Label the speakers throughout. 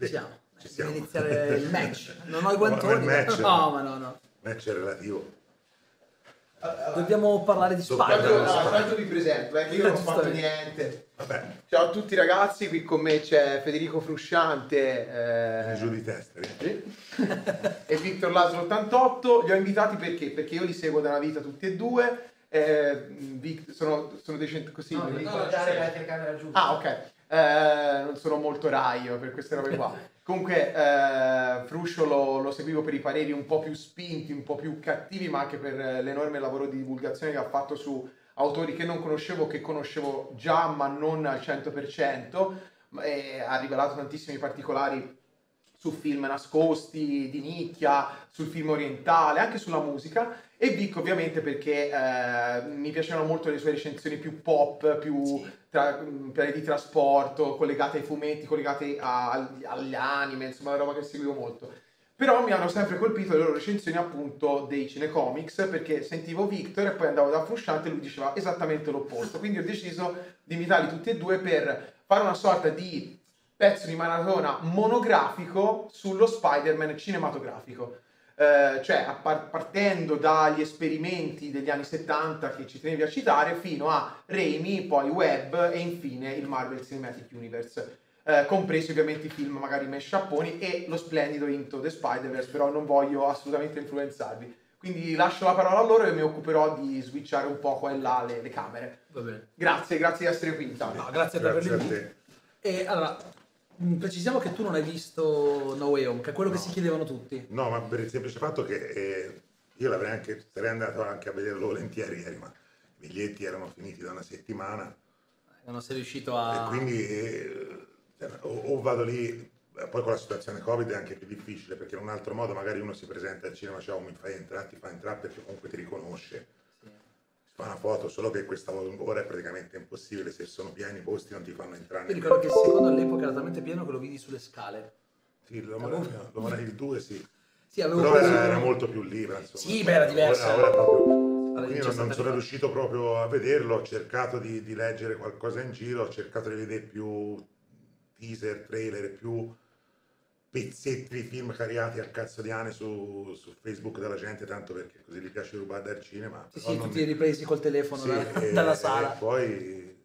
Speaker 1: Ci siamo.
Speaker 2: Ci
Speaker 1: Deve
Speaker 2: siamo.
Speaker 1: iniziare il match. Non ho i guantoni.
Speaker 2: il match.
Speaker 1: No, ma no, no.
Speaker 2: Match è relativo.
Speaker 1: Dobbiamo parlare di Spider-Man.
Speaker 2: Spider-Man.
Speaker 3: no, tanto vi presento, eh, io non ho fatto niente.
Speaker 2: Vabbè,
Speaker 3: Ciao a tutti ragazzi, qui con me c'è Federico Frusciante eh,
Speaker 2: giù di testa. eh.
Speaker 3: e Victor Laszlo 88. Li ho invitati perché? Perché io li seguo da una vita tutti e due. Eh, sono, sono decenti così.
Speaker 4: No,
Speaker 3: dico-
Speaker 4: guardare la telecamera giusta.
Speaker 3: Ah, ok. Eh, non sono molto raio per queste robe qua. Comunque, eh, Fruscio lo, lo seguivo per i pareri un po' più spinti, un po' più cattivi, ma anche per eh, l'enorme lavoro di divulgazione che ha fatto su autori che non conoscevo, che conoscevo già, ma non al 100%. E ha rivelato tantissimi particolari su film nascosti, di nicchia, sul film orientale, anche sulla musica. E Vic ovviamente perché eh, mi piacevano molto le sue recensioni più pop, più tra, mh, piani di trasporto, collegate ai fumetti, collegate a- agli, anime, insomma, una roba che seguivo molto. Però mi hanno sempre colpito le loro recensioni appunto dei cinecomics perché sentivo Victor e poi andavo da Frusciante e lui diceva esattamente l'opposto. Quindi ho deciso di invitarli tutti e due per fare una sorta di pezzo di maratona monografico sullo Spider-Man cinematografico. Eh, cioè par- partendo dagli esperimenti degli anni 70 che ci tenevi a citare fino a Raimi, poi Webb e infine il Marvel Cinematic Universe. Eh, compresi ovviamente i film magari mesciapponi e lo splendido Into the Spider-Verse, però non voglio assolutamente influenzarvi. Quindi lascio la parola a loro e mi occuperò di switchare un po' qua e là le, le camere.
Speaker 1: Va bene.
Speaker 3: Grazie, grazie di essere qui.
Speaker 1: No, grazie per
Speaker 2: Grazie
Speaker 1: averli
Speaker 2: te.
Speaker 1: E allora, precisiamo che tu non hai visto No Way Home, che è quello che
Speaker 2: No.
Speaker 1: si chiedevano tutti.
Speaker 2: No, ma per il semplice fatto che eh, io l'avrei anche, sarei andato anche a vederlo volentieri ieri, ma i biglietti erano finiti da una settimana
Speaker 1: Non sei riuscito a...
Speaker 2: e quindi eh, cioè, o, o vado lì, eh, poi con la situazione Covid è anche più difficile perché in un altro modo magari uno si presenta al cinema, ciao mi fai entrare, ti fa entrare perché comunque ti riconosce, fa una foto, solo che questa ora è praticamente impossibile, se sono pieni i posti non ti fanno entrare.
Speaker 1: Io ricordo che secondo all'epoca era talmente pieno che lo vidi sulle scale.
Speaker 2: Sì, lo vorrei il 2 sì,
Speaker 1: Sì,
Speaker 2: però era, era molto più libera. Insomma.
Speaker 1: Sì, beh, era diversa.
Speaker 2: Ora- ora proprio- Quindi non, non
Speaker 1: 17
Speaker 2: sono riuscito proprio a vederlo, ho cercato di, di leggere qualcosa in giro, ho cercato di vedere più teaser, trailer, più pezzetti di film cariati a cazzo di ane su, su Facebook della gente, tanto perché così gli piace rubare dal cinema.
Speaker 1: Sì, sì, tutti ripresi col telefono
Speaker 2: sì,
Speaker 1: da-
Speaker 2: e-
Speaker 1: dalla
Speaker 2: e
Speaker 1: sala.
Speaker 2: poi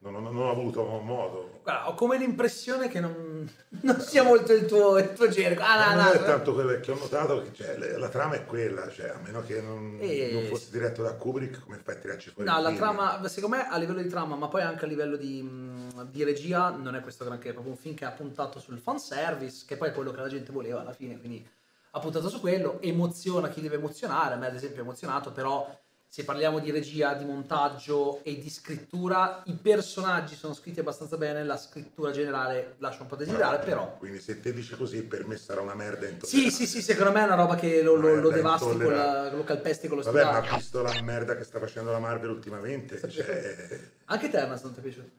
Speaker 2: non, non- non ho avuto modo.
Speaker 1: Guarda, ho come l'impressione che non, non sia molto il tuo, il tuo genere. Ah,
Speaker 2: Ma
Speaker 1: no,
Speaker 2: non
Speaker 1: no,
Speaker 2: è tanto quello che ho notato, che cioè, la trama è quella, cioè, a meno che non,
Speaker 1: Eh,
Speaker 2: non fosse diretto da Kubrick, come fai a tirarci fuori
Speaker 1: No, la
Speaker 2: film?
Speaker 1: trama, secondo me a livello di trama, ma poi anche a livello di, mh, di regia, non è questo granché, è proprio un film che ha puntato sul fanservice, che poi è quello che la gente voleva alla fine, quindi ha puntato su quello, emoziona chi deve emozionare, a me ad esempio è emozionato, però se parliamo di regia, di montaggio e di scrittura, i personaggi sono scritti abbastanza bene, la scrittura generale lascia un po' desiderare, però...
Speaker 2: Quindi se te dici così, per me sarà una merda
Speaker 1: Sì,
Speaker 2: intollerabile.
Speaker 1: sì, sì, secondo me è una roba che lo, lo- lo devasti, con la, lo calpesti con lo
Speaker 2: Vabbè, ma
Speaker 1: stivale.
Speaker 2: visto la merda che sta facendo la Marvel ultimamente,
Speaker 1: Sì.
Speaker 2: cioè,
Speaker 1: Anche Eternals non ti è piaciuto?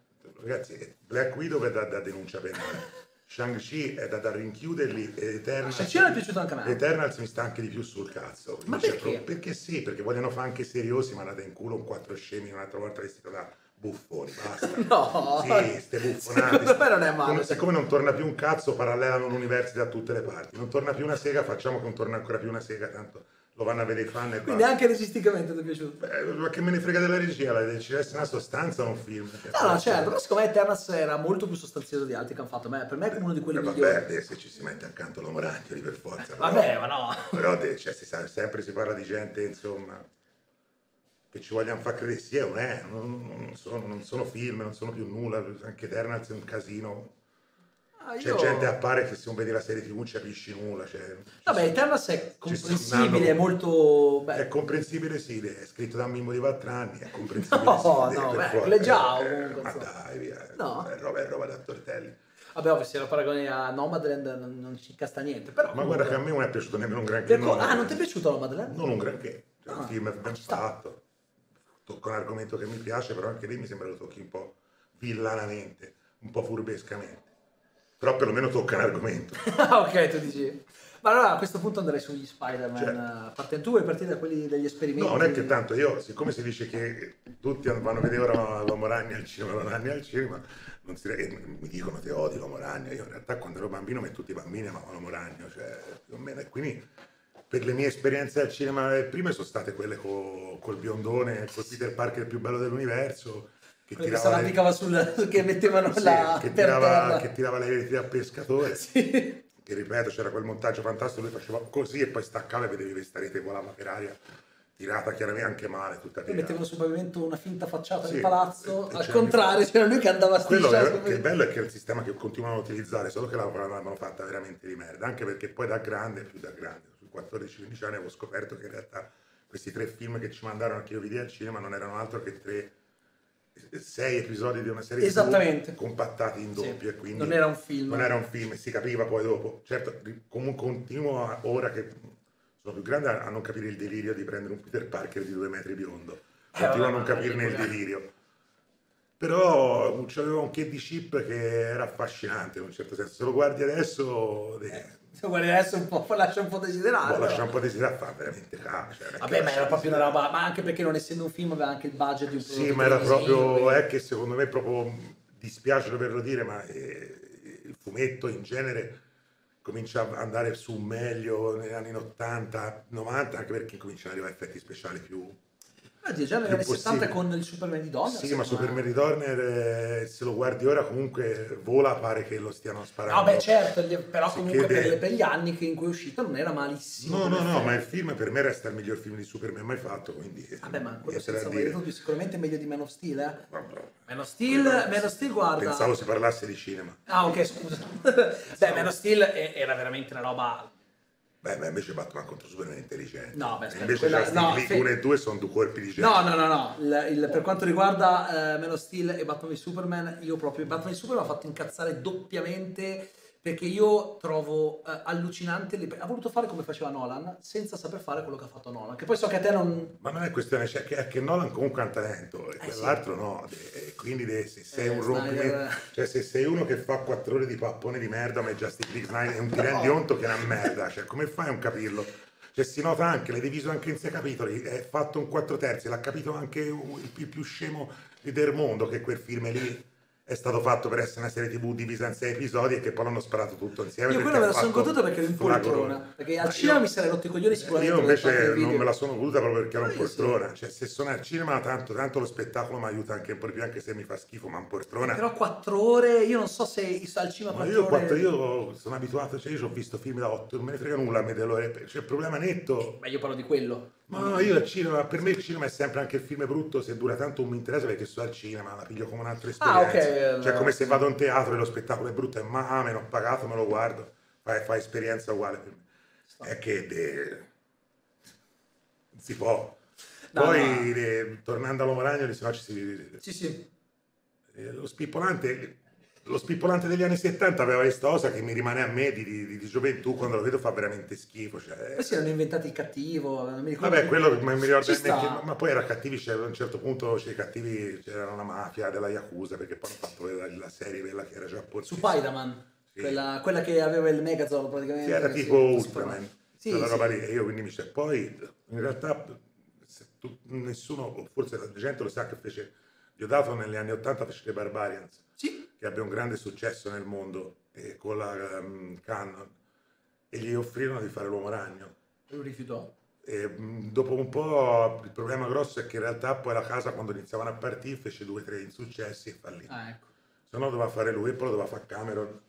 Speaker 2: ragazzi, Black Widow è da, da denuncia penale. Shang-Chi è da, da rinchiuderli e Eternals,
Speaker 1: Shang-Chi è piaciuto anche a me.
Speaker 2: Eternals mi sta anche di più sul cazzo.
Speaker 1: Ma perché?
Speaker 2: pro- perché sì, perché vogliono fare anche seriosi, ma andate in culo un quattro scemi un'altra volta vestito da buffoni, basta.
Speaker 1: No,
Speaker 2: Sì, ste buffonate.
Speaker 1: secondo me non è male.
Speaker 2: Come- siccome non torna più un cazzo, parallelano l'universo da tutte le parti. Non torna più una sega, facciamo che non torna ancora più una sega, tanto lo vanno a vedere i fan e
Speaker 1: Quindi
Speaker 2: basta.
Speaker 1: anche registicamente ti è piaciuto?
Speaker 2: Beh, ma che me ne frega della regia, la deve essere una sostanza o un film.
Speaker 1: No, no, certo, però secondo me Eternals era molto più sostanzioso di altri che hanno fatto. Me- per me è uno di quelli
Speaker 2: Eh,
Speaker 1: migliori.
Speaker 2: vabbè, se ci si mette accanto l'uomo lì per forza. però-
Speaker 1: Vabbè, ma no.
Speaker 2: Però de- cioè, si sa- sempre si parla di gente, insomma, che ci vogliano far credere sì o non è, non, non sono, non sono film, non sono più nulla, anche Eternals è un casino.
Speaker 1: Ah,
Speaker 2: C'è
Speaker 1: io-
Speaker 2: gente a pare che se non vedi la serie tv non capisci nulla. Cioè,
Speaker 1: Vabbè, Eternals è comprensibile, è molto...
Speaker 2: È
Speaker 1: Beh,
Speaker 2: comprensibile sì, è scritto da Mimmo di Valtrani, è comprensibile
Speaker 1: No,
Speaker 2: sì.
Speaker 1: no, beh,
Speaker 2: forza,
Speaker 1: le già,
Speaker 2: eh,
Speaker 1: comunque,
Speaker 2: ma dai, via,
Speaker 1: No.
Speaker 2: è roba, è roba da tortelli.
Speaker 1: vabbè, ovvio, se lo paragoni a Nomadland non, non ci casta niente. Però
Speaker 2: Ma guarda che a me non è piaciuto nemmeno un granché.
Speaker 1: Per
Speaker 2: no.
Speaker 1: ah, non ti è piaciuto Nomadland?
Speaker 2: Non un granché, cioè,
Speaker 1: Ah,
Speaker 2: un film ben
Speaker 1: ci sta.
Speaker 2: fatto, tocca un argomento che mi piace, però anche lì mi sembra lo tocchi un po' villanamente, un po' furbescamente. Però perlomeno tocca un argomento.
Speaker 1: Ah, ok, tu dici. Ma allora a questo punto andrei sugli Spider-Man.
Speaker 2: Cioè-
Speaker 1: Parte- tu vuoi partire da quelli degli esperimenti?
Speaker 2: No, non è che tanto io, siccome si dice che tutti vanno a vedere ora l'Uomo Ragno al cinema, l'Uomo Ragno al cinema, non si- e mi dicono te odi l'Uomo Ragno, io in realtà quando ero bambino me tutti i bambini amavano l'Uomo Ragno, cioè più o meno, e quindi per le mie esperienze al cinema le prime sono state quelle co- col biondone, col Peter Parker più bello dell'universo, che
Speaker 1: Quello che si
Speaker 2: tirava, le-
Speaker 1: sul... che mettevano
Speaker 2: sì,
Speaker 1: la...
Speaker 2: che tirava, che tirava le reti a pescatore.
Speaker 1: Sì.
Speaker 2: Che ripeto, c'era quel montaggio fantastico, lui faceva così e poi staccava e vedevi questa rete volava per aria, tirata chiaramente anche male, tutta
Speaker 1: Poi mettevano sul pavimento una finta facciata
Speaker 2: Sì,
Speaker 1: del palazzo,
Speaker 2: e- e
Speaker 1: al contrario c'era lui che andava a
Speaker 2: Quello che, che è bello è che è il sistema che continuano a utilizzare, solo che l'avevano fatta veramente di merda, anche perché poi da grande, più da grande, sui 14-15 anni avevo scoperto che in realtà questi tre film che ci mandarono che io vidi al cinema non erano altro che tre, sei episodi di una serie TV
Speaker 1: Esattamente.
Speaker 2: compattati in
Speaker 1: Sì,
Speaker 2: doppio e quindi
Speaker 1: non era un film.
Speaker 2: non era un film, si capiva poi dopo. Certo, comunque continuo a- ora che sono più grande a a non capire il delirio di prendere un Peter Parker di due metri biondo.
Speaker 1: Eh,
Speaker 2: Continuo a
Speaker 1: vabbè,
Speaker 2: non capirne il delirio. Però c'aveva un che di chip che era affascinante in un certo senso. Se lo guardi adesso, eh,
Speaker 1: Se guardi adesso un po', lascia un po' desiderare.
Speaker 2: boh, lascia un po' desiderare, fa veramente cagare. Cioè,
Speaker 1: Vabbè, ma era proprio una roba, ma anche perché non essendo un film aveva anche il budget di un
Speaker 2: Sì,
Speaker 1: prodotto
Speaker 2: ma era proprio, è che secondo me proprio, dispiace doverlo dire, ma eh, il fumetto in genere comincia a andare su meglio negli anni 80, 90, anche perché cominciano ad arrivare effetti speciali più...
Speaker 1: Oddio, già negli anni 70
Speaker 2: possibile.
Speaker 1: con il Superman di Donner.
Speaker 2: Sì, ma Superman Returner, eh, se lo guardi ora comunque vola, pare che lo stiano sparando.
Speaker 1: No, beh, certo, però
Speaker 2: Si
Speaker 1: comunque
Speaker 2: chiede-
Speaker 1: per, per gli anni che- in cui è uscito non era malissimo.
Speaker 2: No, no, no,
Speaker 1: film.
Speaker 2: ma il film per me resta il miglior film di Superman mai fatto, quindi...
Speaker 1: Vabbè, ma quello senza
Speaker 2: dire.
Speaker 1: dire dubbio, sicuramente meglio di Man of Steel, eh?
Speaker 2: Vabbè.
Speaker 1: Man of Steel, Man of Steel, guarda.
Speaker 2: Pensavo si parlasse di cinema.
Speaker 1: Ah, ok, scusa. Beh, Man of Steel era veramente una roba...
Speaker 2: Beh, ma invece Batman contro Superman è intelligente.
Speaker 1: No, beh, aspetta,
Speaker 2: invece
Speaker 1: quella-
Speaker 2: Justice
Speaker 1: no,
Speaker 2: League
Speaker 1: fe-
Speaker 2: 1 e 2 sono due colpi di genere.
Speaker 1: No, no, no, no. Il- il- per quanto riguarda eh, Man of Steel e Batman v Superman, io proprio Batman v Superman ha fatto incazzare doppiamente perché io trovo eh, allucinante. le- ha voluto fare come faceva Nolan senza saper fare quello che ha fatto Nolan. Che poi so che a te non.
Speaker 2: Ma non è questione, cioè, che, è che Nolan comunque ha un talento, e
Speaker 1: Eh, sì.
Speaker 2: quell'altro no. E quindi de- se sei
Speaker 1: Eh,
Speaker 2: un rompimento, cioè se sei uno che fa 4 ore di pappone di merda, ma è Justice League Snyder, è un ti rendi conto che è una merda, cioè come fai a non capirlo? Cioè si nota anche, l'hai diviso anche in sei capitoli, è fatto un 4 terzi, l'ha capito anche un- il più, il più scemo del mondo che quel film lì è stato fatto per essere una serie tv divisa in sei episodi e che poi l'hanno sparato tutto insieme.
Speaker 1: Io quello me la sono goduto perché ero in poltrona. Perché al
Speaker 2: Ma
Speaker 1: cinema
Speaker 2: io-
Speaker 1: mi sarei rotto i coglioni sicuramente.
Speaker 2: Io invece non me la sono voluta proprio perché ero in
Speaker 1: io sì.
Speaker 2: poltrona. Cioè, se sono al cinema, tanto, tanto lo spettacolo mi aiuta anche un po' di più, anche se mi fa schifo, ma in poltrona.
Speaker 1: Però 4 ore, io non so se al cinema
Speaker 2: Ma
Speaker 1: 4
Speaker 2: io,
Speaker 1: ore.
Speaker 2: quattro, io sono abituato, cioè io ho visto film da 8, non me ne frega nulla a me. Cioè, il problema netto.
Speaker 1: Ma io parlo di quello.
Speaker 2: Ma no, io al cinema, per me il cinema è sempre anche il film brutto, se dura tanto non mi interessa perché sto al cinema, la piglio come un'altra
Speaker 1: Ah,
Speaker 2: esperienza.
Speaker 1: ok,
Speaker 2: Cioè come se vado a un teatro e lo spettacolo è brutto e ma me l'ho pagato, me lo guardo, fai, fai esperienza uguale per me. È che de- si può.
Speaker 1: No,
Speaker 2: Poi
Speaker 1: no.
Speaker 2: eh, tornando all'uomo ragno, se no ci si...
Speaker 1: Sì, sì.
Speaker 2: eh, lo spippolante... Lo spippolante degli anni 70 aveva questa cosa che mi rimane a me di, di- di gioventù, quando lo vedo fa veramente schifo. Cioè,
Speaker 1: Poi si erano inventati il cattivo. Mi
Speaker 2: Vabbè, quello che mi ricordo che-
Speaker 1: sta.
Speaker 2: ma poi era cattivi, c'era, a un certo punto i cattivi, c'era una mafia della Yakuza, perché poi hanno fatto la, la serie quella che era già
Speaker 1: Su Spider-Man.
Speaker 2: Sì.
Speaker 1: Quella, quella che aveva il Megazord praticamente.
Speaker 2: Sì, era tipo Ultraman,
Speaker 1: Sì,
Speaker 2: quella
Speaker 1: sì.
Speaker 2: roba lì, e io quindi mi dice, poi in realtà tu- nessuno, forse la gente lo sa che fece, Diodato negli anni 80 fece The Barbarians,
Speaker 1: Sì,
Speaker 2: che ebbe un grande successo nel mondo, e con la um, Canon, e gli offrirono di fare l'uomo ragno.
Speaker 1: lui rifiutò.
Speaker 2: E, mh, dopo un po' il problema grosso è che in realtà poi la casa quando iniziavano a partire fece due o tre insuccessi e fallì.
Speaker 1: Ah, ecco.
Speaker 2: Se no doveva fare lui e poi lo doveva fare Cameron.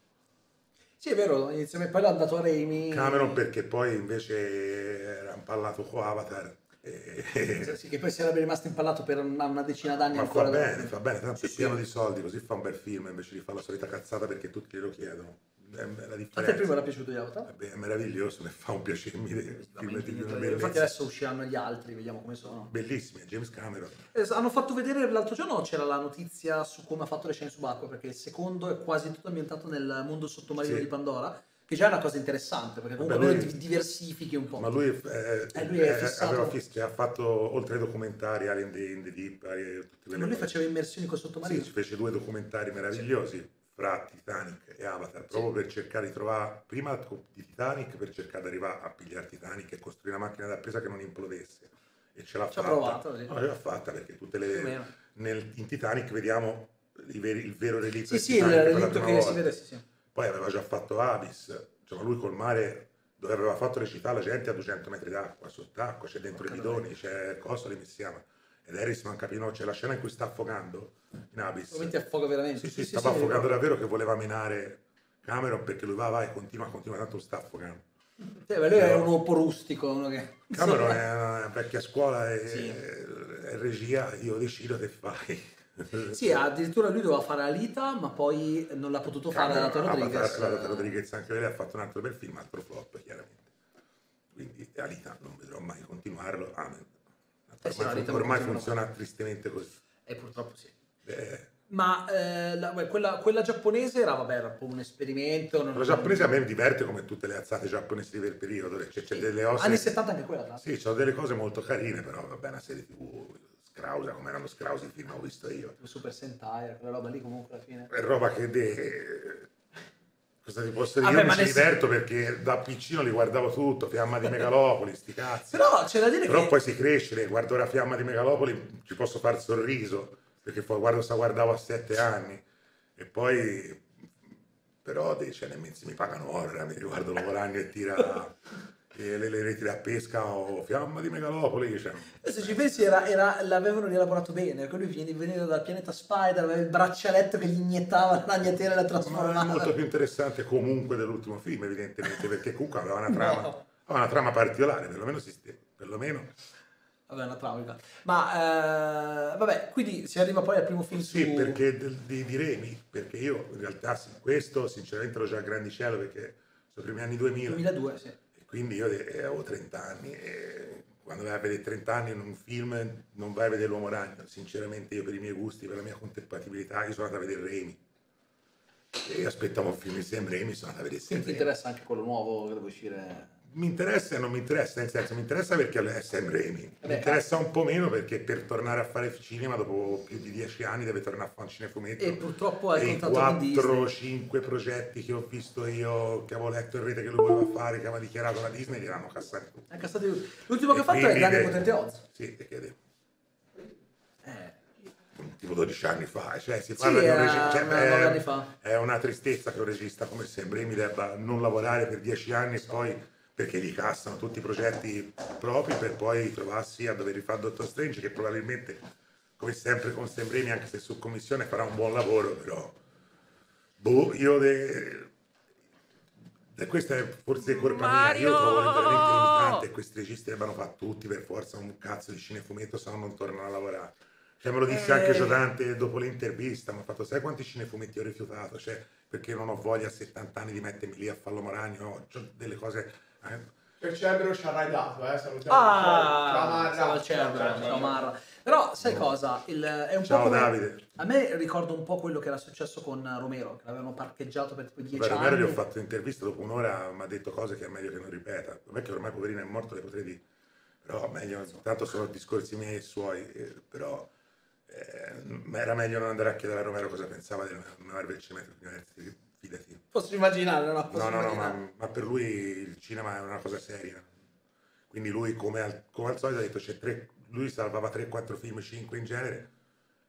Speaker 1: Sì, è vero, poi l'ha dato a Raimi.
Speaker 2: Cameron perché poi invece era impallato con Avatar. E-
Speaker 1: Sì, che poi sarebbe rimasto impallato per una, una decina d'anni
Speaker 2: Ma
Speaker 1: ancora.
Speaker 2: fa
Speaker 1: dopo.
Speaker 2: bene, fa bene, tanto
Speaker 1: Sì,
Speaker 2: è pieno
Speaker 1: sì.
Speaker 2: di soldi, così fa un bel film invece di fare la solita cazzata perché tutti glielo chiedono. È la
Speaker 1: A
Speaker 2: differenza.
Speaker 1: te prima era piaciuto Avatar?
Speaker 2: Vabbè, È meraviglioso, ne fa un piacere,
Speaker 1: Infatti adesso usciranno gli altri, vediamo come sono.
Speaker 2: Bellissimi, James Cameron.
Speaker 1: Eh, hanno fatto vedere l'altro giorno c'era la notizia su come ha fatto le scene subacquee, perché il secondo è quasi tutto ambientato nel mondo sottomarino
Speaker 2: Sì.
Speaker 1: di Pandora, che già è una cosa interessante, perché comunque
Speaker 2: Vabbè,
Speaker 1: lui diversifichi un po'.
Speaker 2: Ma lui, eh,
Speaker 1: Eh, lui è
Speaker 2: eh,
Speaker 1: fissato.
Speaker 2: aveva fis- ha fatto oltre ai documentari, Alien the, in the Deep, eh, tutte
Speaker 1: Ma lui faceva immersioni col
Speaker 2: Sì,
Speaker 1: sottomarino.
Speaker 2: ci fece due documentari meravigliosi. fra Titanic e Avatar, proprio per cercare di trovare, prima di Titanic, per cercare di arrivare a pigliare Titanic e costruire una macchina d'appresa che non implodesse. E ce l'ha
Speaker 1: Ci
Speaker 2: fatta.
Speaker 1: provato, sì.
Speaker 2: No, ce l'ha fatta perché tutte le... Nel, in Titanic vediamo il, veri- il vero relitto
Speaker 1: Sì, sì, il relitto che si
Speaker 2: volta.
Speaker 1: vede, sì, sì.
Speaker 2: Poi aveva già fatto Abyss, insomma lui col mare dove aveva fatto recitare la gente a 200 metri d'acqua, sott'acqua, c'è dentro i bidoni, c'è Costa di Messiama. Ed Harris manca Pino, c'è la scena in cui sta affogando in Abyss.
Speaker 1: Momenti a fuoco veramente.
Speaker 2: Sì, sì, stava affogando davvero che voleva menare Cameron perché lui va, vai, continua, continua, tanto sta affogando.
Speaker 1: Sì, lui è uno po' rustico, uno che...
Speaker 2: Cameron è una vecchia scuola e
Speaker 1: Sì.
Speaker 2: è regia, io decido che fai.
Speaker 1: Sì, addirittura lui doveva fare Alita, ma poi non l'ha potuto fare
Speaker 2: Cameron,
Speaker 1: Alata Rodriguez.
Speaker 2: Avatar, Avatar Rodriguez anche lei ha fatto un altro bel film, altro flop chiaramente. Quindi Alita non vedrò mai continuarlo. Amen.
Speaker 1: Eh sì,
Speaker 2: Ormai,
Speaker 1: non
Speaker 2: ormai funziona tristemente così.
Speaker 1: E purtroppo sì.
Speaker 2: Eh,
Speaker 1: Ma eh, la- beh, quella, quella giapponese era, vabbè, era un esperimento. Non
Speaker 2: la giapponese a me diverte come tutte le alzate giapponesi di quel periodo, c'è, c'è
Speaker 1: Sì.
Speaker 2: delle cose...
Speaker 1: Anni 70 anche quella, tra.
Speaker 2: Sì, c'ho delle cose molto carine, però vabbè, una serie tv scrausa, come erano scrausi i film ho visto io.
Speaker 1: Super Sentai, quella roba lì comunque alla fine.
Speaker 2: È roba che... de- Cosa ti posso dire?
Speaker 1: Vabbè,
Speaker 2: io mi
Speaker 1: nel-
Speaker 2: diverto perché da piccino li guardavo tutto, Fiamma di Megalopoli, sti cazzi.
Speaker 1: Però c'è da dire
Speaker 2: Però
Speaker 1: che...
Speaker 2: poi si cresce, guardo la fiamma di Megalopoli, ci posso far sorriso, perché poi guardo sta guardavo a sette anni. E poi, però dei cioè, mezzi mi pagano ora, mi riguardo Lovoragno e tira le, le reti da pesca o fiamma di Megalopoli. Cioè,
Speaker 1: Eh, Se ci pensi, era, era- l'avevano rielaborato bene. perché Lui viene- veniva dal pianeta Spider, aveva il braccialetto che gli iniettava la ragnatela e la
Speaker 2: ma è
Speaker 1: trasformava.
Speaker 2: molto più interessante comunque dell'ultimo film, evidentemente, perché comunque aveva una trama,
Speaker 1: No.
Speaker 2: aveva una trama particolare, perlomeno sistema, perlomeno.
Speaker 1: Vabbè, una traumica. Ma, eh, vabbè, quindi si arriva poi al primo film
Speaker 2: Sì,
Speaker 1: su...
Speaker 2: perché di, di Remi, perché io in realtà questo sinceramente l'ho già a grandicello perché sono i primi anni 2000
Speaker 1: 2002, sì.
Speaker 2: Quindi io eh, avevo 30 anni e quando vai a vedere 30 anni in un film non vai a vedere l'uomo ragno, sinceramente io per i miei gusti, per la mia compatibilità, io sono andato a vedere Remi e aspettavo un film di Sam Remi, sono andato a vedere Sam
Speaker 1: Quindi ti
Speaker 2: Raimi.
Speaker 1: interessa anche quello nuovo che deve uscire...
Speaker 2: Mi interessa e non mi interessa, nel senso mi interessa perché è Sam Raimi, mi interessa un po' meno perché per tornare a fare cinema dopo più di 10 anni deve tornare a fare un cinefumetto.
Speaker 1: E purtroppo hai
Speaker 2: e i
Speaker 1: contatto con Disney.
Speaker 2: 4-5 progetti che ho visto io, che avevo letto in rete che lui voleva fare, che aveva dichiarato la Disney, li hanno cassati tutti.
Speaker 1: L'ultimo che ha fatto è Grande
Speaker 2: de-
Speaker 1: Potente Oz.
Speaker 2: Sì, perché
Speaker 1: Eh,
Speaker 2: tipo 12 anni fa, cioè si
Speaker 1: sì,
Speaker 2: parla di un
Speaker 1: era
Speaker 2: regista, cioè, è- è una tristezza che un regista come Sam Raimi debba non lavorare per 10 anni e poi perché gli cassano tutti i progetti propri per poi trovarsi a dover rifare Doctor Strange che probabilmente come sempre con Sam Raimi anche se su commissione farà un buon lavoro però boh io de... questa è forse colpa mia io trovo veramente limitante questi registi debbano fare tutti per forza un cazzo di cinefumetto se no non tornano a lavorare cioè, me lo disse anche
Speaker 1: Eh.
Speaker 2: Giodante dopo l'intervista, mi ha fatto, sai quanti cinefumetti ho rifiutato? Cioè, perché non ho voglia a 70 anni di mettermi lì a farlo moragno, ho delle cose... eh,
Speaker 3: Per Cerbero ci ha raidato, eh, salutiamo.
Speaker 1: Ah,
Speaker 3: Ciao, Marra.
Speaker 1: ciao ciao Marra. Però sai cosa? Il- è un po'
Speaker 2: Ciao
Speaker 1: come-
Speaker 2: Davide.
Speaker 1: A me ricorda un po' quello che era successo con Romero, che l'avevano parcheggiato per tipo 10
Speaker 2: Beh, Romero
Speaker 1: anni.
Speaker 2: gli ho fatto un'intervista dopo un'ora, mi ha detto cose che è meglio che non ripeta. Non è che ormai poverino è morto, le potrei dire. Però meglio, tanto sono discorsi miei e suoi, eh, però eh, era meglio non andare a chiedere a Romero cosa pensava del Marvel Cinematic Universe, fidati.
Speaker 1: Posso immaginare, no? Posso
Speaker 2: No, no, no,
Speaker 1: immaginare.
Speaker 2: ma, ma per lui il cinema è una cosa seria. Quindi lui, come al, come al solito, ha detto, c'è tre, lui salvava 3-4 film, 5 in genere,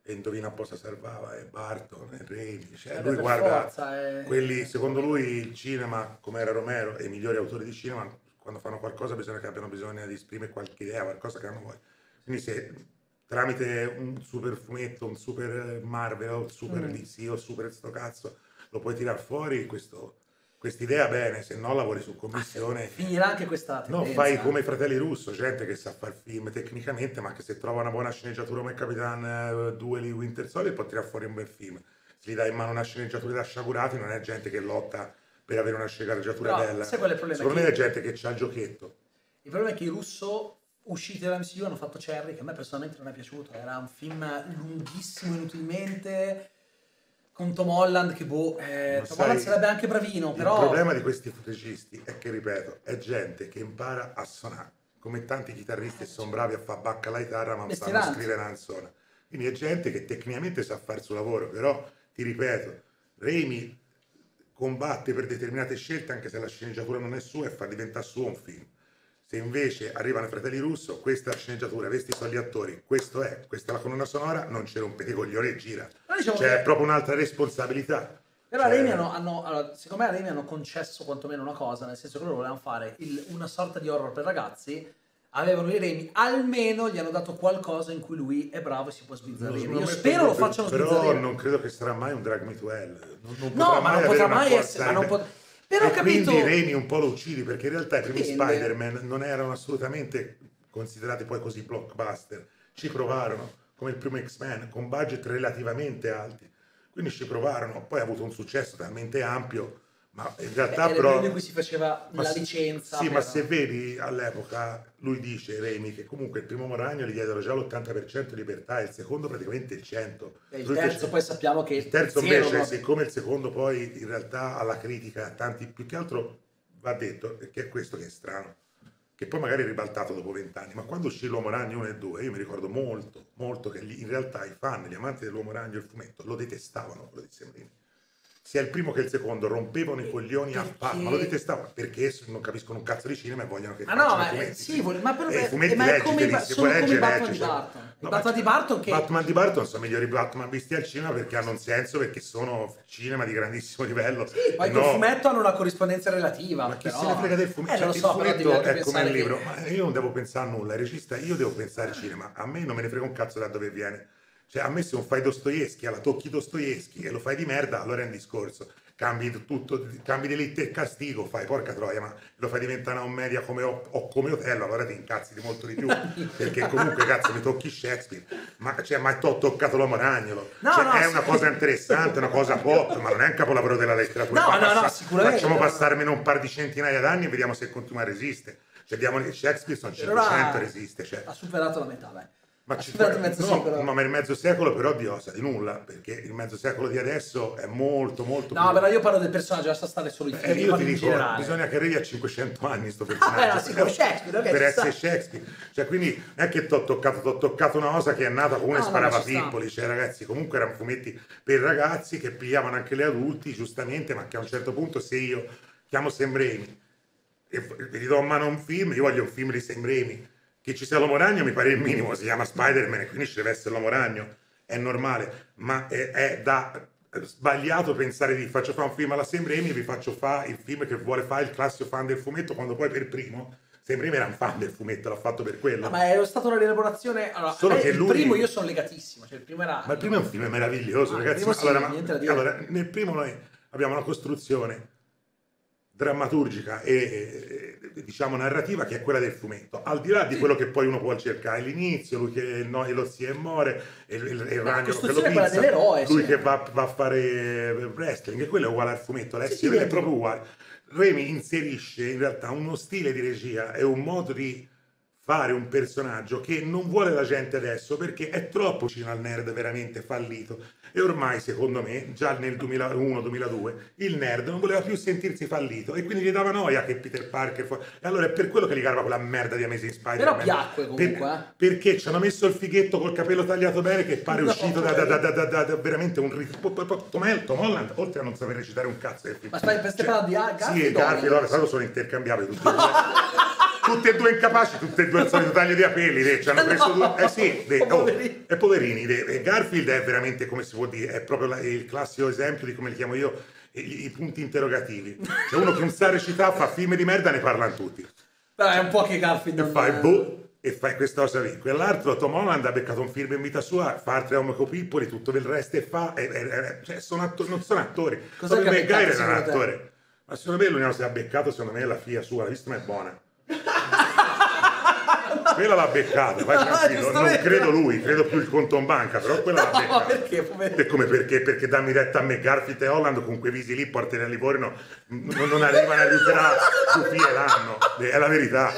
Speaker 2: e indovina un po' se salvava, è Barton, è Raimi, cioè
Speaker 1: Eh,
Speaker 2: lui guarda
Speaker 1: forza, è-
Speaker 2: quelli, secondo lui il cinema, come era Romero, e i migliori autori di cinema, quando fanno qualcosa bisogna che abbiano bisogno di esprimere qualche idea, qualcosa che hanno voglia. Quindi se tramite un super fumetto, un super Marvel, un super
Speaker 1: Mm.
Speaker 2: DC o super sto cazzo, lo puoi tirar fuori questo, quest'idea bene, se no lavori su commissione.
Speaker 1: Finirà anche questa
Speaker 2: No,
Speaker 1: tendenza.
Speaker 2: fai come i fratelli russo, gente che sa fare film tecnicamente, ma che se trova una buona sceneggiatura come Capitan eh, Duel Winter Soldier può tirare fuori un bel film. Se gli dai in mano una sceneggiatura da sciagurati, non è gente che lotta per avere una sceneggiatura
Speaker 1: Però,
Speaker 2: bella.
Speaker 1: sai qual è il problema?
Speaker 2: Secondo
Speaker 1: Che-
Speaker 2: me è gente che c'ha il giochetto.
Speaker 1: Il problema è che i russo usciti dall'MCU hanno fatto Cherry, che a me personalmente non è piaciuto. Era un film lunghissimo inutilmente. Con Tom Holland, che boh, eh, Tom
Speaker 2: sai,
Speaker 1: Holland sarebbe anche bravino, però.
Speaker 2: Il problema di questi registi è che, ripeto, è gente che impara a suonare. Come tanti chitarristi che sono bravi a fare bacca alla chitarra, ma non sanno scrivere una canzone. Quindi è gente che tecnicamente sa fare il suo lavoro, però ti ripeto, Raimi combatte per determinate scelte anche se la sceneggiatura non è sua e fa diventare suo un film. Se invece arrivano i fratelli Russo, questa è la sceneggiatura, questi sono gli attori, questo è, questa è la colonna sonora, non ci rompete i coglioni e gira.
Speaker 1: diciamo
Speaker 2: C'è
Speaker 1: che-
Speaker 2: proprio un'altra responsabilità.
Speaker 1: Però
Speaker 2: Cioè,
Speaker 1: a Raimi hanno, hanno- allora, secondo me a Raimi hanno concesso quantomeno una cosa, nel senso che loro volevano fare il- una sorta di horror per ragazzi, avevano i Raimi, almeno gli hanno dato qualcosa in cui lui è bravo e si può sbizzarrire. Io spero lo facciano
Speaker 2: Però
Speaker 1: sbizzarrire.
Speaker 2: non credo che sarà mai un Drag Me to Hell. Non, non
Speaker 1: No, ma non potrà mai essere- però
Speaker 2: e
Speaker 1: capito-
Speaker 2: quindi Raimi un po' lo uccidi perché in realtà i primi. Spider-Man non erano assolutamente considerati poi così blockbuster. Ci provarono, come il primo X-Men, con budget relativamente alti. Quindi ci provarono, poi ha avuto un successo talmente ampio, ma in realtà
Speaker 1: il
Speaker 2: però...
Speaker 1: in cui si faceva
Speaker 2: Ma
Speaker 1: la
Speaker 2: se-
Speaker 1: licenza.
Speaker 2: Sì,
Speaker 1: per-
Speaker 2: ma se vedi all'epoca, lui dice, Remi, che comunque il primo Moragno gli diedero già l'80% di libertà e il secondo praticamente il 100%.
Speaker 1: E il
Speaker 2: Lui
Speaker 1: terzo poi sappiamo che
Speaker 2: Il terzo
Speaker 1: zero
Speaker 2: invece,
Speaker 1: proprio.
Speaker 2: siccome il secondo poi in realtà alla critica, tanti, più che altro va detto che è questo che è strano, che poi magari è ribaltato dopo vent'anni, ma quando uscì l'Uomo Ragno 1 e 2, io mi ricordo molto, molto che in realtà i fan, gli amanti dell'Uomo Ragno e il fumetto lo detestavano, quello di Sembrini. Sia il primo che il secondo rompevano i coglioni a
Speaker 1: Perché-
Speaker 2: palla, ma lo detestavano perché non capiscono un cazzo di cinema e vogliono che
Speaker 1: Ah no, ma eh,
Speaker 2: fumetti.
Speaker 1: sì, vuole- ma, per,
Speaker 2: E i fumetti
Speaker 1: ma
Speaker 2: leggi,
Speaker 1: come, i
Speaker 2: te
Speaker 1: ba-
Speaker 2: li- se
Speaker 1: sono
Speaker 2: vuoi
Speaker 1: come Batman
Speaker 2: leggi,
Speaker 1: di
Speaker 2: cioè.
Speaker 1: Barton.
Speaker 2: No,
Speaker 1: Batman
Speaker 2: ma-
Speaker 1: di Barton che
Speaker 2: Batman di Barton sono migliori Batman visti al cinema perché hanno un senso, perché sono cinema di grandissimo livello.
Speaker 1: Sì, poi
Speaker 2: No,
Speaker 1: col fumetto hanno una corrispondenza relativa.
Speaker 2: Ma chi
Speaker 1: però-
Speaker 2: se ne frega del fumetto?
Speaker 1: Eh,
Speaker 2: Cioè,
Speaker 1: lo
Speaker 2: il
Speaker 1: so, però devi
Speaker 2: fumetto è come il libro.
Speaker 1: che-
Speaker 2: Ma io non devo pensare a nulla, il regista, io devo pensare cinema. A me non me ne frega un cazzo da dove viene. Cioè, a me se non fai Dostoevsky, alla tocchi Dostoevsky e lo fai di merda, allora è un discorso. Cambi tutto, cambi delitto e castigo, fai porca troia, ma lo fai diventare una commedia come o, come Otello, allora ti incazzi di molto di più. perché comunque cazzo mi tocchi Shakespeare. Ma, cioè, ma ti ho toccato l'uomo ragnolo.
Speaker 1: No,
Speaker 2: Cioè,
Speaker 1: no,
Speaker 2: è
Speaker 1: sì.
Speaker 2: una cosa interessante, una cosa pop, ma non è un capolavoro della letteratura.
Speaker 1: No, no, no,
Speaker 2: passa-
Speaker 1: sicuramente,
Speaker 2: Facciamo passare almeno un par di centinaia d'anni e vediamo se continua a resistere. Cioè, Shakespeare sono
Speaker 1: Per ora
Speaker 2: 500 resiste. Cioè.
Speaker 1: Ha superato la metà, dai.
Speaker 2: Ma, ci può-
Speaker 1: mezzo
Speaker 2: no,
Speaker 1: secolo.
Speaker 2: no, ma il mezzo secolo però di osa, di nulla, perché il mezzo secolo di adesso è molto, molto
Speaker 1: No,
Speaker 2: più...
Speaker 1: però io parlo del personaggio, lascia stare solo i
Speaker 2: Eh,
Speaker 1: film,
Speaker 2: io ti dico,
Speaker 1: generale.
Speaker 2: bisogna che arrivi a 500 anni sto
Speaker 1: Ah,
Speaker 2: personaggio.
Speaker 1: beh, sì, come Shakespeare, ok,
Speaker 2: per essere
Speaker 1: sta.
Speaker 2: Shakespeare. Cioè, quindi non è che ti ho toccato, t'ho toccato una cosa che è nata con uno e
Speaker 1: No, no,
Speaker 2: sparava
Speaker 1: sta.
Speaker 2: pippoli. Cioè, ragazzi, comunque erano fumetti per ragazzi che pigliavano anche gli adulti, giustamente, ma che a un certo punto se io chiamo Sam Raimi e gli do in mano un film, io voglio un film di Sam Raimi. Che ci sia l'uomo ragno mi pare il minimo, si chiama Spider-Man e quindi ci deve essere l'uomo ragno, è normale, ma è, è da sbagliato pensare di faccio fare un film alla Sam Raimi e vi faccio fare il film che vuole fare il classico fan del fumetto quando poi per primo Sam Raimi era un fan del fumetto, l'ha fatto per quello.
Speaker 1: Ma è stata una rielaborazione. Allora,
Speaker 2: Solo
Speaker 1: me
Speaker 2: che
Speaker 1: il
Speaker 2: lui-
Speaker 1: primo io sono legatissimo. Cioè, il primo era.
Speaker 2: Ma il primo è un film meraviglioso,
Speaker 1: Ah,
Speaker 2: ragazzi.
Speaker 1: primo sì,
Speaker 2: allora, ma- allora, nel primo noi abbiamo una costruzione drammaturgica e, diciamo narrativa che è quella del fumetto. Al di là di
Speaker 1: Sì.
Speaker 2: quello che poi uno può cercare, l'inizio, lui che no, e lo si e muore, e il, il, ragno che lo
Speaker 1: è
Speaker 2: pizza, lui
Speaker 1: sì.
Speaker 2: che va, va a fare wrestling, e quello è uguale al fumetto,
Speaker 1: Sì,
Speaker 2: Alessio,
Speaker 1: sì,
Speaker 2: è
Speaker 1: identico.
Speaker 2: proprio uguale. Remy inserisce in realtà uno stile di regia e un modo di fare un personaggio che non vuole la gente adesso perché è troppo cinema al nerd veramente fallito. E ormai secondo me già nel 2001-2002 il nerd non voleva più sentirsi fallito e quindi gli dava noia che Peter Parker fu- e allora è per quello che gli garba quella merda di Amazing Spider-Man.
Speaker 1: Però piacque comunque,
Speaker 2: Per-
Speaker 1: eh.
Speaker 2: perché ci hanno messo il fighetto col capello tagliato bene che pare
Speaker 1: No,
Speaker 2: uscito da, da- da- da- da- da veramente un Tom, Tom Holland oltre a non saper recitare un cazzo del film.
Speaker 1: Ma stai- stai parlando di Gar- Garfield
Speaker 2: sì, Garfield, l'altro sono intercambiabili tutti tutti e due incapaci, tutti e due il solito taglio di capelli, ci hanno preso
Speaker 1: No,
Speaker 2: due, eh sì, deh, oh,
Speaker 1: poverini.
Speaker 2: e poverini, deh, e Garfield è veramente, come si può dire, è proprio la- il classico esempio di come li chiamo io, i, i punti interrogativi. C'è uno che non sa recitare, fa film di merda, ne parlano tutti.
Speaker 1: Però è un po' che Garfield
Speaker 2: E fai boh, e fai questa cosa lì. Quell'altro, Tom Holland ha beccato un film in vita sua, fa altre uomo con pippoli, tutto il resto e fa, e- e- cioè sono atto- non sono attori.
Speaker 1: Cos'è
Speaker 2: Maguire
Speaker 1: beccato,
Speaker 2: era un attore. Ma secondo me l'unica cosa che ha beccato, secondo me, è la figlia sua, l'ha vista ma è buona. Quella l'ha beccata, vai
Speaker 1: No,
Speaker 2: tranquillo. Non credo lui, credo più il conto in banca, però quella l'ha
Speaker 1: No,
Speaker 2: beccata.
Speaker 1: perché, poverino?
Speaker 2: E come perché? Perché dammi retta a me, Garfield e Holland con quei visi lì, portali a Livorno, non, non arrivano a aiutare più figlie l'anno. È la verità.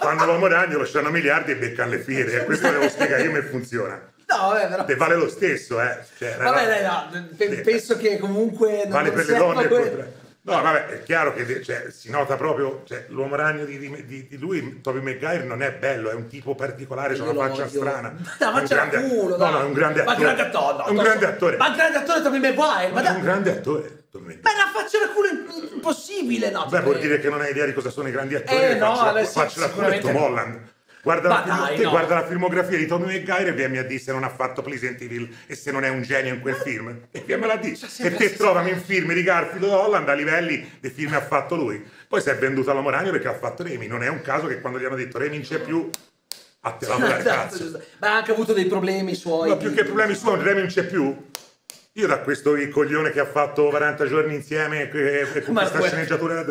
Speaker 2: Fanno l'uomo ragno, lo stanno miliardi e beccano le fiere. Questo devo spiegare io come funziona.
Speaker 1: No, vabbè, però.
Speaker 2: E vale lo stesso, eh. Cioè,
Speaker 1: Vabbè, dai, no,
Speaker 2: Sì.
Speaker 1: penso che comunque non
Speaker 2: Vale per le donne
Speaker 1: que-
Speaker 2: per- No, vabbè, è chiaro che cioè, si nota proprio, cioè, l'uomo ragno di, di, di lui, Toby Maguire, non è bello, è un tipo particolare, c'ha una faccia strana.
Speaker 1: No, ma c'è un culo,
Speaker 2: No, no, è un grande attore.
Speaker 1: Ma grande attore, no,
Speaker 2: è un grande attore.
Speaker 1: Ma grande attore Toby Maguire, ma
Speaker 2: è un grande attore.
Speaker 1: Ma la faccia da culo impossibile, no?
Speaker 2: Beh, vuol dire che non hai idea di cosa sono i grandi attori.
Speaker 1: Eh, no,
Speaker 2: faccia,
Speaker 1: adesso
Speaker 2: faccia la culo e Tom Holland. Guarda la,
Speaker 1: dai,
Speaker 2: film,
Speaker 1: no.
Speaker 2: guarda la, filmografia di Tommy Maguire e vieni a dire se non ha fatto Pleasant Evil e se non è un genio in quel film. E vieni a dire. E te trovami in film di Garfield Holland a livelli dei film che ha fatto lui. Poi si è venduto all'uomo ragno perché ha fatto Remy. Non è un caso che quando gli hanno detto Remy non c'è più, ha tirato la cazzo.
Speaker 1: Ma ha anche avuto dei problemi suoi.
Speaker 2: Ma più che problemi suoi, Remy non c'è più. Io da questo coglione che ha fatto 40 giorni insieme e, con questa sceneggiatura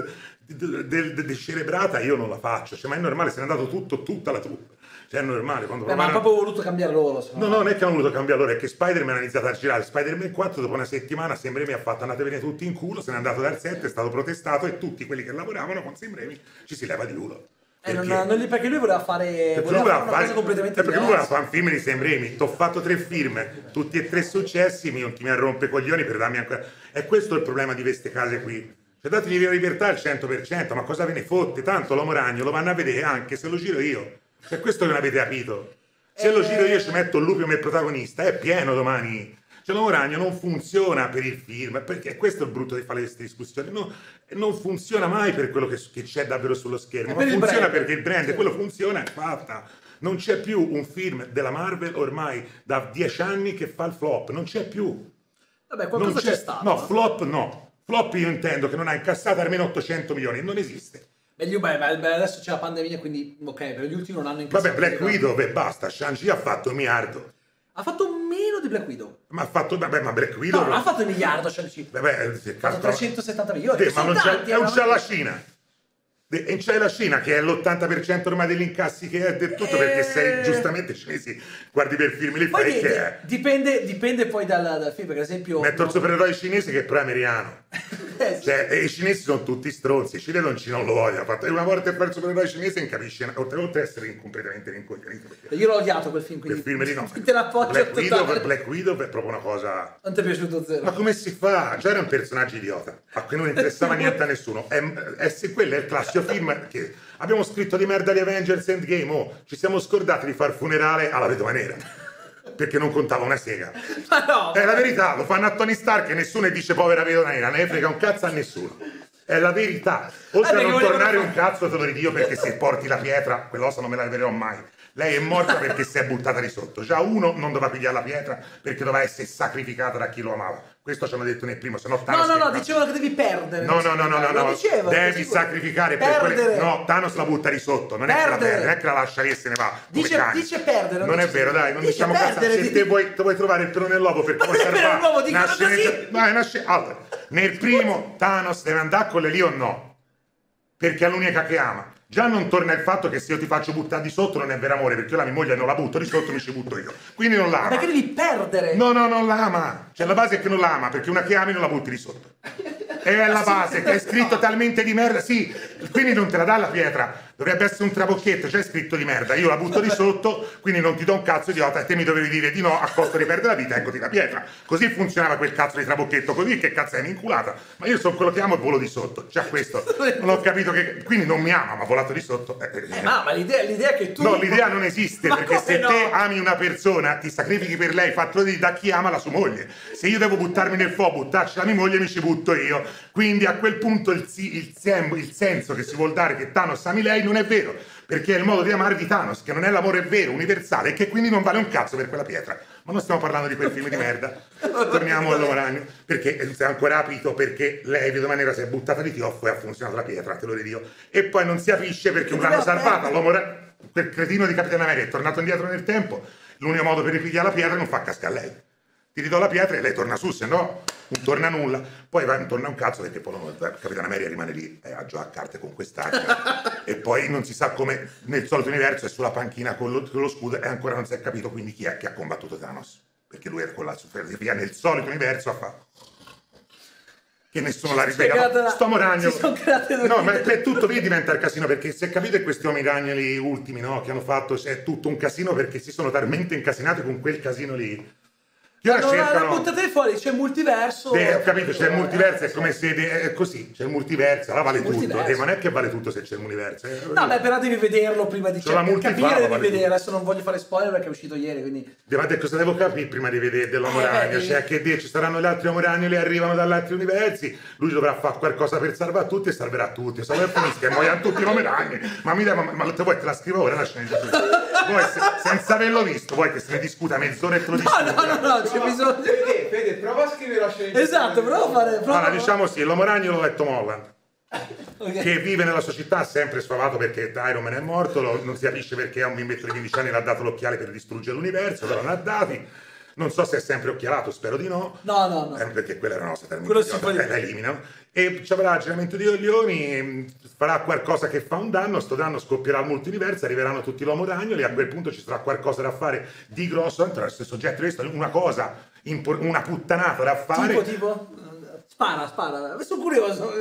Speaker 2: decelebrata io non la faccio, cioè, ma è normale, se n'è andato tutto, tutta la troupe. Cioè è normale. Quando
Speaker 1: Beh, ma hanno proprio voluto cambiare loro.
Speaker 2: No, no, non è che hanno voluto cambiare loro, è che Spider-Man ha iniziato a girare. Spider-Man 4 dopo una settimana Sam Raimi ha fatto andate bene tutti in culo, se n'è andato dal set, è stato protestato e tutti quelli che lavoravano con Sam Raimi ci si leva di culo.
Speaker 1: Eh, perché? Non, non perché lui voleva fare,
Speaker 2: perché
Speaker 1: voleva fare una
Speaker 2: fare,
Speaker 1: cosa completamente
Speaker 2: perché
Speaker 1: diversa.
Speaker 2: lui voleva fare un film di Sam Raimi. Ti ho fatto tre film, tutti e tre successi, mi a rompere coglioni per darmi ancora... E questo è il problema di queste case qui. Cioè dategli la libertà al 100%, ma cosa ve ne fotte? Tanto l'uomo ragno lo vanno a vedere anche se lo giro io. È questo che non avete capito. Se lo giro io ci metto il lupo come protagonista, è pieno domani. Cioè l'uomo ragno non funziona per il film, perché questo è il brutto di fare queste discussioni. No, non funziona mai per quello che, che c'è davvero sullo schermo, ma funziona brand. perché il brand, sì. quello funziona, è fatta. Non c'è più un film della Marvel ormai da dieci anni che fa il flop, non c'è più.
Speaker 1: Vabbè, qualcosa c'è, c'è stato.
Speaker 2: No, flop no. Flop io intendo che non ha incassato almeno 800 milioni, non esiste.
Speaker 1: Beh, beh, adesso c'è la pandemia, quindi ok, per gli ultimi non hanno incassato.
Speaker 2: Vabbè, Black Widow, beh, basta, Shang-Chi ha fatto un miliardo.
Speaker 1: Ha fatto meno di Black Widow.
Speaker 2: Ma ha fatto, vabbè, ma Black Widow...
Speaker 1: No, non ha fatto il miliardo Shang-Chi.
Speaker 2: Vabbè,
Speaker 1: ha fatto 370 milioni.
Speaker 2: Sì, ma non c'è, è un c'è la Cina. E c'è la Cina che è l'80% ormai degli incassi che è del tutto, perché sei giustamente cinesi, guardi per film li fai
Speaker 1: di,
Speaker 2: che è.
Speaker 1: Dipende, dipende poi dal, dal, film, per esempio...
Speaker 2: Metto no. il supereroe cinese che però è americano. eh, sì. cioè, e i cinesi sono tutti stronzi, i cinesi non lo vogliono. Fatto, una volta che fai il supereroe cinese non capisci, oltre, oltre a essere completamente rincoglionito.
Speaker 1: Io l'ho odiato quel film, quindi...
Speaker 2: Quel film lì no.
Speaker 1: Te l'appoggio
Speaker 2: Black Widow, per Black Widow è proprio una cosa...
Speaker 1: Non ti è piaciuto zero?
Speaker 2: Ma come si fa? Già era un personaggio idiota, a cui non interessava niente a nessuno. È, è, è, quello è il classico film che... Abbiamo scritto di merda di Avengers Endgame, oh, ci siamo scordati di far funerale alla vedova nera. Perché non contava una sega.
Speaker 1: Ma no!
Speaker 2: È la verità, lo fanno a Tony Stark e nessuno dice povera vedova nera, ne frega un cazzo a nessuno. È la verità. Oltre
Speaker 1: Eh,
Speaker 2: a non
Speaker 1: perché
Speaker 2: tornare un cazzo te lo ridio perché se porti la pietra, quell'ossa non me la leverò mai. Lei è morta perché si è buttata di sotto. Già uno non doveva pigliare la pietra perché doveva essere sacrificata da chi lo amava. Questo ci hanno detto nel primo, se no
Speaker 1: No,
Speaker 2: Thanos
Speaker 1: no, no,
Speaker 2: cazzo.
Speaker 1: dicevano che devi perdere.
Speaker 2: No, no, no, no, no, no.
Speaker 1: dicevano,
Speaker 2: devi sacrificare per quelle...
Speaker 1: Perdere.
Speaker 2: No, Thanos la butta di sotto, non è che la
Speaker 1: Perdere.
Speaker 2: perde, non è che la lascia lì e se ne va.
Speaker 1: Dice- dice perdere, non
Speaker 2: Non è vero, dai, non
Speaker 1: dice
Speaker 2: diciamo
Speaker 1: perdere,
Speaker 2: Se
Speaker 1: di-
Speaker 2: te vuoi, te vuoi trovare il pelo nell'uovo per
Speaker 1: Ma non è vero,
Speaker 2: conservare
Speaker 1: l'uovo, dicono così.
Speaker 2: Vai, una sce- Allora, nel primo Thanos deve andare con le lì o no? Perché è l'unica che ama. Già non torna il fatto che se io ti faccio buttare di sotto non è vero amore, perché io la mia moglie non la butto di sotto, mi ci butto io. Quindi non la ama.
Speaker 1: Perché devi perdere?
Speaker 2: No, no, non la ama. Cioè la base è che non la ama, perché una che ami non la butti di sotto. È la base, che è scritto talmente di merda. Sì, quindi non te la dà la pietra. Dovrebbe essere un trabocchetto, c'è scritto di merda. Io la butto di sotto, quindi non ti do un cazzo idiota e te mi dovevi dire di no a costo di perdere la vita, eccoti la pietra. Così funzionava quel cazzo di trabocchetto, così che cazzo è un'inculata. Ma io sono quello che amo e volo di sotto. C'è questo. Non ho capito che. Quindi non mi ama, ma volato di sotto. eh, eh,
Speaker 1: Eh, ma, ma l'idea, l'idea è che tu...
Speaker 2: No, l'idea non esiste
Speaker 1: Ma
Speaker 2: perché se
Speaker 1: no?
Speaker 2: te ami una persona, ti sacrifichi per lei, fatelo di da chi ama la sua moglie. Se io devo buttarmi nel fuoco, buttarci la mia moglie, mi ci butto io. Quindi a quel punto il, il il senso che si vuol dare che Thanos ami lei non è vero, perché è il modo di amare di Thanos, che non è l'amore vero, universale, e che quindi non vale un cazzo per quella pietra. Ma non stiamo parlando di quel film di merda. Torniamo all'uomo ragno, perché è ancora capito perché lei, vedova nera, si è buttata di tioffo e ha funzionato la pietra, te lo ridio. E poi non si capisce perché non l'hanno salvata, l'uomo quel cretino di Capitano America è tornato indietro nel tempo, l'unico modo per ripigliare la pietra è non fa cascare lei. Ti ridò la pietra e lei torna su, se no non torna nulla. Poi va, non torna un cazzo perché poi Capitano America rimane lì eh, a giocare a carte con quest'arca e poi non si sa come nel solito universo è sulla panchina con lo, con lo scudo e ancora non si è capito quindi chi è che ha combattuto Thanos. Perché lui era con la superia nel solito universo a fa che nessuno l'ha rispiegato.
Speaker 1: la-
Speaker 2: Sto moragno. No, ma è tutto lì diventa il casino perché capito che questi uomini ragnoli ultimi no, che hanno fatto è tutto un casino perché si sono talmente incasinati con quel casino lì Che ora
Speaker 1: Allora,
Speaker 2: cercano...
Speaker 1: buttate fuori, c'è il multiverso.
Speaker 2: Eh, ho capito, c'è il multiverso, è come se è così, c'è il multiverso, allora vale tutto. Eh, ma non è che vale tutto se c'è il multiverso. eh.
Speaker 1: No, beh, però devi vederlo prima di
Speaker 2: C'è la
Speaker 1: cioè, capire, devi
Speaker 2: vale
Speaker 1: vedere. Adesso non voglio fare spoiler perché è uscito ieri, quindi.
Speaker 2: Guardate cosa devo capire prima di vedere dell'uomo
Speaker 1: Eh, beh,
Speaker 2: cioè che dire, ci saranno gli altri uomo ragnoli, arrivano dagli altri universi, lui dovrà fare qualcosa per salvare tutti e salverà tutti, salverà finisca e muoiono tutti i uomini ragni, ma mi dai, ma, ma te vuoi te la scrivo ora la sceneggiatura? Vuoi, se- senza averlo visto, vuoi che se ne discuta mezz'ora e te lo
Speaker 1: No,
Speaker 2: discuta?
Speaker 1: no, no, no, c'è
Speaker 3: Prova-
Speaker 1: bisogno.
Speaker 3: Fede, Fede, prova a scrivere la sceneggiatura.
Speaker 1: Esatto, prova a fare. Prova
Speaker 2: Allora, diciamo sì, l'uomo ragno l'ho letto Holland.
Speaker 1: Ok.
Speaker 2: che vive nella sua città sempre sfavato perché Iron Man è morto, lo- non si capisce perché a un bimbetto di 15 anni le ha dato l'occhiale per distruggere l'universo, però ne ha dati. Non so se è sempre occhialato, spero di no.
Speaker 1: No, no, no.
Speaker 2: Eh, perché quella era
Speaker 1: si può
Speaker 2: termine,
Speaker 1: dire.
Speaker 2: la eliminano. E ci avrà aggiramento di coglioni, mh, farà qualcosa che fa un danno, sto danno scoppierà il multiverso, arriveranno tutti l'uomo ragnoli, a quel punto ci sarà qualcosa da fare di grosso, dentro il soggetto questo, una cosa, una puttanata da fare.
Speaker 1: Tipo, tipo. Spara, spara. Sono curioso.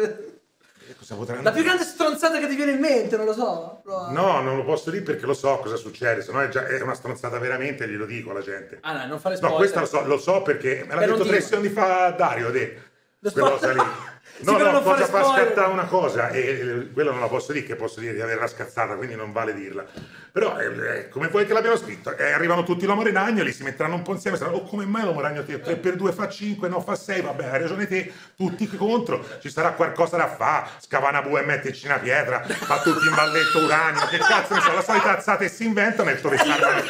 Speaker 2: Cosa potranno
Speaker 1: La più grande stronzata che ti viene in mente, non lo so. Prova.
Speaker 2: No, non lo posso dire perché lo so cosa succede, se no è, già, è una stronzata veramente, glielo dico alla gente.
Speaker 1: Ah, no, non fare
Speaker 2: No,
Speaker 1: spoiler.
Speaker 2: questa lo so, lo so perché me l'ha detto tre secondi fa Dario, te.
Speaker 1: Lo
Speaker 2: lì.
Speaker 1: Sì,
Speaker 2: No,
Speaker 1: però
Speaker 2: no,
Speaker 1: non fare
Speaker 2: cosa fa
Speaker 1: spoiler.
Speaker 2: scattare una cosa e quello non la posso dire che posso dire di averla scazzata, quindi non vale dirla. Però eh, eh, come vuoi che l'abbiano scritto? Eh, arrivano tutti l'uomo ragnoli, si metteranno un po' insieme, saranno, oh come mai l'uomo ragno 3 per 2 fa 5, no fa 6, vabbè hai ragione te, tutti contro, ci sarà qualcosa da fare, scava una bue e metterci una pietra, fa tutti in balletto uranio, che cazzo ne so, la solita alzata e si inventano e dove salvano,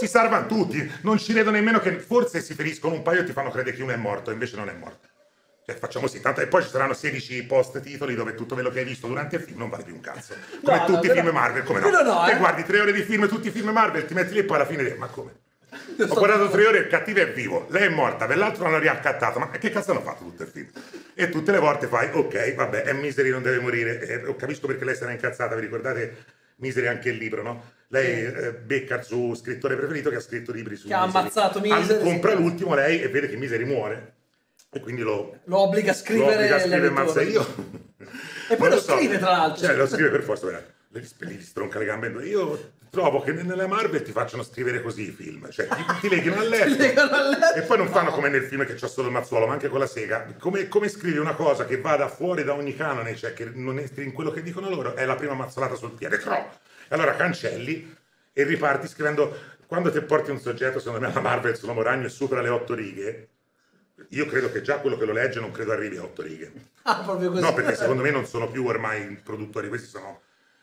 Speaker 2: si salvano tutti, non ci vedo nemmeno che forse si feriscono un paio e ti fanno credere che uno è morto, invece non è morto. Cioè, facciamo sì, tanto e poi ci saranno 16 post titoli dove tutto quello che hai visto durante il film non vale più un cazzo. Come
Speaker 1: No, no,
Speaker 2: tutti i
Speaker 1: però-
Speaker 2: film Marvel, come no?
Speaker 1: no,
Speaker 2: Te
Speaker 1: eh.
Speaker 2: guardi tre ore di film, tutti i film Marvel, ti metti lì e poi alla fine ma come? Ho guardato tre ore, il cattivo è vivo, lei è morta, quell'altro l'hanno riaccattato, ma che cazzo hanno fatto tutto il film? E tutte le volte fai, ok, vabbè, è Misery, non deve morire, e capisco perché lei sarà incazzata, vi ricordate Misery anche il libro, no? Lei eh, becca il suo scrittore preferito che ha scritto libri su
Speaker 1: Che ha
Speaker 2: Misery.
Speaker 1: ammazzato
Speaker 2: Al-
Speaker 1: Misery,
Speaker 2: compra l'ultimo lei e vede che Misery muore. E quindi lo,
Speaker 1: Lo obbliga a
Speaker 2: lo
Speaker 1: scrivere.
Speaker 2: obbliga a scrivere
Speaker 1: le
Speaker 2: ammazza
Speaker 1: avventure.
Speaker 2: io.
Speaker 1: E poi
Speaker 2: Non
Speaker 1: lo scrive, tra l'altro.
Speaker 2: Cioè, lo scrive per forza. Le gli stronca le gambe. Io trovo che nella Marvel ti facciano scrivere così i film. Cioè, ti, ti leghino al letto. E poi non fanno
Speaker 1: No.
Speaker 2: come nel film che c'è solo il mazzuolo, ma anche con la sega. Come, come scrivi una cosa che vada fuori da ogni canone, cioè che non entri in quello che dicono loro, è la prima mazzolata sul piede. Tro! E allora cancelli e riparti scrivendo. Quando ti porti un soggetto, secondo me, alla Marvel sull'uomo ragno e supera le otto righe, io credo che già quello che lo legge non credo arrivi a otto righe.
Speaker 1: Ah, proprio così.
Speaker 2: No, perché secondo me non sono più ormai produttori, questi sono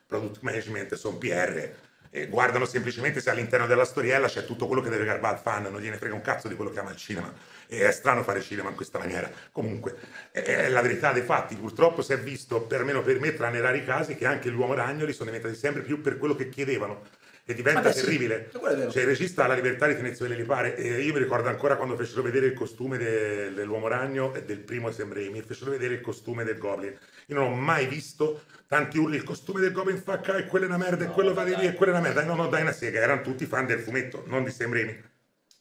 Speaker 2: product management, sono PR e guardano semplicemente se all'interno della storiella c'è tutto quello che deve garbare al fan, non gliene frega un cazzo di quello che ama il cinema. E è strano fare cinema in questa maniera. Comunque, è, la verità dei fatti. Purtroppo si è visto, perlomeno per me, tranne rari casi, che anche gli uomo ragnoli sono diventati sempre più per quello che chiedevano. E diventa
Speaker 1: sì,
Speaker 2: terribile.
Speaker 1: quello vero.
Speaker 2: Cioè, il regista ha la libertà di tenersi quelle li pare. E io mi ricordo ancora quando fecero vedere il costume de- dell'uomo ragno e del primo Sam Raimi, fecero vedere il costume del Goblin. Io non ho mai visto tanti urli, il costume del Goblin fa ca e quella è una merda, e quello va lì, e quella è una merda. No, no, dai una sega, erano tutti fan del fumetto, non di Sam Raimi.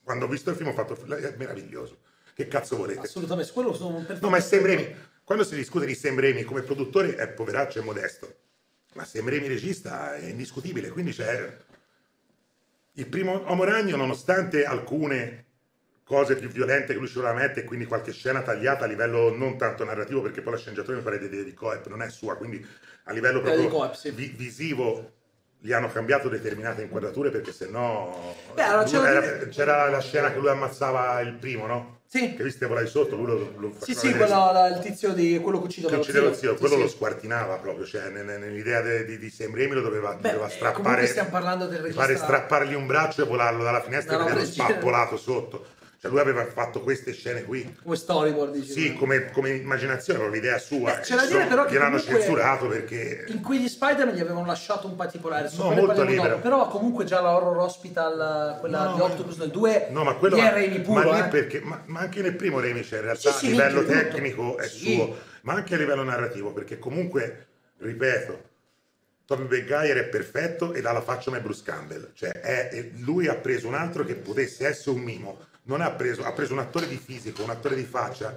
Speaker 2: Quando ho visto il film ho fatto, è meraviglioso. Che cazzo volete?
Speaker 1: Assolutamente, quello sono perfetto.
Speaker 2: No, ma Raimi. Quando si discute di Sam Raimi come produttore è poveraccio e modesto. Ma Sam Raimi regista è indiscutibile, quindi c'è... Il primo Uomo Ragno, nonostante alcune cose più violente che lui ci voleva mettere, quindi qualche scena tagliata a livello non tanto narrativo, perché poi la sceneggiatura mi pare di David Coep, non è sua, quindi a livello proprio
Speaker 1: Coep, sì.
Speaker 2: vi- visivo gli hanno cambiato determinate inquadrature perché sennò
Speaker 1: Beh, allora c'era-
Speaker 2: era- c'era la scena che lui ammazzava il primo, no?
Speaker 1: Sì.
Speaker 2: Che viste volare sotto, lui lo, lo
Speaker 1: Sì, sì, quello, la- il tizio di quello che uccideva lo
Speaker 2: uccideva lo zio,
Speaker 1: Sì,
Speaker 2: quello
Speaker 1: sì.
Speaker 2: lo squartinava proprio, cioè ne- ne- nell'idea de- di, di Sam Raimi lo doveva,
Speaker 1: Beh,
Speaker 2: doveva
Speaker 1: eh,
Speaker 2: strappare,
Speaker 1: stiamo parlando del regista-
Speaker 2: strappargli un braccio e volarlo dalla finestra e
Speaker 1: No, no,
Speaker 2: vederlo spappolato sotto. Cioè lui aveva fatto queste scene qui.
Speaker 1: Come storyboard, dici.
Speaker 2: Sì, come, come immaginazione, proprio l'idea sua.
Speaker 1: Beh, c'è da dire però che
Speaker 2: gliel'hanno censurato perché...
Speaker 1: In quegli Spider-Man gli avevano lasciato un particolare,
Speaker 2: No, molto
Speaker 1: parliamo dopo,
Speaker 2: libero.
Speaker 1: però comunque già la Horror Hospital, quella
Speaker 2: No,
Speaker 1: di Octopus nel 2,
Speaker 2: No, ma quello
Speaker 1: è Raimi puro,
Speaker 2: ma,
Speaker 1: eh.
Speaker 2: perché, ma, ma anche nel primo Raimi c'è in realtà
Speaker 1: Sì, sì,
Speaker 2: a livello
Speaker 1: tutto.
Speaker 2: tecnico è
Speaker 1: Sì.
Speaker 2: suo, ma anche a livello narrativo, perché comunque, ripeto, Tommy Maguire è perfetto ed ha la faccia come Bruce Campbell, cioè è- lui ha preso un altro che potesse essere un mimo, non ha preso, ha preso un attore di fisico, un attore di faccia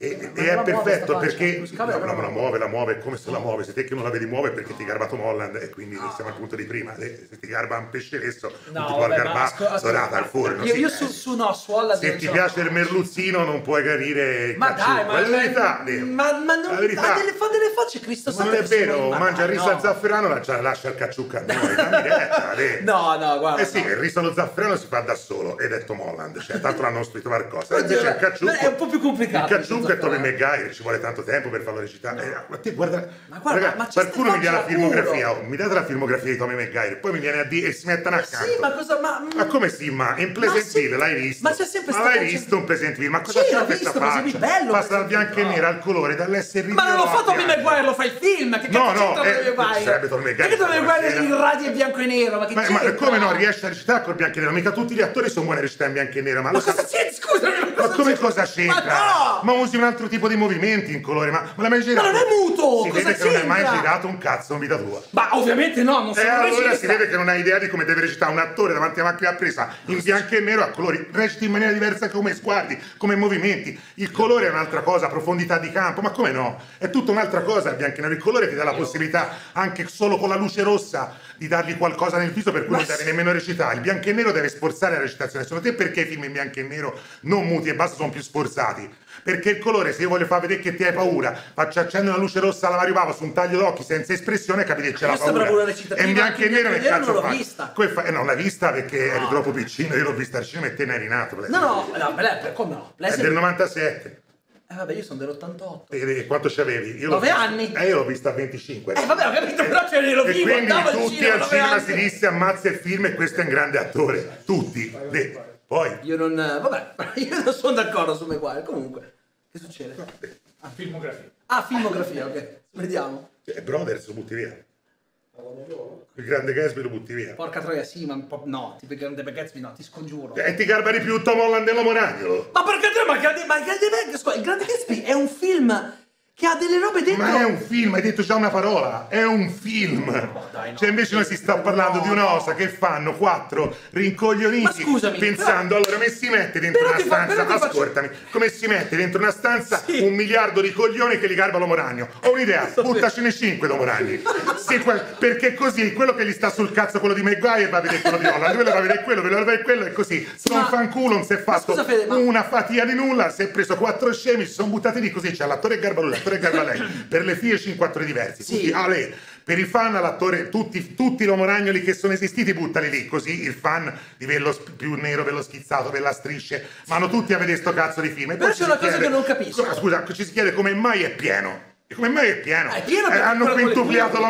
Speaker 2: E, e è
Speaker 1: la
Speaker 2: perfetto perché
Speaker 1: Campbell
Speaker 2: no, no, la muove, la muove come se la muove. Se te che non la vedi muove perché ti garba Tom Holland e quindi siamo al punto di prima. Se ti garba un pesce lesso, non ti può garbare dorata al forno.
Speaker 1: Io,
Speaker 2: sì.
Speaker 1: io su, su no, su Holland
Speaker 2: Se ti
Speaker 1: la
Speaker 2: piace il merluzzino non puoi capire il
Speaker 1: Ma dai,
Speaker 2: cacciucco.
Speaker 1: ma,
Speaker 2: la verità,
Speaker 1: ma, ma non,
Speaker 2: La verità.
Speaker 1: delle, fa delle facce Cristo
Speaker 2: Ma non è vero,
Speaker 1: ma
Speaker 2: mangia il
Speaker 1: dai,
Speaker 2: riso
Speaker 1: no.
Speaker 2: al zafferano, lascia, lascia il cacciucco a noi. dammi retta.
Speaker 1: No, no, guarda.
Speaker 2: Eh sì,
Speaker 1: no.
Speaker 2: il riso allo zafferano si fa da solo è Tom Holland, cioè tanto l'hanno scritto qualcosa. Invece il cacciucco
Speaker 1: è un po' più complicato,
Speaker 2: Il cacciucco
Speaker 1: il
Speaker 2: è Tommy. Maguire, ci vuole tanto tempo per farlo recitare. Eh, ma te guarda,
Speaker 1: Ma guarda,
Speaker 2: raga,
Speaker 1: ma c'è
Speaker 2: qualcuno mi dia la
Speaker 1: a
Speaker 2: filmografia, oh, mi date la filmografia di Tommy Maguire, poi mi viene a dire e si mettono
Speaker 1: Ma
Speaker 2: accanto.
Speaker 1: sì, ma cosa ma,
Speaker 2: Ma come sì, ma in Pleasantville
Speaker 1: sì,
Speaker 2: l'hai visto?
Speaker 1: ma c'è sempre
Speaker 2: Ma l'hai visto un Pleasantville? Ma cosa
Speaker 1: Sì,
Speaker 2: c'è questa
Speaker 1: ma
Speaker 2: faccia?
Speaker 1: bello
Speaker 2: Passa dal bianco e nero al colore, dall'essere
Speaker 1: Ma non lo fa Tommy
Speaker 2: a
Speaker 1: Maguire, lo fa il film. Che
Speaker 2: No,
Speaker 1: cazzo
Speaker 2: no,
Speaker 1: c'entra
Speaker 2: eh,
Speaker 1: Tommy
Speaker 2: sarebbe Tommy Maguire,
Speaker 1: Perché Tommy Maguire
Speaker 2: era-
Speaker 1: in radio è bianco e nero? Ma che
Speaker 2: Ma, ma come no, riesce a recitare col bianco e nero? Mica tutti gli attori sono buoni a recitare in bianco e nero, ma,
Speaker 1: Ma cosa
Speaker 2: sa-
Speaker 1: c'entra? Scusami, ma
Speaker 2: Ma come cosa c'entra?
Speaker 1: Ma no!
Speaker 2: usi un altro tipo di movimenti in colore, ma, ma l'hai mai girato?
Speaker 1: non è muto,
Speaker 2: Si
Speaker 1: cosa
Speaker 2: vede che non hai mai girato un cazzo in vita tua.
Speaker 1: Ma ovviamente no, non
Speaker 2: E
Speaker 1: sono
Speaker 2: allora
Speaker 1: regista.
Speaker 2: si vede che non hai idea di come deve recitare un attore davanti a macchina presa in bianco e nero a colori. Reciti in maniera diversa come sguardi, come movimenti. Il colore è un'altra cosa, profondità di campo, ma come no? È tutta un'altra cosa il bianco e nero. Il colore ti dà la possibilità, anche solo con la luce rossa, di dargli qualcosa nel viso per cui
Speaker 1: Ma
Speaker 2: non devi
Speaker 1: sì.
Speaker 2: nemmeno recitare. Il bianco e nero deve sforzare la recitazione. Secondo te perché i film in bianco e nero non muti e basta sono più sforzati? Perché il colore, se io voglio far vedere che ti hai paura, faccio accendere una luce rossa alla Mario Bava su un taglio d'occhi senza espressione, capite che c'è la paura. E in bianco e nero
Speaker 1: e nero
Speaker 2: cazzo
Speaker 1: l'ho vista.
Speaker 2: Eh, non l'hai vista perché eri
Speaker 1: No.
Speaker 2: troppo piccino, io l'ho vista al cinema e te ne eri nato.
Speaker 1: No, no, no, beh, come no? Lei
Speaker 2: È del 97.
Speaker 1: Eh vabbè, io sono dell'88.
Speaker 2: E, e quanto c'avevi? Io l'ho
Speaker 1: Nove
Speaker 2: vista-
Speaker 1: anni.
Speaker 2: Eh, io l'ho vista a 25.
Speaker 1: Eh vabbè, ho capito, però ce
Speaker 2: E
Speaker 1: vivo,
Speaker 2: quindi
Speaker 1: andavo al
Speaker 2: tutti al cinema si disse ammazza il film e questo è un grande attore. Tutti. Poi...
Speaker 1: Io non... Vabbè, io non sono d'accordo su Maguire. Comunque, che succede?
Speaker 4: Filmografia.
Speaker 1: Ah, filmografia, ok. Vediamo.
Speaker 2: Cioè, Brothers lo butti via. Il grande Gatsby lo butti via.
Speaker 1: Porca troia, sì, ma un po'... No, tipo il grande Gatsby no, ti scongiuro.
Speaker 2: E ti garba di più Tom Holland dell'uomo ragno.
Speaker 1: Ma perché te? Ma il grande, ma il grande, scusa, il grande Gatsby è un film che ha delle robe dentro...
Speaker 2: Ma è un film, hai detto già una parola, è un film.
Speaker 1: dai, no.
Speaker 2: Cioè invece noi si sta parlando
Speaker 1: No,
Speaker 2: di una
Speaker 1: no.
Speaker 2: cosa che fanno quattro rincoglioniti
Speaker 1: Ma scusami,
Speaker 2: pensando allora come si mette dentro
Speaker 1: Però
Speaker 2: una
Speaker 1: fa-
Speaker 2: stanza,
Speaker 1: però ti faccio-
Speaker 2: ascoltami, come si mette dentro una stanza
Speaker 1: Sì.
Speaker 2: un miliardo di coglioni che li garba l'uomo ragno. Ho un'idea, buttacene cinque d'uomo ragni. Sì, que- perché così quello che gli sta sul cazzo quello di Maguire va a vedere quello di Holland, quello va a vedere quello, quello va a vedere quello e così. Sono
Speaker 1: ma-
Speaker 2: un fanculo, non si è fatto
Speaker 1: scusa, Fede, ma-
Speaker 2: una fatia di nulla, si è preso quattro scemi, si sono buttati lì così, c'è l'attore garba lui, l'attore lei, per le cinque attori diversi,
Speaker 1: Sì.
Speaker 2: tutti, ah, lei, per i fan l'attore, tutti, tutti i romoragnoli che sono esistiti buttali lì, così il fan di vello più nero, vello schizzato, vella strisce, vanno tutti a vedere sto cazzo di film. E
Speaker 1: Però c'è una cosa
Speaker 2: chiede-
Speaker 1: che non capisco.
Speaker 2: co- Scusa, ci si chiede come mai è pieno. E come mai è pieno?
Speaker 1: È pieno perché
Speaker 2: hanno quintupliato
Speaker 1: figlie.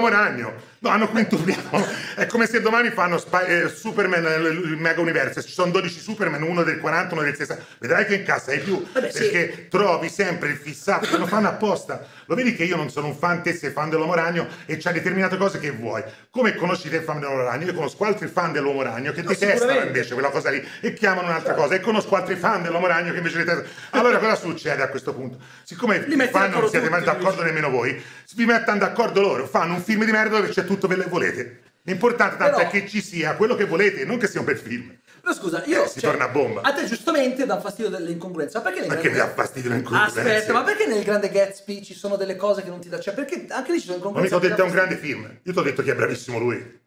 Speaker 2: No, hanno quintupliato. È come se domani fanno eh, Superman, il mega universo. Ci sono 12 Superman, uno del 40, uno del 60. Vedrai che incassa di più.
Speaker 1: Vabbè, sì.
Speaker 2: perché trovi sempre il fissato lo fanno apposta. Lo vedi che io non sono un fan, te sei fan dell'uomo ragno e c'hai determinate cose che vuoi. Come conosci te il fan dell'uomo ragno? Io conosco altri fan dell'uomo ragno che
Speaker 1: No,
Speaker 2: detestano invece quella cosa lì e chiamano un'altra cosa. E conosco altri fan dell'uomo ragno che invece detestano. Allora cosa succede a questo punto? Siccome fan non siete mai d'accordo nemmeno voi, vi mettano d'accordo loro, fanno un film di merda dove c'è tutto quello che volete. L'importante tanto
Speaker 1: Però-
Speaker 2: è che ci sia quello che volete, non che sia un bel film.
Speaker 1: Però scusa, io...
Speaker 2: Eh, si torna a bomba.
Speaker 1: A te giustamente dà fastidio. Ma perché nel
Speaker 2: Ma
Speaker 1: grande-
Speaker 2: mi dà fastidio le incongruenze?
Speaker 1: Aspetta, ma perché nel grande Gatsby ci sono delle cose che non ti dà... Cioè, perché anche lì ci sono
Speaker 2: Ma
Speaker 1: incongruenze...
Speaker 2: mica ho
Speaker 1: che
Speaker 2: detto è un grande film. Io ti ho detto che è bravissimo lui.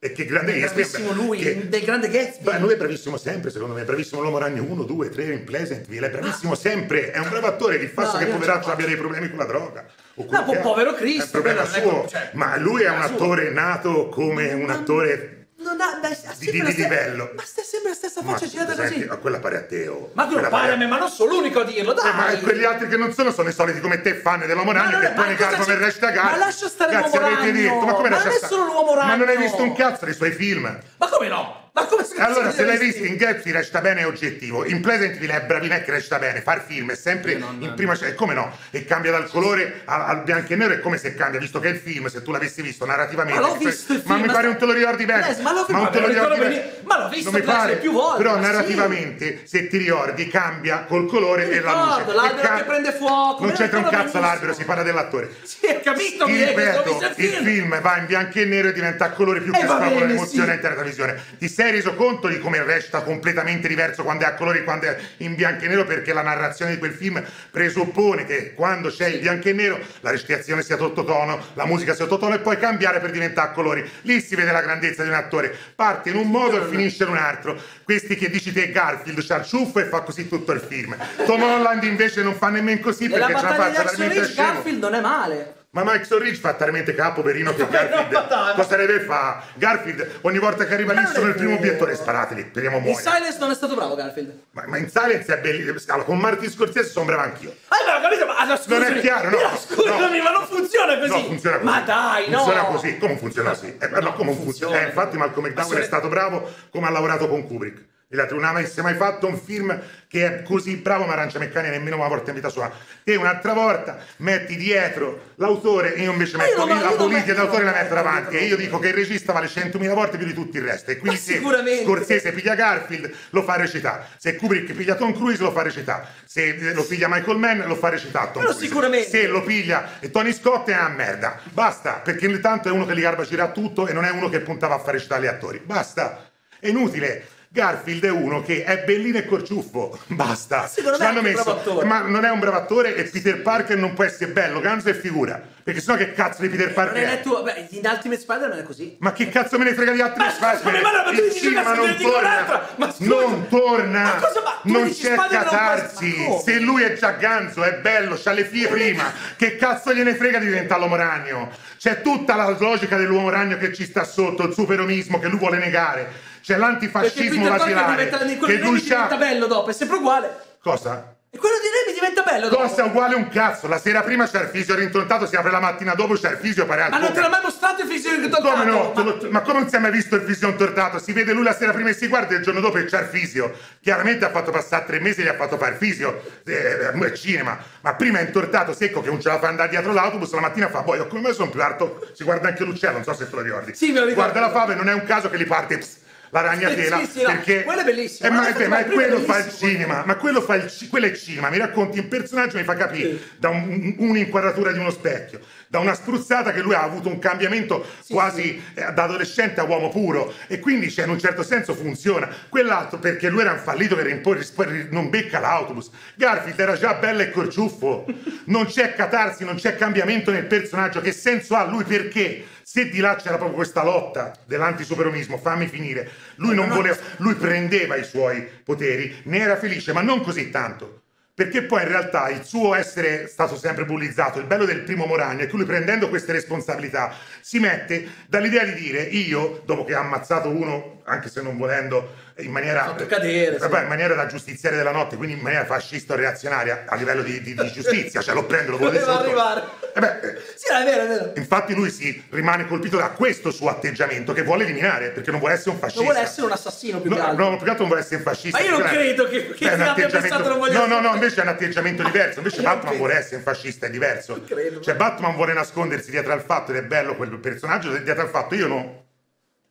Speaker 2: E che grande
Speaker 1: È bravissimo lui,
Speaker 2: che-
Speaker 1: del grande Gatsby.
Speaker 2: Beh, lui è bravissimo sempre, secondo me, è bravissimo l'uomo ragno 1, 2, 3 in Pleasantville, è bravissimo sempre, è un bravo attore, il fatto
Speaker 1: No,
Speaker 2: che poveraccio abbia dei problemi con la droga.
Speaker 1: No, po- povero
Speaker 2: è
Speaker 1: Cristo,
Speaker 2: problema
Speaker 1: è
Speaker 2: suo,
Speaker 1: colpa- cioè,
Speaker 2: ma lui è un
Speaker 1: problema suo.
Speaker 2: attore nato come un
Speaker 1: Ma-
Speaker 2: attore
Speaker 1: Non ha... Ha
Speaker 2: di, di- di livello.
Speaker 1: Ma sta sempre la stessa
Speaker 2: Ma
Speaker 1: faccia girata
Speaker 2: senti,
Speaker 1: così.
Speaker 2: a quella pare a te, oh.
Speaker 1: Ma
Speaker 2: Quella
Speaker 1: pare a me, ma non sono l'unico a dirlo, dai!
Speaker 2: Eh, ma quegli altri che non sono sono i soliti come te fan dell'uomo
Speaker 1: Ma
Speaker 2: ragno che poi
Speaker 1: ma
Speaker 2: ne
Speaker 1: c'è-
Speaker 2: per resta
Speaker 1: ma lascia stare
Speaker 2: Cazzo
Speaker 1: l'uomo ragno!
Speaker 2: detto, ma come
Speaker 1: Ma
Speaker 2: lascia stare?
Speaker 1: solo l'uomo
Speaker 2: Ma non hai visto un cazzo dei suoi film?
Speaker 1: Ma come no? Ma come si
Speaker 2: allora se l'hai visto in Gatsby recita bene è oggettivo in Pleasantville è bravinette recita bene far film è sempre
Speaker 1: non-
Speaker 2: in prima e come no e cambia dal colore al, al bianco e nero è come se cambia visto che è il film se tu l'avessi visto narrativamente
Speaker 1: Ma
Speaker 2: che
Speaker 1: visto il
Speaker 2: ma
Speaker 1: film,
Speaker 2: mi pare non te lo ricordi bene
Speaker 1: ma l'ho-
Speaker 2: non
Speaker 1: ma
Speaker 2: te lo ricordi
Speaker 1: bene- ma l'ho visto
Speaker 2: non mi pare
Speaker 1: più volte,
Speaker 2: però
Speaker 1: ma sì.
Speaker 2: narrativamente se ti ricordi cambia col colore
Speaker 1: Mi
Speaker 2: e la luce
Speaker 1: l'albero
Speaker 2: E
Speaker 1: che prende fuoco,
Speaker 2: non c'entra un cazzo l'albero si parla dell'attore
Speaker 1: Sì, hai capito,
Speaker 2: ti ripeto,
Speaker 1: visto il
Speaker 2: il
Speaker 1: film.
Speaker 2: film va in bianco e nero e diventa a colore più che l'emozione
Speaker 1: sì.
Speaker 2: in televisione. Ti sei reso conto di come recita completamente diverso quando è a colori e quando è in bianco e nero perché la narrazione di quel film presuppone che quando c'è il bianco e nero la recitazione sia sottotono, la musica sia sottotono e poi cambiare per diventare a colori. Lì si vede la grandezza di un attore, parte in un modo e finisce in un altro. Questi che dici te Garfield c'ha il ciuffo e fa così tutto il film. Tom Holland invece non fa nemmeno così perché ce la faccia veramente scemo.
Speaker 1: Garfield non è male.
Speaker 2: Ma Mike Ridge fa talmente capo, poverino, che Garfield cosa deve fare? Garfield ogni volta che arriva lì sono il primo obiettore, sparateli, speriamo
Speaker 1: In
Speaker 2: muoia.
Speaker 1: Silence non è stato bravo Garfield.
Speaker 2: Ma, ma in Silence è bellissimo. Allora, con Martin Scorsese sono bravo anch'io.
Speaker 1: Allora, capito, ma allora,
Speaker 2: Non è
Speaker 1: scusami,
Speaker 2: chiaro, no,
Speaker 1: però, scusami,
Speaker 2: no.
Speaker 1: ma non funziona così.
Speaker 2: No, funziona così.
Speaker 1: Ma dai, no.
Speaker 2: Funziona così. Come funziona così? Eh, no, come funziona?
Speaker 1: funziona.
Speaker 2: Eh, infatti Malcolm McDowell è stato bravo come ha lavorato con Kubrick. Non ha mai, si è mai fatto un film che è così bravo ma Arancia Meccanica nemmeno una volta in vita sua. Te un'altra volta metti dietro l'autore e io invece metto
Speaker 1: io
Speaker 2: lì la politica
Speaker 1: metto-
Speaker 2: dell'autore e la metto davanti. E io dico che il regista vale 100.000 volte più di tutto il resto. E quindi se
Speaker 1: sicuramente.
Speaker 2: Scorsese piglia Garfield lo fa recitare. Se Kubrick piglia Tom Cruise lo fa recitare. Se lo piglia Michael Mann lo fa recitare Tom Cruise.
Speaker 1: sicuramente.
Speaker 2: Se lo piglia e Tony Scott è una merda. Basta, perché ogni tanto è uno che li garba girare tutto e non è uno che puntava a fare recitare gli attori. Basta. È inutile. Garfield è uno che è bellino e corciuffo. Basta.
Speaker 1: Secondo me è un bravo attore.
Speaker 2: ma non è un bravo attore e Peter Parker non può essere bello. Ganzo è figura. Perché sennò che cazzo di Peter
Speaker 1: Non
Speaker 2: Parker
Speaker 1: è
Speaker 2: è?
Speaker 1: letto, beh, in Ultimate Spider-Man è così.
Speaker 2: Ma che cazzo me ne frega di altri
Speaker 1: Ma
Speaker 2: Spider-Man?
Speaker 1: ma ma tu
Speaker 2: Il cinema non torna.
Speaker 1: Ma scusa.
Speaker 2: non torna.
Speaker 1: Ma cosa- ma
Speaker 2: non c'è
Speaker 1: non
Speaker 2: catarsi. Se lui è già ganzo, è bello, c'ha le fie prima. Che cazzo gliene frega di diventare l'uomo ragno? C'è tutta la logica dell'uomo ragno che ci sta sotto, il superomismo che lui vuole negare. C'è l'antifascismo basilare.
Speaker 1: diventa,
Speaker 2: Che
Speaker 1: di
Speaker 2: lui
Speaker 1: diventa bello dopo, è sempre uguale.
Speaker 2: Cosa?
Speaker 1: E quello di Raimi diventa bello dopo.
Speaker 2: Cosa uguale un cazzo? La sera prima c'è il fisio rintontato, si apre la mattina dopo c'è il fisio pare al
Speaker 1: Ma non te l'ha mai mostrato il fisio che
Speaker 2: Come no?
Speaker 1: Ma...
Speaker 2: ma come non si è mai visto il fisio intortato? Si vede lui la sera prima e si guarda e il giorno dopo c'è il fisio. Chiaramente ha fatto passare tre mesi e gli ha fatto fare il fisio. Eh, è cinema. Ma prima è intortato secco che non ce la fa andare dietro l'autobus, la mattina fa boia, come mai sono più alto? Si guarda anche l'uccello, non so se te lo ricordi.
Speaker 1: Sì, me lo ricordo.
Speaker 2: Guarda la fave, non è un caso che gli parte ps, la ragnatela.
Speaker 1: Sì, sì, sì, no,
Speaker 2: perché...
Speaker 1: quello è bellissimo.
Speaker 2: Eh, ma, eh, ma è
Speaker 1: quello è
Speaker 2: fa il cinema, ma quello fa il quello è il cinema. Mi racconti un personaggio, mi fa capire da un- un'inquadratura di uno specchio, da una spruzzata che lui ha avuto un cambiamento quasi eh, da adolescente a uomo puro e quindi cioè, in un certo senso funziona. Quell'altro perché lui era un fallito per imporre, non becca l'autobus. Garfield era già bello e corciuffo. Non c'è catarsi, non c'è cambiamento nel personaggio. Che senso ha lui perché? Se di là c'era proprio questa lotta dell'antisuperomismo, fammi finire. Lui non voleva, lui prendeva i suoi poteri, ne era felice, ma non così tanto. Perché poi in realtà il suo essere stato sempre bullizzato, il bello del primo Moragno è che lui prendendo queste responsabilità si mette dall'idea di dire io, dopo che ha ammazzato uno, anche se non volendo, in maniera,
Speaker 1: Fatto cadere, sì.
Speaker 2: vabbè, in maniera da giustiziere della notte, quindi in maniera fascista o reazionaria a livello di, di- di giustizia, cioè lo prendo, lo vuole
Speaker 1: Doveva
Speaker 2: sotto.
Speaker 1: arrivare.
Speaker 2: Eh beh, eh,
Speaker 1: Sì, è vero, è vero.
Speaker 2: Infatti lui si rimane colpito da questo suo atteggiamento che vuole eliminare perché non vuole essere un fascista.
Speaker 1: Non vuole essere un assassino più
Speaker 2: No,
Speaker 1: che altro.
Speaker 2: no, più che altro non vuole essere un fascista.
Speaker 1: Ma io non credo che- che
Speaker 2: è un
Speaker 1: abbia pensato non voglia
Speaker 2: No, no, no, invece è un atteggiamento diverso. Invece Batman vuole essere un fascista, è diverso.
Speaker 1: Non credo.
Speaker 2: Cioè Batman vuole nascondersi dietro al fatto, ed è bello quel personaggio, dietro al fatto io no,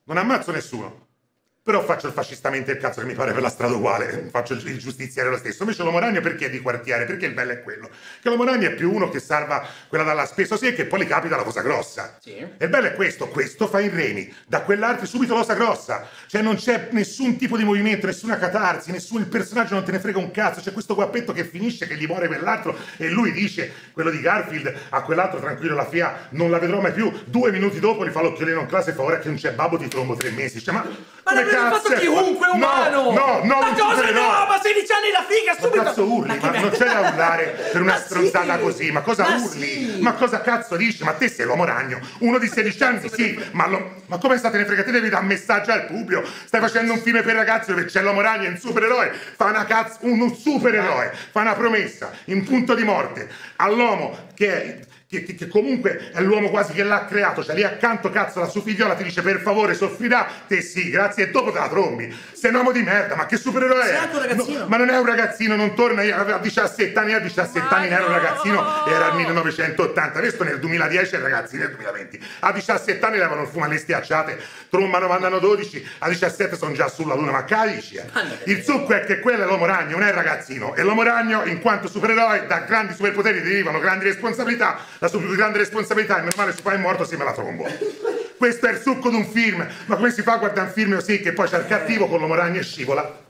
Speaker 2: non ammazzo nessuno. Però faccio il fascistamente il cazzo che mi pare per la strada uguale, faccio il giustiziere lo stesso. Invece l'uomo ragno perché è di quartiere? Perché il bello è quello. Che l'uomo ragno è più uno che salva quella dalla spesa sì e che poi gli capita la cosa grossa.
Speaker 1: Sì.
Speaker 2: E il bello è questo, questo fa in remi, da quell'arte subito l'osa grossa. Cioè non c'è nessun tipo di movimento, nessuna catarsi, nessun il personaggio non te ne frega un cazzo. C'è questo guappetto che finisce, che gli muore quell'altro e lui dice, quello di Garfield, a quell'altro tranquillo la FIA, non la vedrò mai più. Due minuti dopo gli fa l'occhiolino in classe e fa ora che non c'è babbo ti trombo tre mesi. Cioè, ma
Speaker 1: Ma l'avrebbe fatto chiunque
Speaker 2: No,
Speaker 1: umano!
Speaker 2: No, no,
Speaker 1: Ma
Speaker 2: non
Speaker 1: cosa
Speaker 2: supereroe.
Speaker 1: no? Ma 16 anni la figa,
Speaker 2: Ma
Speaker 1: subito!
Speaker 2: cazzo urli? Ma,
Speaker 1: me-
Speaker 2: non c'è da urlare per una
Speaker 1: Ma
Speaker 2: stronzata
Speaker 1: sì!
Speaker 2: così, ma cosa
Speaker 1: Ma
Speaker 2: urli?
Speaker 1: sì!
Speaker 2: Ma cosa cazzo dici? Ma te sei l'uomo ragno, uno di 16 anni, sì, ma, lo- ma come state ne fregate? Devi dare un messaggio al pubblico. Stai facendo un film per ragazzi dove c'è l'uomo ragno, è un supereroe, fa una cazzo, un, un supereroe, fa una promessa in punto di morte all'uomo che è che, che- che comunque è l'uomo quasi che l'ha creato, cioè lì accanto cazzo la sua figliola ti dice per favore soffrirà, te sì, grazie e dopo te la trombi. Sei un uomo di merda, ma che supereroe
Speaker 1: Sei
Speaker 2: è?
Speaker 1: ragazzino.
Speaker 2: No, ma non è un ragazzino, non torna, avevo 17 anni, a 17
Speaker 1: Ma
Speaker 2: anni non ero un
Speaker 1: no!
Speaker 2: ragazzino, era il 1980, adesso nel 2010 e ragazzi nel 2020. A 17 anni levano il fumo alle stiacciate, trombano quando hanno 12, a 17 sono già sulla luna, ma cadici. eh.
Speaker 1: No.
Speaker 2: Il succo è che quello è l'uomo ragno, non è il ragazzino. E l'uomo ragno, in quanto supereroe, da grandi superpoteri derivano grandi responsabilità. La sua più grande responsabilità è meno male se poi è morto se me la trombo. questo è il succo di un film. Ma come si fa a guardare un film così che poi c'è il cattivo con l'uomo ragno e scivola?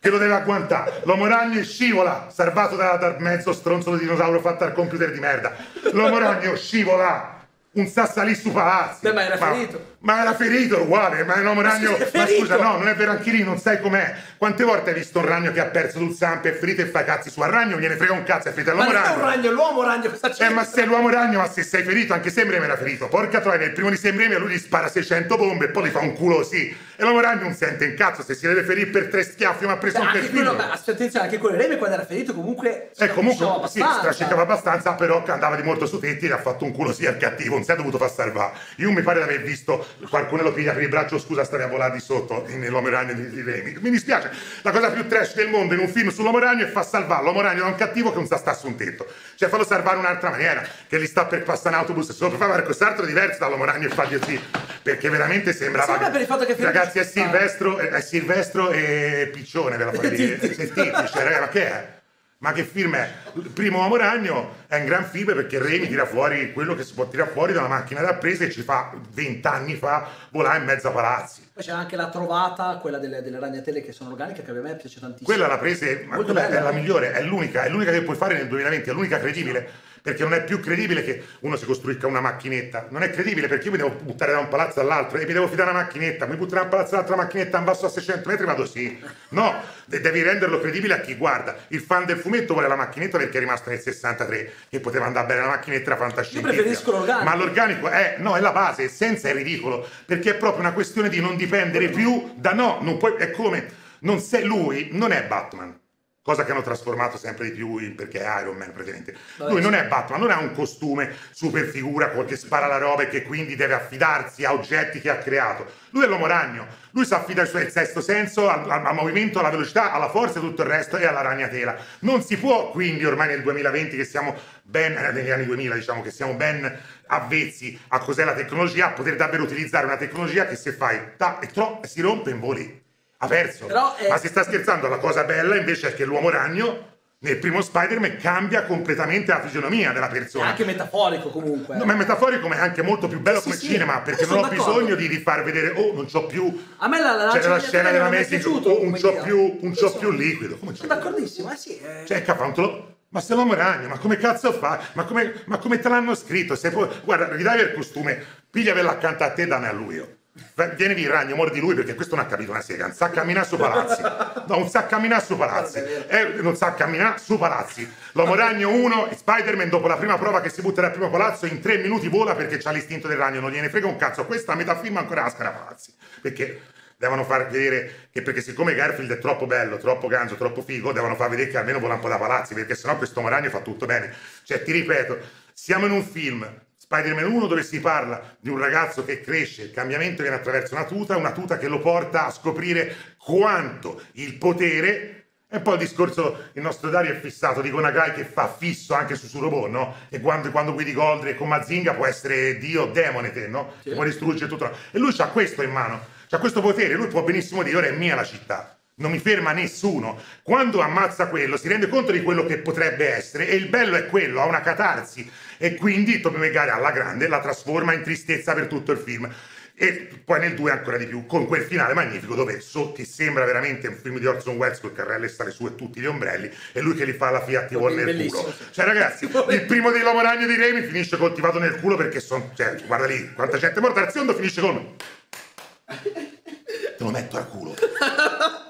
Speaker 2: Che lo deve agguantare. L'uomo ragno e scivola, salvato da, da mezzo stronzo di dinosauro fatto al computer di merda. L'uomo ragno scivola un sassalì su palazzi.
Speaker 1: Beh, ma era ferito.
Speaker 2: Ma era ferito uguale, ma è un uomo ragno. Ma scusa, no, non è vero anche lì, non sai com'è. Quante volte hai visto un ragno che ha perso sul zampe, è ferito e fa cazzi su al ragno, gliene frega un cazzo, è ferito
Speaker 1: all'uomo
Speaker 2: ragno.
Speaker 1: Ma non è un ragno, l'uomo ragno cosa c'è?
Speaker 2: Eh, ma se l'uomo ragno, ma se sei ferito, anche Sembreme era ferito. Porca troia, nel primo di Sembreme lui gli spara 600 bombe e poi gli fa un culo così. E l'uomo ragno non sente un cazzo, se si deve ferire per tre schiaffi, ma ha preso
Speaker 1: Beh,
Speaker 2: un
Speaker 1: anche
Speaker 2: perfino.
Speaker 1: beh, attenzione, anche quello Reme quando era ferito comunque
Speaker 2: Eh, comunque, sì,
Speaker 1: abbastanza.
Speaker 2: strascicava abbastanza, però andava di molto su tetti e ha fatto un culo sia al cattivo, non si è dovuto far salvare. Io mi pare di aver visto qualcuno lo piglia per il braccio, scusa, stavi a volare di sotto nell'uomo ragno di, di Remi. Mi dispiace, la cosa più trash del mondo in un film sull'uomo ragno è far salvare l'uomo ragno da un cattivo che non sa stare su un tetto. Cioè farlo salvare un'altra maniera, che gli sta per passare un autobus sopra, fa fare quest'altro diverso dall'uomo ragno e fargli così, perché veramente sembrava...
Speaker 1: Sì, ma per il fatto che
Speaker 2: Ragazzi, è Silvestro, è Silvestro e Piccione, ve la fai dire. E Titti, cioè, raga, ma che è? Ma che film è? Il primo Uomo Ragno è un gran film perché Remy tira fuori quello che si può tirare fuori da una macchina da presa e ci fa vent'anni fa volare in mezzo a palazzi.
Speaker 1: Poi c'è anche la trovata, quella delle, delle ragnatele che sono organiche, che a me piace tantissimo.
Speaker 2: Quella la prese, ma quella
Speaker 1: bella,
Speaker 2: è la migliore, è l'unica, è l'unica che puoi fare nel 2020, è l'unica credibile. Perché non è più credibile che uno si costruisca una macchinetta. Non è credibile perché io mi devo buttare da un palazzo all'altro e mi devo fidare una macchinetta. Mi butto da un palazzo all'altra macchinetta, in basso a 600 metri, vado sì. No, de- devi renderlo credibile a chi guarda. Il fan del fumetto vuole la macchinetta perché è rimasto nel 63, che poteva andare bene la macchinetta, era fantascientifica.
Speaker 1: Io preferisco l'organico.
Speaker 2: Ma l'organico è, no, è la base, senza è ridicolo, perché è proprio una questione di non dipendere più da no, non puoi, è come, non sei lui, non è Batman. Cosa che hanno trasformato sempre di più in- perché è Iron Man praticamente. Lui non è Batman, non ha un costume super figura che spara la roba e che quindi deve affidarsi a oggetti che ha creato. Lui è l'uomo ragno, lui si affida al suo sesto senso, al, al- al movimento, alla velocità, alla forza e tutto il resto e alla ragnatela. Non si può quindi ormai nel 2020 che siamo ben, eh, negli anni 2000 diciamo che siamo ben avvezzi a cos'è la tecnologia, poter davvero utilizzare una tecnologia che se fai ta e tro si rompe in voli. Ha perso.
Speaker 1: Però è-
Speaker 2: Ma si sta scherzando, la cosa bella invece è che l'uomo ragno nel primo Spider-Man cambia completamente la fisionomia della
Speaker 1: È
Speaker 2: persona.
Speaker 1: anche metaforico comunque.
Speaker 2: No, ma è metaforico, ma è anche molto più bello
Speaker 1: Sì,
Speaker 2: come
Speaker 1: sì,
Speaker 2: cinema, perché
Speaker 1: io
Speaker 2: non ho
Speaker 1: d'accordo.
Speaker 2: bisogno di, di far vedere, oh, non c'ho più.
Speaker 1: A me la, la
Speaker 2: C'era la scena della
Speaker 1: è
Speaker 2: Messi, oh, un c'ho più, un c'ho
Speaker 1: Sì,
Speaker 2: più liquido. Come?
Speaker 1: Sono d'accordissimo, eh sì. eh.
Speaker 2: Cioè, cafantolo. Ma se l'uomo ragno, ma come cazzo fa? Ma come, ma come te l'hanno scritto? Se poi, guarda, ridai il costume, pigliavelo accanto a te, dammi a lui. oh. Vieni il ragno, mordi lui perché questo non ha capito una sega, non sa camminare su palazzi. No, non sa camminare su palazzi. Eh, non sa camminare su palazzi. L'uomo ragno 1, Spider-Man dopo la prima prova che si butta dal primo palazzo in tre minuti vola perché c'ha l'istinto del ragno, non gliene frega un cazzo. Questa metà film ancora ascara palazzi. Perché devono far vedere che perché siccome Garfield è troppo bello, troppo ganzo, troppo figo, devono far vedere che almeno vola un po' da palazzi, perché sennò questo Moragno fa tutto bene. Cioè, ti ripeto, siamo in un film, Spider-Man 1, dove si parla di un ragazzo che cresce, il cambiamento viene attraverso una tuta, una tuta che lo porta a scoprire quanto il potere e poi il discorso, il nostro Dario è fissato di Gonagai che fa fisso anche su Surobon, no? E quando, quando guidi Goldre con Mazinga può essere Dio, demone te, no? Che può distruggere tutto. E lui ha questo in mano, ha questo potere, lui può benissimo dire ora è mia la città. Non mi ferma nessuno. Quando ammazza quello si rende conto di quello che potrebbe essere e il bello è quello, ha una catarsi e quindi Tobey Maguire alla grande la trasforma in tristezza per tutto il film. E poi nel 2 ancora di più, con quel finale magnifico dove so che sembra veramente un film di Orson Welles con il carrello e stare su e tutti gli ombrelli e lui che li fa la Fiat ti vuole nel culo. Cioè ragazzi, il primo dei L'Uomo Ragno di Remi finisce coltivato nel culo perché sono... Cioè, guarda lì, quanta gente è morta, l'azione finisce con... Te lo metto al culo.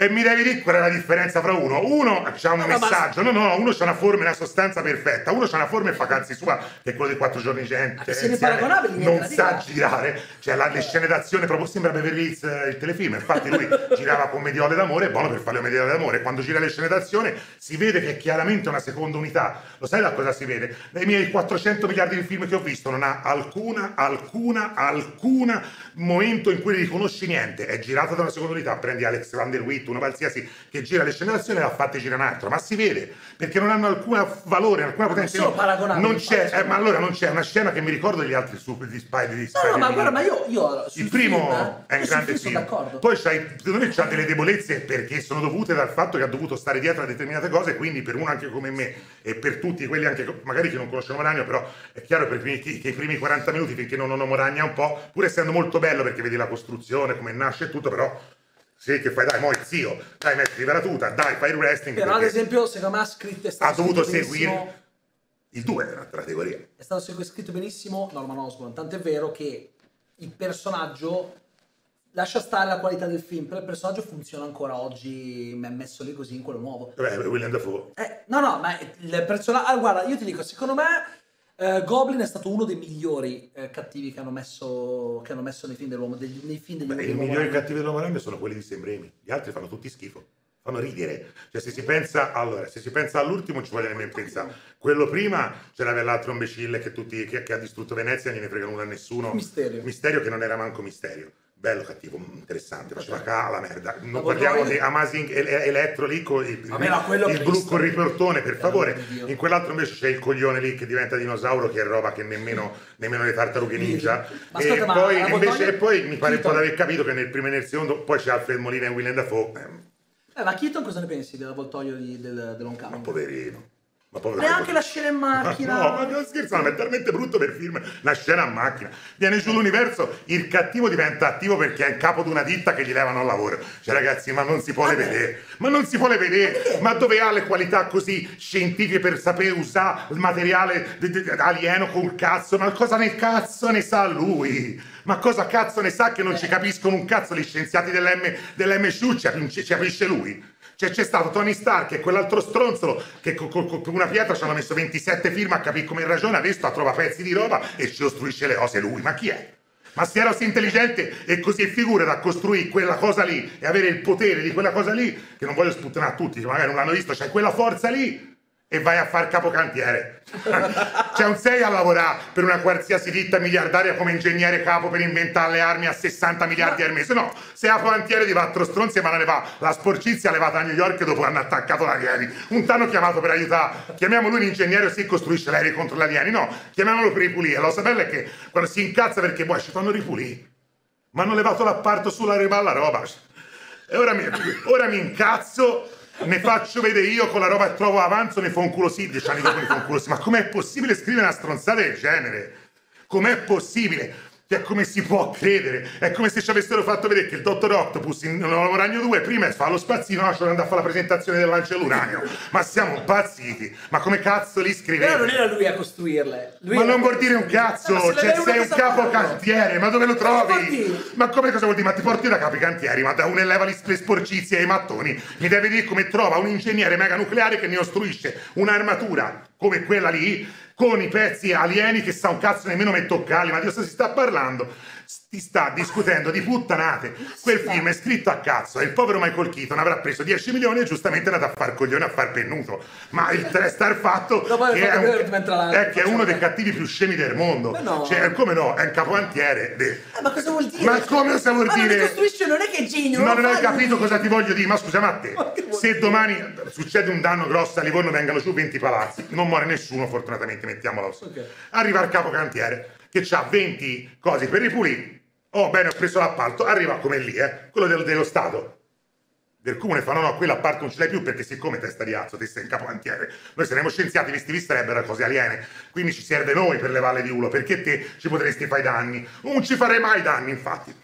Speaker 2: E mi devi dire qual è la differenza fra uno. Uno ha un messaggio, no, no, uno c'ha una forma e una sostanza perfetta, uno c'ha una forma e fa cazzi sua, che è quello dei quattro giorni gente.
Speaker 1: Paragonabili, niente
Speaker 2: non sa girare, cioè la, le scene d'azione proprio sembra Beverly Hills eh, il telefilm. Infatti lui girava con Mediole d'amore, è buono per fare le Mediole d'amore. Quando gira le scene d'azione si vede che è chiaramente una seconda unità. Lo sai da cosa si vede? Nei miei 400 miliardi di film che ho visto non ha alcuna, alcuna, alcuna momento in cui riconosci niente. È girata da una seconda unità. Prendi Alex Van der Witt, uno qualsiasi che gira le scene d'azione l'ha fatte girare un altro, ma si vede perché non hanno alcun valore, alcuna potenza.
Speaker 1: paragonabili,
Speaker 2: Non c'è, eh, ma allora non c'è una scena che mi ricordo degli altri super di Spider di
Speaker 1: No, no,
Speaker 2: Spider
Speaker 1: ma guarda, ma io, io
Speaker 2: il primo
Speaker 1: film,
Speaker 2: è un grande
Speaker 1: film
Speaker 2: film. Poi c'hai, secondo me c'ha delle debolezze perché sono dovute dal fatto che ha dovuto stare dietro a determinate cose, quindi per uno anche come me e per tutti quelli anche magari che non conoscono Moragno, però è chiaro che, i primi 40 minuti finché non hanno Moragna un po', pur essendo molto bello perché vedi la costruzione, come nasce e tutto, però sì che fai, dai, mo' è zio, dai, metti la tuta, dai, fai il wrestling.
Speaker 1: Però ad esempio, secondo me ha scritto è stato
Speaker 2: ha dovuto seguire il 2 è un'altra categoria.
Speaker 1: È stato scritto benissimo Norman Osborn, tant'è vero che il personaggio lascia stare la qualità del film, però il personaggio funziona ancora oggi, è messo lì così in quello nuovo.
Speaker 2: Vabbè, William Dafoe.
Speaker 1: Eh, no, no, ma il personaggio... ah, guarda, io ti dico, secondo me eh, Goblin è stato uno dei migliori eh, cattivi che hanno messo, che hanno messo nei film dell'uomo, degli, nei film degli
Speaker 2: Beh, I migliori
Speaker 1: ragno.
Speaker 2: cattivi dell'uomo ragno sono quelli di Sam Raimi, gli altri fanno tutti schifo, fanno ridere. Cioè, se si pensa, allora, se si pensa all'ultimo, ci voglio nemmeno pensare. Quello prima c'era quell'altro imbecille che, tutti, che, che ha distrutto Venezia, non gliene frega nulla a nessuno.
Speaker 1: Misterio.
Speaker 2: Misterio che non era manco misterio. Bello, cattivo, interessante, faceva ca la merda. Non parliamo di Amazing Ele- Electro lì con il, il blu con riportone, per favore. In quell'altro invece c'è il coglione lì che diventa dinosauro, che è roba che nemmeno, nemmeno le tartarughe ninja. E, poi, invece, e poi mi pare un po' di aver capito che nel primo e nel secondo poi c'è Alfred Molina e Willem Dafoe. Eh,
Speaker 1: ma Keaton cosa ne pensi dell'avvoltoio di, del, dell'Oncoming?
Speaker 2: ma poverino. Ma povero
Speaker 1: Neanche la scena in macchina.
Speaker 2: No, ma non scherzano, è talmente brutto per film. Una scena a macchina. Viene giù l'universo, il cattivo diventa attivo perché è in capo di una ditta che gli levano il lavoro. Cioè, ragazzi, ma non si può vedere. Ma non si può le vedere. Ma dove ha le qualità così scientifiche per sapere usare il materiale alieno col cazzo? Ma cosa ne cazzo ne sa lui? Ma cosa cazzo ne sa che non ci capiscono un cazzo gli scienziati dell'M, capisce- ci capisce lui? Cioè c'è stato Tony Stark e quell'altro stronzolo che con, con- con una pietra ci hanno messo 27 firme a capire come ragiona, adesso trova pezzi di roba e ci costruisce le cose lui. Ma chi è? Ma se era così intelligente e così figura da costruire quella cosa lì e avere il potere di quella cosa lì, che non voglio sputtanare a tutti, magari non l'hanno visto, c'è quella forza lì e vai a far capocantiere. C'è un 6 a lavorare per una qualsiasi ditta miliardaria come ingegnere capo per inventare le armi a 60 miliardi al mese. No, se a cantiere di quattro stronzi ma ne va la sporcizia levata a New York dopo hanno attaccato l'alieni. Un t'hanno chiamato per aiutare. Chiamiamo lui l'ingegnere sì costruisce l'aereo contro gli alieni. No, chiamiamolo per ripulire. La cosa bella è che quando si incazza perché poi ci fanno ripulire. Ma hanno levato l'apparto sulla rimalla roba. E ora mi, ora mi incazzo, ne faccio vedere io con la roba che trovo avanzo, ne fa un culo sì, dieci anni dopo ne fa un culo sì. Ma com'è possibile scrivere una stronzata del genere? Com'è possibile? Cioè, come si può credere? È come se ci avessero fatto vedere che il dottor Octopus in Ragno 2 prima fa lo spazzino, no, ci andare a fare la presentazione del lancio dell'uranio. Ma siamo impazziti! Ma come cazzo li
Speaker 1: Però non era lui a costruirle. Lui
Speaker 2: Ma non vuol dire un
Speaker 1: Eh,
Speaker 2: cazzo,
Speaker 1: se
Speaker 2: cioè sei un capo cantiere, ma dove lo trovi? Ma come cosa vuol dire? Ma ti porti da capi cantieri, ma da uno e leva le sporcizie e i mattoni. Mi deve dire come trova un ingegnere mega nucleare che ne costruisce un'armatura come quella lì, con i pezzi alieni che sa un cazzo nemmeno me toccarli. Ma di cosa si sta parlando? Ti sta discutendo di puttanate. Quel film è scritto a cazzo e il povero Michael Keaton avrà preso 10 milioni e giustamente è andato a far coglione a far pennuto. Ma il il fatto che è, un- è che è uno dei cattivi più scemi del mondo.
Speaker 1: Ma no.
Speaker 2: Cioè, come no? È un capoantiere. de-
Speaker 1: Eh, ma cosa vuol dire?
Speaker 2: Ma come cosa vuol
Speaker 1: Ma non
Speaker 2: dire?
Speaker 1: li costruisce, non è che è genio.
Speaker 2: Ma non hai capito cosa ti voglio dire? Ma scusa, ma te,
Speaker 1: Ma
Speaker 2: se domani succede un danno grosso a Livorno vengano giù 20 palazzi, non muore nessuno, fortunatamente, mettiamola così.
Speaker 1: Ok.
Speaker 2: Arriva il capocantiere che ha 20 cose per ripulire. Oh, bene, ho preso l'appalto. Arriva come lì, eh, quello del- dello Stato. Del comune fa no no quell'appalto non ce l'hai più perché siccome testa di azzo te sei in capocantiere noi saremo scienziati visti visterebbero cose aliene quindi ci serve noi per le valle di ulo perché te ci potresti fare danni non ci farei mai danni infatti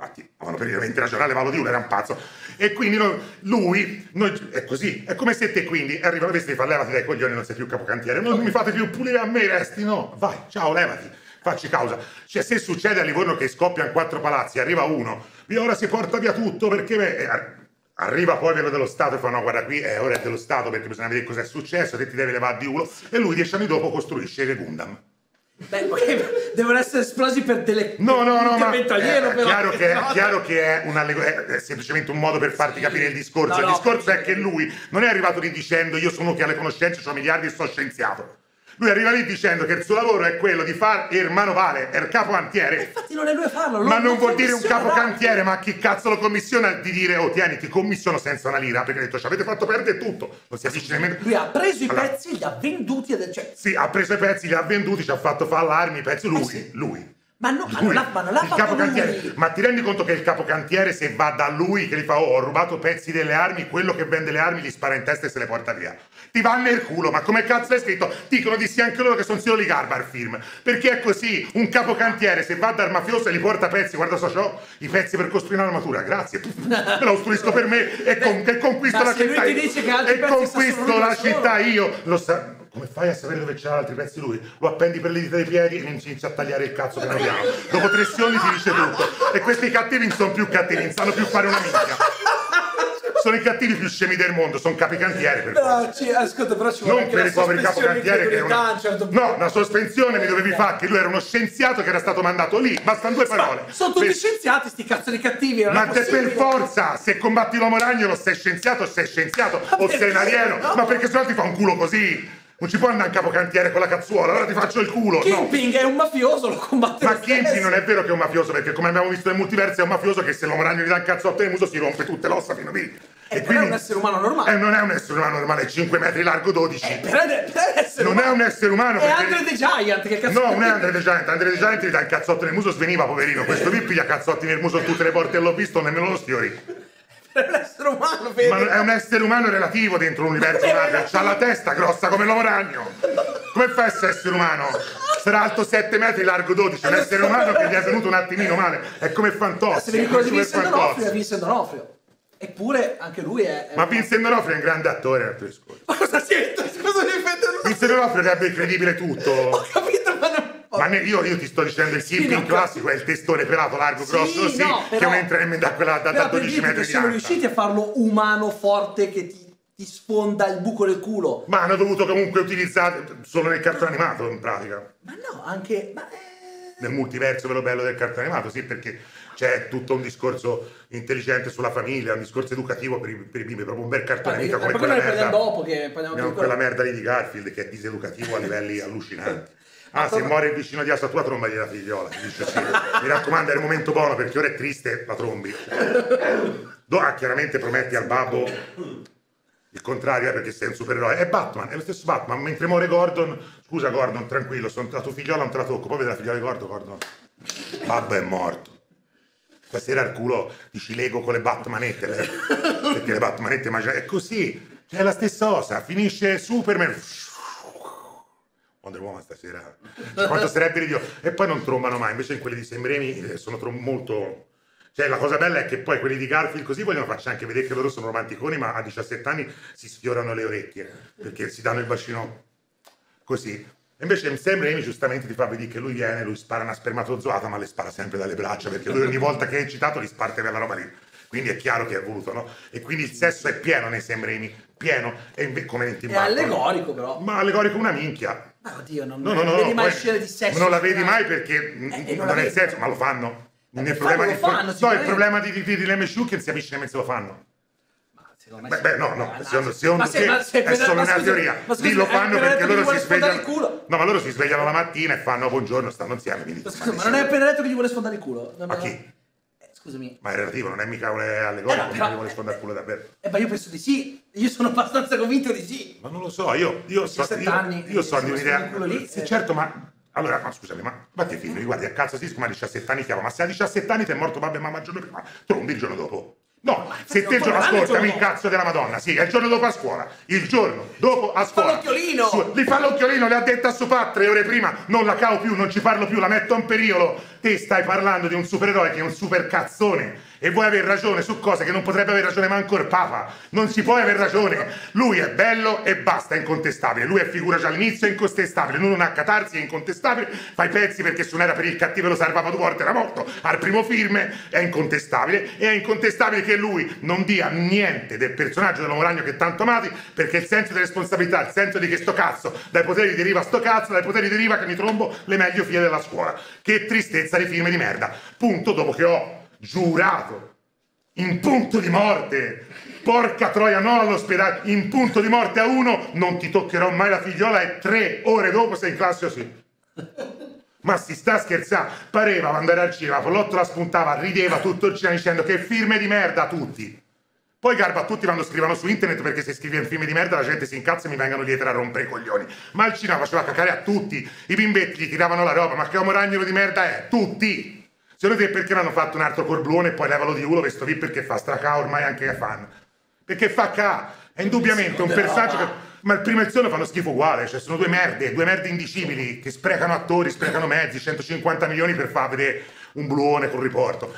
Speaker 2: Infatti, avevano periodicamente ragione, Levallo di Ulo era un pazzo. E quindi noi- lui, noi- è così, è come se te quindi arrivano questi e fa levati dai coglioni, non sei più capocantiere, non mi fate più pulire a me i resti, no, vai, ciao, levati, facci causa. Cioè, se succede a Livorno che scoppiano quattro palazzi, arriva uno, e ora si porta via tutto perché... e ar- Arriva poi quello dello Stato e fa no guarda qui è ora è dello Stato perché bisogna vedere cosa è successo, te ti devi levare di ulo e lui dieci anni dopo costruisce le Gundam.
Speaker 1: Beh, poi devono essere esplosi per delle...
Speaker 2: No, no, no, ma
Speaker 1: alieno,
Speaker 2: è,
Speaker 1: però.
Speaker 2: chiaro che,
Speaker 1: No,
Speaker 2: è chiaro che è, è- semplicemente un modo per farti capire il discorso.
Speaker 1: No,
Speaker 2: il
Speaker 1: no,
Speaker 2: discorso è che lui non è arrivato lì dicendo io sono uno che ha le conoscenze, ho miliardi e sono scienziato. Lui arriva lì dicendo che il suo lavoro è quello di fare il manovale, è il capocantiere.
Speaker 1: Infatti non è lui a farlo.
Speaker 2: Ma
Speaker 1: lo-
Speaker 2: non vuol dire un capocantiere,
Speaker 1: l'altro.
Speaker 2: ma chi cazzo lo commissiona di dire oh tieni, ti commissiono senza una lira? Perché ha detto ci avete fatto perdere tutto, non si capisce nemmeno.
Speaker 1: Lui ha preso i
Speaker 2: Allora,
Speaker 1: pezzi, li ha venduti ed. Cioè,
Speaker 2: Sì, ha preso i pezzi, li ha venduti, ci ha fatto fare l'armi, i pezzi, lui,
Speaker 1: Eh sì.
Speaker 2: lui.
Speaker 1: ma, no, ma non l'ha, ma non l'ha
Speaker 2: il
Speaker 1: fatto lui.
Speaker 2: Ma ti rendi conto che il capocantiere, se va da lui che gli fa: Oh, ho rubato pezzi delle armi, quello che vende le armi gli spara in testa e se le porta via. Ti va nel culo, ma come cazzo è scritto? Dicono di sì anche loro che sono Silo Garba al film. Perché è così: un capocantiere, se va dal mafioso e gli porta pezzi, guarda so c'ho i pezzi per costruire un'armatura, grazie. Me lo costruisco per me e, con- e conquisto
Speaker 1: Ma
Speaker 2: la città. io.
Speaker 1: dice che altri
Speaker 2: e conquisto la città io. Lo sa. Come fai a sapere dove c'erano altri pezzi lui? Lo appendi per le dita dei piedi e inizia a tagliare il cazzo piano piano. Dopo tre secondi ti dice tutto. E questi cattivi non sono più cattivi, non sanno più fare una minchia. Sono i cattivi più scemi del mondo, sono capicantieri per.
Speaker 1: Però, ci, ascolta, però ci vuole
Speaker 2: Non per i poveri capocantieri che una...
Speaker 1: un certo.
Speaker 2: No, una sospensione mi dovevi fare che lui era uno scienziato che era stato mandato lì. Bastano due parole.
Speaker 1: Sono tutti
Speaker 2: Per-
Speaker 1: scienziati, sti cazzo di cattivi.
Speaker 2: Ma te per forza, se combatti l'uomo ragno lo sei scienziato, sei scienziato, o
Speaker 1: perché?
Speaker 2: sei un alieno,
Speaker 1: No.
Speaker 2: ma perché sennò ti fa un culo così. Non ci puoi andare in capocantiere con la cazzuola, allora ti faccio il culo. No.
Speaker 1: Kingpin è un mafioso, lo combatte
Speaker 2: Ma
Speaker 1: lo stesso.
Speaker 2: non è vero che è un mafioso, perché come abbiamo visto nel multiverso è un mafioso che se l'uomo ragno gli dà un cazzotto nel muso si rompe tutte le ossa fino lì.
Speaker 1: Eh, però è un essere umano normale.
Speaker 2: Eh, non è un essere umano normale, è 5 metri largo 12.
Speaker 1: Però è, però è essere
Speaker 2: non è
Speaker 1: umano.
Speaker 2: un essere umano
Speaker 1: È
Speaker 2: perché...
Speaker 1: Andre the Giant, che cazzo
Speaker 2: No, non è Andre the Giant, Andre the Giant gli dà il cazzotto nel muso, sveniva poverino. Questo qui piglia cazzotti nel muso a tutte le porte e l'ho visto, nemmeno lo stiori.
Speaker 1: È un essere umano, vedi?
Speaker 2: Ma è un essere umano relativo dentro l'universo Marvel, c'ha la testa grossa come l'uomo ragno. Come fa a essere essere umano? Sarà alto 7 metri, largo 12, è un essere umano che gli è venuto un attimino male, è come Fantozzi.
Speaker 1: Se vedi quello di
Speaker 2: come
Speaker 1: Vincent D'Onofrio, è. Vincent D'Onofrio. Eppure anche lui è... è-
Speaker 2: Ma Vincent D'Onofrio è un grande attore, ti rispondo.
Speaker 1: Ma cosa c'entra? Mi fai
Speaker 2: Vincent D'Onofrio rende incredibile
Speaker 1: Ho
Speaker 2: tutto.
Speaker 1: capito, ma non...
Speaker 2: Ma ne- io, io ti sto dicendo il
Speaker 1: Sì,
Speaker 2: Kimping
Speaker 1: no,
Speaker 2: classico è il testone pelato, largo,
Speaker 1: Sì,
Speaker 2: grosso, sì,
Speaker 1: no, però-
Speaker 2: che non entra nemmeno da quella da, da
Speaker 1: Però per
Speaker 2: 12
Speaker 1: dirti
Speaker 2: metri di alta.
Speaker 1: riusciti a farlo umano, forte, che ti, ti sfonda il buco del culo.
Speaker 2: Ma hanno dovuto comunque utilizzare solo nel cartone animato in pratica.
Speaker 1: Ma no, anche... Ma eh,
Speaker 2: Nel multiverso quello bello del cartone animato, sì, perché c'è tutto un discorso intelligente sulla famiglia, un discorso educativo per i, per i bimbi, proprio un bel cartone,
Speaker 1: ma
Speaker 2: come quella merda.
Speaker 1: dopo, che parliamo
Speaker 2: quella merda lì di Garfield che è diseducativo a livelli allucinanti. Ah,
Speaker 1: Ma
Speaker 2: se
Speaker 1: come-
Speaker 2: muore il vicino di casa tua, trombagli la figliola. dice sì. Mi raccomando, è il momento buono perché ora è triste, la trombi. Do- ah, chiaramente prometti al babbo il contrario, eh, perché sei un supereroe. È Batman, è lo stesso Batman. Mentre muore Gordon, scusa Gordon, tranquillo, sono la tua figliola, non te la tocco. Poi vedi la figliola di Gordon, Gordon. Babbo è morto. Stasera al culo ti ci lego con le Batmanette, le- perché le Batmanette ma è così, è la stessa cosa, finisce Superman. Wonder Woman stasera, Cioè, quanto sarebbe ridicolo. E poi non trombano mai, invece in quelli di Sam Raimi eh, sono molto... Cioè la cosa bella è che poi quelli di Garfield così vogliono farci anche vedere che loro sono romanticoni, ma a 17 anni si sfiorano le orecchie, perché si danno il bacino così. E invece Sam Raimi giustamente ti fa vedere che lui viene, lui spara una spermatozoata, ma le spara sempre dalle braccia, perché lui ogni volta che è eccitato li parte quella roba lì. Quindi è chiaro che è voluto, no? E quindi il sesso è pieno nei Sam Raimi, pieno, e inve- come nel Tim
Speaker 1: È allegorico, però.
Speaker 2: Ma allegorico una minchia.
Speaker 1: Ma oddio, non,
Speaker 2: No, no, no,
Speaker 1: vedi mai
Speaker 2: poi
Speaker 1: scene di sesso.
Speaker 2: non la vedi mai perché
Speaker 1: Eh, non
Speaker 2: non è il senso, ma lo fanno.
Speaker 1: Eh,
Speaker 2: Nel
Speaker 1: lo
Speaker 2: problema di
Speaker 1: fanno,
Speaker 2: no, il problema di, di, di, di l'MCU che non si capisce nemmeno se lo fanno.
Speaker 1: Ma secondo me
Speaker 2: Beh, beh, no, no,
Speaker 1: Ma
Speaker 2: secondo, secondo
Speaker 1: se-
Speaker 2: te
Speaker 1: se-
Speaker 2: è solo una teoria. Lì lo
Speaker 1: è
Speaker 2: fanno
Speaker 1: appena
Speaker 2: perché
Speaker 1: che
Speaker 2: loro si svegliano.
Speaker 1: il.
Speaker 2: No, ma loro si svegliano la mattina e fanno buongiorno, stanno insieme. Quindi
Speaker 1: Ma scusa, ma non è appena detto che gli vuole sfondare il culo? Non-
Speaker 2: Ma chi?
Speaker 1: Eh, scusami.
Speaker 2: Ma è relativo, non è mica un allegorico,
Speaker 1: Eh, no,
Speaker 2: non
Speaker 1: però-
Speaker 2: gli vuole sfondare il culo davvero.
Speaker 1: Eh, ma io penso di sì. Io sono abbastanza convinto di sì.
Speaker 2: Ma non lo so, io, io so,
Speaker 1: 17
Speaker 2: io,
Speaker 1: anni,
Speaker 2: io so
Speaker 1: eh,
Speaker 2: di un'idea. Sì,
Speaker 1: eh.
Speaker 2: certo, ma allora, ma scusami, ma batti i figli, guardi, a cazzo sì, come a 17 anni chiama, ma se a 17 anni ti è morto babbo e mamma il giorno prima, trombi il giorno dopo. No, se te il giorno,
Speaker 1: il giorno
Speaker 2: cazzo della Madonna, sì, è il giorno dopo a scuola, il giorno dopo a scuola.
Speaker 1: l'occhiolino!
Speaker 2: Su- Gli fa l'occhiolino, le ha detto a suo padre tre ore prima, non la cavo più, non ci parlo più, la metto in pericolo. Te stai parlando di un supereroe che è un super cazzone e vuoi aver ragione su cose che non potrebbe aver ragione manco il Papa. Non si può aver ragione. Lui è bello e basta, è incontestabile. Lui è figura già all'inizio, è incontestabile. Lui non ha catarsi, è incontestabile. Fa i pezzi perché se non era per il cattivo lo salvava due volte era morto. Al primo film è incontestabile. E è incontestabile che lui non dia niente del personaggio dell'uomo ragno che tanto amati perché il senso di responsabilità, il senso di che sto cazzo, dai poteri deriva sto cazzo, dai poteri deriva che mi trombo le meglio figlie della scuola. Che tristezza di film di merda. Punto dopo che ho giurato in punto di morte. Porca troia, no all'ospedale, in punto di morte a uno, non ti toccherò mai la figliola e tre ore dopo sei in classe così. Ma si sta scherzando, pareva andare al cinema, Pollotto la spuntava, rideva tutto il cinema dicendo che firme di merda tutti. Poi garba a tutti quando scrivono su internet perché se scrivi un film di merda la gente si incazza e mi vengono dietro a rompere i coglioni. Ma il cinema faceva cacare a tutti, i bimbetti gli tiravano la roba, ma che uomo ragnolo di merda è? Tutti! Secondo te perché non hanno fatto un altro corbluone e poi levalo di uno questo lì perché fa straca ormai anche a fan? Perché fa ca, è indubbiamente un personaggio che... Ma il primo e il secondo fanno schifo uguale, cioè sono due merde, due merde indicibili che sprecano attori, sprecano mezzi, 150 milioni per far vedere un bluone con riporto.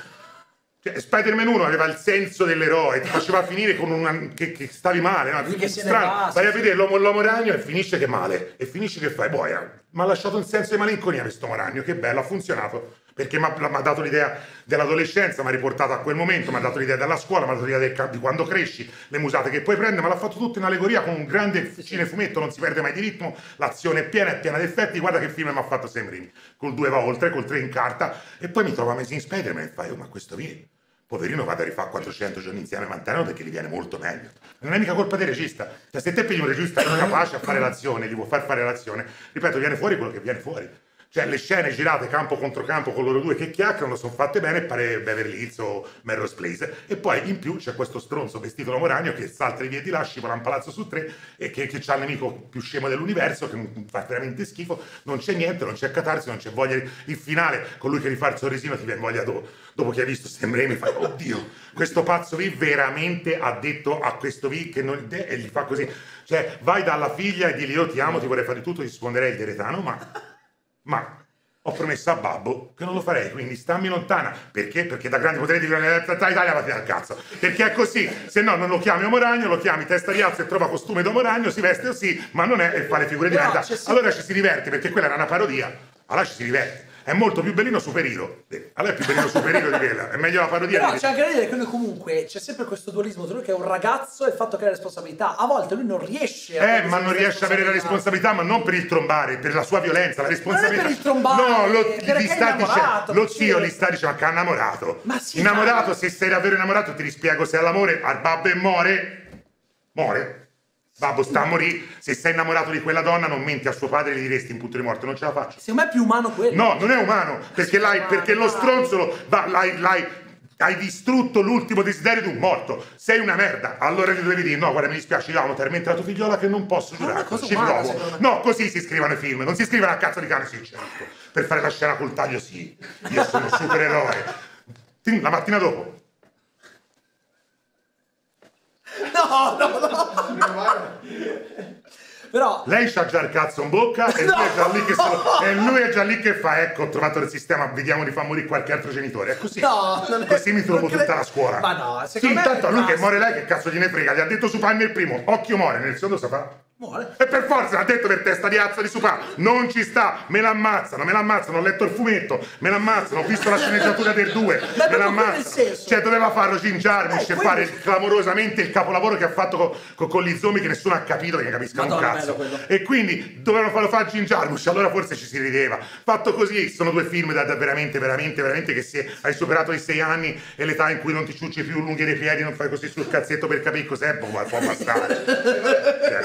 Speaker 2: Cioè, Spider-Man 1 aveva il senso dell'eroe, ti faceva finire con una... che, che stavi male, no?
Speaker 1: Che se
Speaker 2: Strano.
Speaker 1: va,
Speaker 2: Vai a vedere l'uomo, l'uomo ragno e finisce che male, e finisce che fai, boia. Mi ha lasciato un senso di malinconia questo uomo ragno, che bello, ha funzionato. Perché mi ha dato l'idea dell'adolescenza, mi ha riportato a quel momento, mi ha dato l'idea della scuola, mi ha dato l'idea del di quando cresci, le musate che puoi prendere, ma l'ha fatto tutto in allegoria con un grande cinefumetto, non si perde mai di ritmo, l'azione è piena, è piena di effetti, guarda che film mi ha fatto Sam Raimi, col 2 va oltre, col 3 in carta, e poi mi trovo a Amazing Spider-Man e fai, oh, ma questo qui, poverino vada a rifare 400 giorni insieme a mantenerlo perché gli viene molto meglio. Non è mica colpa del regista, cioè se te pigli un regista che non è capace a fare l'azione, gli vuoi far fare l'azione, ripeto, viene fuori quello che viene fuori. Cioè le scene girate campo contro campo con loro due che chiacchierano sono fatte bene, pare Beverly Hills o Melrose Place. E poi in più c'è questo stronzo vestito da Moragno che salta di via di là, scivola un palazzo su tre e che, che c'ha il nemico più scemo dell'universo, che fa veramente schifo, non c'è niente, non c'è catarsi, non c'è voglia. Il finale, con lui che rifà il sorrisino, ti viene voglia dopo, dopo che hai visto Sam Raimi, fai, oddio, questo pazzo lì veramente ha detto a questo lì che non... e gli fa così. Cioè, vai dalla figlia e digli io ti amo, ti vorrei fare tutto, ti risponderei il deretano, ma ma ho promesso a Babbo che non lo farei, quindi stammi lontana. Perché? Perché da grandi poteri di Italia va al cazzo. Perché è così, se no non lo chiami Uomo Ragno, lo chiami testa di alzo e trova costume d'Uomo Ragno, si veste così, ma non è e fa le figure di merda. Allora ci si diverte, perché quella era una parodia. Allora ci si diverte. È molto più bellino Superiro. Eh, Allora è più bellino Superiro di quella. È meglio la parodia
Speaker 1: Però
Speaker 2: di...
Speaker 1: c'è anche da dire che comunque c'è sempre questo dualismo tra lui che è un ragazzo e il fatto che ha le responsabilità. A volte lui non riesce a
Speaker 2: Eh, ma non riesce a avere la responsabilità, ma non per il trombare, per la sua violenza, la responsabilità.
Speaker 1: per il trombare,
Speaker 2: no, lo,
Speaker 1: perché
Speaker 2: gli sta dicendo, lo zio gli sta dicendo che è innamorato.
Speaker 1: Ma sì,
Speaker 2: innamorato,
Speaker 1: ma-
Speaker 2: se sei davvero innamorato, ti rispiego se all'amore, al babbo e muore, muore. Babbo sta a morire, se sei innamorato di quella donna non menti a suo padre e gli diresti in punto di morte, non ce la faccio.
Speaker 1: Secondo me è più umano quello.
Speaker 2: No, non è umano, perché, l'hai, perché lo stronzo lo- va- l'hai, l'hai- hai distrutto l'ultimo desiderio di un morto. Sei una merda. Allora gli dovevi dire: No, guarda, mi dispiace, io amo talmente la tua figliola che non posso giurare. Ci provo. No, così si scrivono i film, non si scrivono a cazzo di cane, sì, certo. Per fare la scena col taglio, sì. Io sono un supereroe. La mattina dopo.
Speaker 1: No, no, no. Però
Speaker 2: Lei c'ha già il cazzo in bocca e, lui è già lì che se- e lui è già lì che fa, ecco, ho trovato il sistema, vediamo di far morire qualche altro genitore. È così.
Speaker 1: No, non è-
Speaker 2: così mi trovo tutta la scuola.
Speaker 1: Ma no,
Speaker 2: Sì,
Speaker 1: secondo me
Speaker 2: intanto a lui che muore lei, che cazzo gliene frega? Gli ha detto Supan nel primo, occhio muore, nel secondo sa fa.
Speaker 1: Muore.
Speaker 2: E per forza l'ha detto per testa di azza di Supà, non ci sta, me l'ammazzano, me l'ammazzano, ho letto il fumetto, me l'ammazzano, ho visto la sceneggiatura del 2, me l'ammazzano. Cioè doveva farlo Jim Jarmusch
Speaker 1: Eh,
Speaker 2: e
Speaker 1: quello-
Speaker 2: fare clamorosamente il capolavoro che ha fatto co- co- con gli zombie che nessuno ha capito che capiscano
Speaker 1: Madonna,
Speaker 2: un cazzo. E quindi dovevano farlo fare Jim Jarmusch, allora forse ci si rideva. Fatto così, sono due film da, da veramente, veramente, veramente che se hai superato i sei anni e l'età in cui non ti ciucci più l'unghie dei piedi, non fai così sul cazzetto per capire cos'è, boh, ma può bastare. Cioè,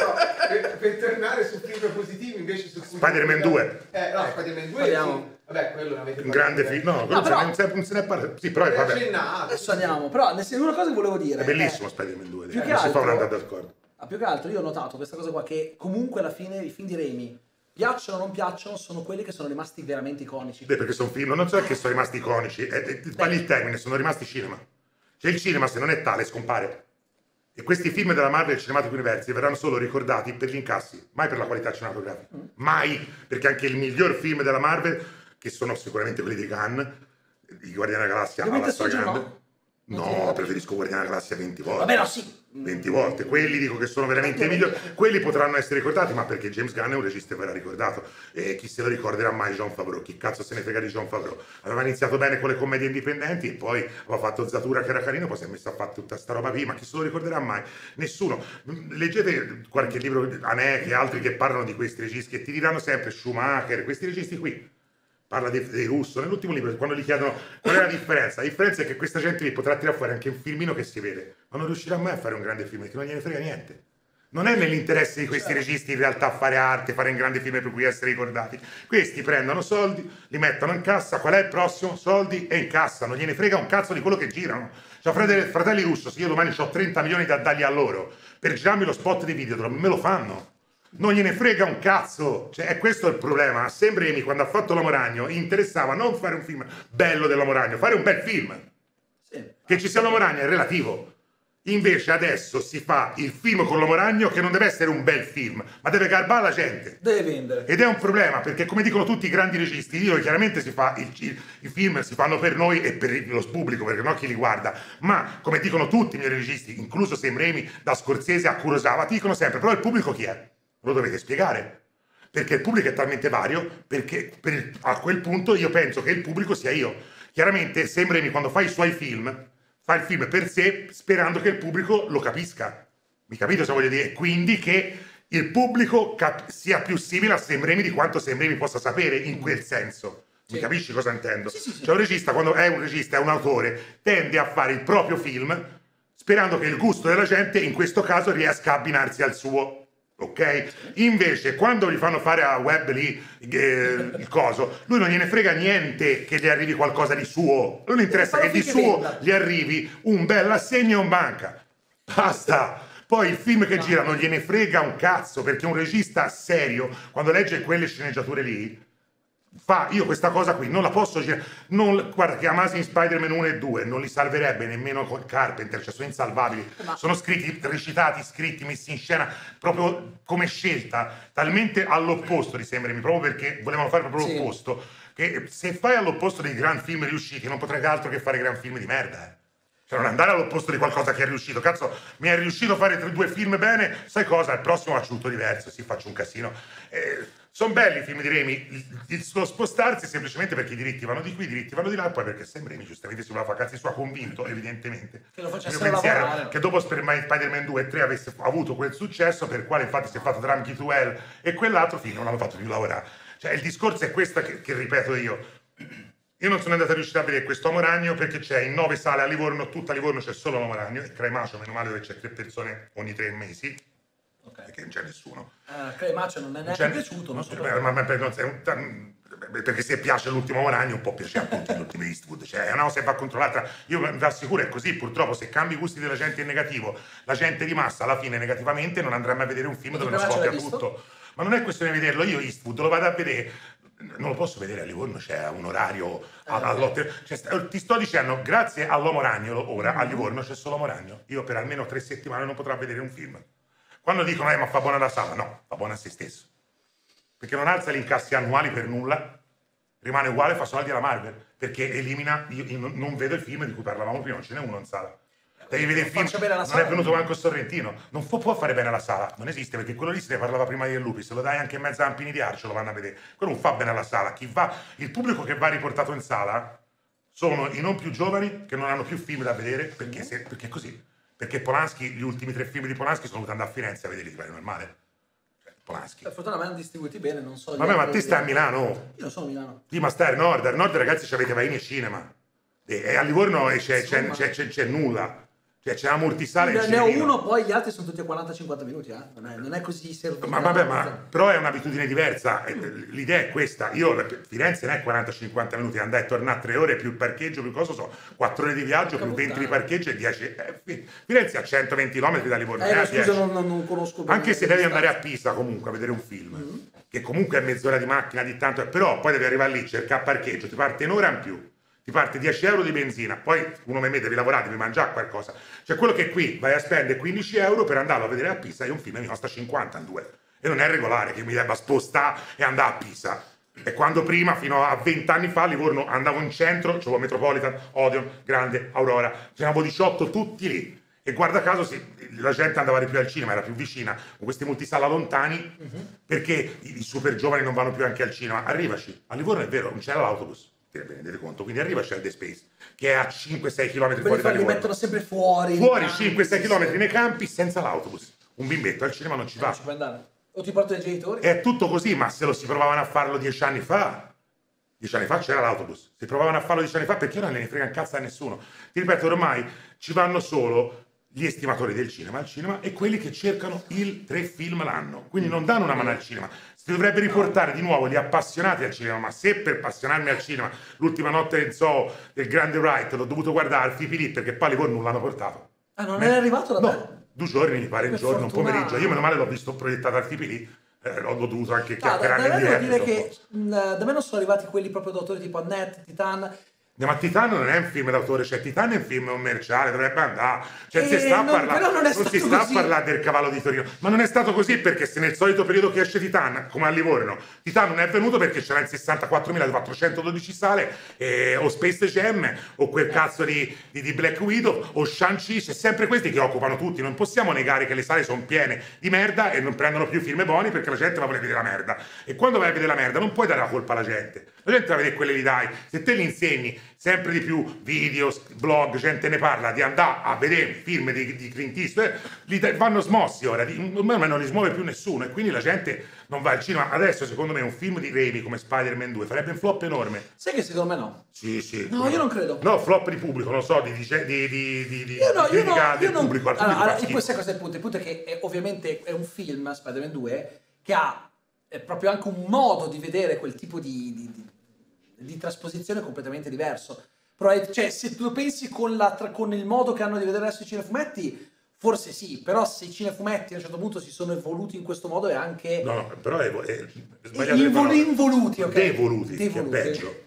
Speaker 3: per, per tornare su film positivi invece su
Speaker 2: Spider-Man 2.
Speaker 3: Eh, no, Spider-Man 2
Speaker 1: Parliamo.
Speaker 3: Vabbè, quello l'avete
Speaker 2: un grande film, no, quello
Speaker 1: però-
Speaker 2: non, se ne, non se ne parla. Sì, però
Speaker 3: È
Speaker 2: vabbè.
Speaker 1: Adesso andiamo. Però nel senso, una cosa che volevo dire
Speaker 2: è bellissimo
Speaker 1: è-
Speaker 2: Spider-Man 2,
Speaker 1: più
Speaker 2: non
Speaker 1: che
Speaker 2: si fa
Speaker 1: altro-
Speaker 2: un andare d'accordo.
Speaker 1: Ah, più che altro io ho notato questa cosa qua che comunque alla fine i film di Raimi piacciono o non piacciono sono quelli che sono rimasti veramente iconici.
Speaker 2: Beh, perché sono film, non so che sono rimasti iconici, eh, eh, sbagli il termine, sono rimasti cinema. Cioè il cinema se non è tale scompare. E questi film della Marvel Cinematic Universe verranno solo ricordati per gli incassi, mai per la qualità cinematografica. Mai, perché anche il miglior film della Marvel, che sono sicuramente quelli di Cannes, i Guardiani della Galassia alla stragrande.
Speaker 1: no?
Speaker 2: No, preferisco Guardiani della Galassia 20 volte.
Speaker 1: Vabbè, no, sì.
Speaker 2: 20 volte, quelli dico che sono veramente i migliori, quelli potranno essere ricordati, ma perché James Gunn è un regista che verrà ricordato e chi se lo ricorderà mai John Favreau, chi cazzo se ne frega di John Favreau, aveva iniziato bene con le commedie indipendenti e poi aveva fatto Zatura che era carino, poi si è messo a fare tutta sta roba qui, ma chi se lo ricorderà mai? Nessuno. Leggete qualche libro, Anè e altri che parlano di questi registi che ti diranno sempre Schumacher, questi registi qui parla dei, dei russo, nell'ultimo libro, quando gli chiedono qual è la differenza, la differenza è che questa gente lì potrà tirare fuori anche un filmino che si vede, ma non riuscirà mai a fare un grande film, perché non gliene frega niente. Non è nell'interesse di questi
Speaker 1: Certo.
Speaker 2: registi in realtà fare arte, fare un grande film per cui essere ricordati. Questi prendono soldi, li mettono in cassa, qual è il prossimo? Soldi e incassano, non gliene frega un cazzo di quello che girano. Cioè, fratelli, fratelli Russo, se io domani ho 30 milioni da dargli a loro per girarmi lo spot di video, me lo fanno. Non gliene frega un cazzo, cioè è questo il problema. A Raimi quando ha fatto L'Uomo Ragno interessava non fare un film bello dell'Uomo Ragno, fare un bel film.
Speaker 1: Sì.
Speaker 2: Che ci sia l'Uomo Ragno è relativo. Invece adesso si fa il film con l'Uomo Ragno che non deve essere un bel film, ma deve garbare la gente.
Speaker 1: Deve vendere.
Speaker 2: Ed è un problema perché, come dicono tutti i grandi registi, io chiaramente si fa il- il- i film si fanno per noi e per lo pubblico, perché no chi li guarda. Ma come dicono tutti i miei registi, incluso Sam Raimi, da Scorsese a Kurosawa, dicono sempre: però il pubblico chi è? Lo dovete spiegare. Perché il pubblico è talmente vario, perché per il- a quel punto io penso che il pubblico sia io. Chiaramente Sam Raimi quando fa i suoi film, fa il film per sé sperando che il pubblico lo capisca. Mi capite cosa voglio dire? Quindi che il pubblico sia più simile a Sam Raimi di quanto Sam Raimi possa sapere in quel senso. Mi
Speaker 1: Sì.
Speaker 2: capisci cosa intendo?
Speaker 1: Sì, sì.
Speaker 2: Cioè un regista, quando è un regista, è un autore, tende a fare il proprio film sperando che il gusto della gente in questo caso riesca a abbinarsi al suo. Ok? Invece, quando gli fanno fare a web lì eh, il coso, lui non gliene frega niente che gli arrivi qualcosa di suo. Non gli interessa che di suo
Speaker 1: venda.
Speaker 2: gli arrivi un bel assegno in banca. Basta. Poi il film che gira non gliene frega un cazzo perché un regista serio, quando legge quelle sceneggiature lì, fa io questa cosa qui non la posso girare. Non, guarda che Amazing Spider-Man 1 e 2 non li salverebbe nemmeno con Carpenter, cioè sono insalvabili.
Speaker 1: Ma-
Speaker 2: Sono scritti, recitati, scritti, messi in scena proprio come scelta, talmente all'opposto di Sembremi, proprio perché volevano fare proprio
Speaker 1: Sì.
Speaker 2: l'opposto. Che se fai all'opposto dei gran film riusciti, non potrai altro che fare gran film di merda. eh. Cioè, non andare all'opposto di qualcosa che è riuscito. Cazzo, mi è riuscito a fare tre- due film bene, sai cosa? Il prossimo faccio tutto diverso, sì, faccio un casino. Sono belli i film di Remi, lo spostarsi semplicemente perché i diritti vanno di qui, i diritti vanno di là, poi perché sempre Remi giustamente si voleva fare cazzi sua, convinto, evidentemente.
Speaker 1: Che lo
Speaker 2: mio pensiero
Speaker 1: lavorare.
Speaker 2: che dopo Spider- Spider-Man 2 e 3 avesse avuto quel successo per il quale infatti si è fatto Drumkey to Hell e quell'altro film non l'hanno fatto più lavorare. Cioè il discorso è questo che, che ripeto io. Io non sono andato a riuscire a vedere quest'uomo ragno perché c'è in nove sale a Livorno, tutta a Livorno c'è solo ragno e Cremacio, meno male dove c'è tre persone ogni tre mesi,
Speaker 1: Ok.
Speaker 2: perché non c'è nessuno.
Speaker 1: Eh, Cremaccio non è neanche
Speaker 2: Cioè,
Speaker 1: piaciuto, non so
Speaker 2: ma-
Speaker 1: perché.
Speaker 2: ma- ma per- non- è un- ta- perché se piace l'ultimo uomo ragno un po' piace a tutti l'ultimo Eastwood. Cioè è una cosa che va contro l'altra io vi assicuro è così. Purtroppo se cambi i gusti della gente in negativo la gente di massa alla fine negativamente non andrà mai a vedere un film dove non scoppia tutto. Ma non è questione di vederlo. Io Eastwood lo vado a vedere non lo posso vedere a Livorno c'è un orario
Speaker 1: Eh,
Speaker 2: all'otto. Cioè, ti sto dicendo grazie all'uomo ragno ora
Speaker 1: Mm-hmm.
Speaker 2: a Livorno c'è solo l'uomo ragno. Io per almeno tre settimane non potrò vedere un film quando dicono eh ma fa buona la sala no fa buona a se stesso. Perché non alza gli incassi annuali per nulla, rimane uguale, fa soldi alla Marvel, perché elimina, io, non- vedo il film di cui parlavamo prima, non ce n'è uno in sala. Devi vedere il film, non
Speaker 1: sala.
Speaker 2: è venuto manco Sorrentino, non può, può fare bene alla sala, non esiste, perché quello lì se ne parlava prima di Lupi, se lo dai anche in mezzo a Ampini di Arcio lo vanno a vedere, quello non fa bene alla sala, chi va, il pubblico che va riportato in sala sono i non più giovani che non hanno più film da vedere, perché, se- perché è così, perché Polanski, gli ultimi tre film di Polanski sono dovuti andare a Firenze a ti pare normale? Cioè, Polanski.
Speaker 1: Per fortuna me hanno distribuiti bene, non so.
Speaker 2: Vabbè, ma te stai a Milano?
Speaker 1: Io sono a Milano.
Speaker 2: Sì, ma stai al nord, al nord ragazzi ci avete Vaini e cinema. E, a Livorno c'è nulla. Cioè c'è la Multisale e
Speaker 1: Ne, ne ho uno, poi gli altri sono tutti a 40-50 minuti, eh. non, è, non è così servito.
Speaker 2: Ma vabbè, ma però è un'abitudine diversa. Eh, L'idea è questa. Io Firenze non è 40-50 minuti, andare e tornare 3 ore più il parcheggio, più cosa so, 4 ore di viaggio, più
Speaker 1: Porca
Speaker 2: 20 di parcheggio e 10. eh, Fi- Firenze è a 120 km da Livorno.
Speaker 1: Eh,
Speaker 2: ha
Speaker 1: scusa,
Speaker 2: 10.
Speaker 1: non, non- conosco bene
Speaker 2: Anche se devi andare a. Pisa comunque a vedere un film,
Speaker 1: Mm-hmm.
Speaker 2: che comunque è mezz'ora di macchina di tanto, però poi devi arrivare lì, cercare parcheggio, ti parte un'ora in più, ti parte 10 euro di benzina, poi uno mi devi lavorare, devi mangiare qualcosa. Cioè quello che qui vai a spendere 15 euro per andarlo a vedere a Pisa e un film mi costa 50 in due. E non è regolare che mi debba spostare e andare a Pisa. E quando prima, fino a 20 anni fa, a Livorno andavo in centro, c'avevo Metropolitan, Odeon, Grande, Aurora, ce n'avevo 18 tutti lì. E guarda caso sì, la gente andava di più al cinema, era più vicina, con questi multisala lontani, perché i, i super giovani non vanno più anche al cinema. Arrivaci, a Livorno è vero, non c'era l'autobus, rendete conto, quindi arrivaci al The Space, che è a 5-6 km fuori da
Speaker 1: fa- li mettono sempre fuori.
Speaker 2: Fuori
Speaker 1: Ah,
Speaker 2: 5-6
Speaker 1: sì,
Speaker 2: km nei campi senza l'autobus. Un bimbetto al cinema non ci
Speaker 1: Non
Speaker 2: va.
Speaker 1: ci puoi andare. O ti portano i genitori.
Speaker 2: È tutto così, ma se lo si provavano a farlo dieci anni fa, Dieci anni fa c'era l'autobus, si provavano a farlo dieci anni fa perché ora non ne frega un cazzo a nessuno. Ti ripeto, ormai ci vanno solo gli estimatori del cinema al cinema e quelli che cercano il tre film l'anno, quindi non danno una mano al cinema. Si dovrebbe riportare di nuovo gli appassionati al cinema, ma se per appassionarmi al cinema l'ultima notte in zoo del grande Wright l'ho dovuto guardare al Fipilì perché poi Livorno non l'hanno portato.
Speaker 1: Ah, non è arrivato da?
Speaker 2: No, due giorni mi pare, un giorno, un
Speaker 1: fortuna-
Speaker 2: pomeriggio. Io meno male l'ho visto proiettato al Fipilì, eh, l'ho dovuto anche
Speaker 1: No, da,
Speaker 2: chiacchierare
Speaker 1: da
Speaker 2: in
Speaker 1: me dire che mh, da me non sono arrivati quelli proprio d'autore tipo Annette, Titan.
Speaker 2: Ma Titan non è un film d'autore, cioè Titan è un film commerciale, dovrebbe andare. Cioè,
Speaker 1: Eh,
Speaker 2: si sta a
Speaker 1: non-
Speaker 2: parlare,
Speaker 1: però non è
Speaker 2: si sta
Speaker 1: così.
Speaker 2: a parlare del cavallo di Torino, ma non è stato così perché se nel solito periodo che esce Titan, come a Livorno, Titan non è venuto perché c'era in 64.412 sale, eh, o Space Jam, o quel cazzo di, di- di Black Widow, o Shang-Chi, c'è sempre questi che occupano tutti. Non possiamo negare che le sale sono piene di merda e non prendono più film buoni perché la gente va a vedere la merda. E quando vai a vedere la merda non puoi dare la colpa alla gente. La gente va a vedere quelle li dai. Se te li insegni sempre di più video, blog, gente ne parla, di andare a vedere film di, di Clint Eastwood, li vanno smossi ora, ormai non li smuove più nessuno e quindi la gente non va al cinema. Adesso secondo me un film di Raimi come Spider-Man 2 farebbe un flop enorme.
Speaker 1: Sai che secondo me no.
Speaker 2: Sì, sì.
Speaker 1: No, io non credo.
Speaker 2: No, flop di pubblico, non so, di, di, di, di,
Speaker 1: Io no, io no, io
Speaker 2: del
Speaker 1: non...
Speaker 2: pubblico. Al
Speaker 1: Allora,
Speaker 2: pubblico
Speaker 1: allora, cosa è il punto? Il punto è che è- ovviamente è un film, Spider-Man 2, che ha proprio anche un modo di vedere quel tipo di, di- di- trasposizione completamente diverso. Però è- cioè, se tu lo pensi con, la con il modo che hanno di vedere adesso i cinefumetti, forse sì, però se i cinefumetti a un certo punto si sono evoluti in questo modo è anche...
Speaker 2: No, no, però è, è.
Speaker 1: Invol-
Speaker 2: parole.
Speaker 1: involuti, ok?
Speaker 2: Devoluti, che è
Speaker 1: Devoluti.
Speaker 2: peggio.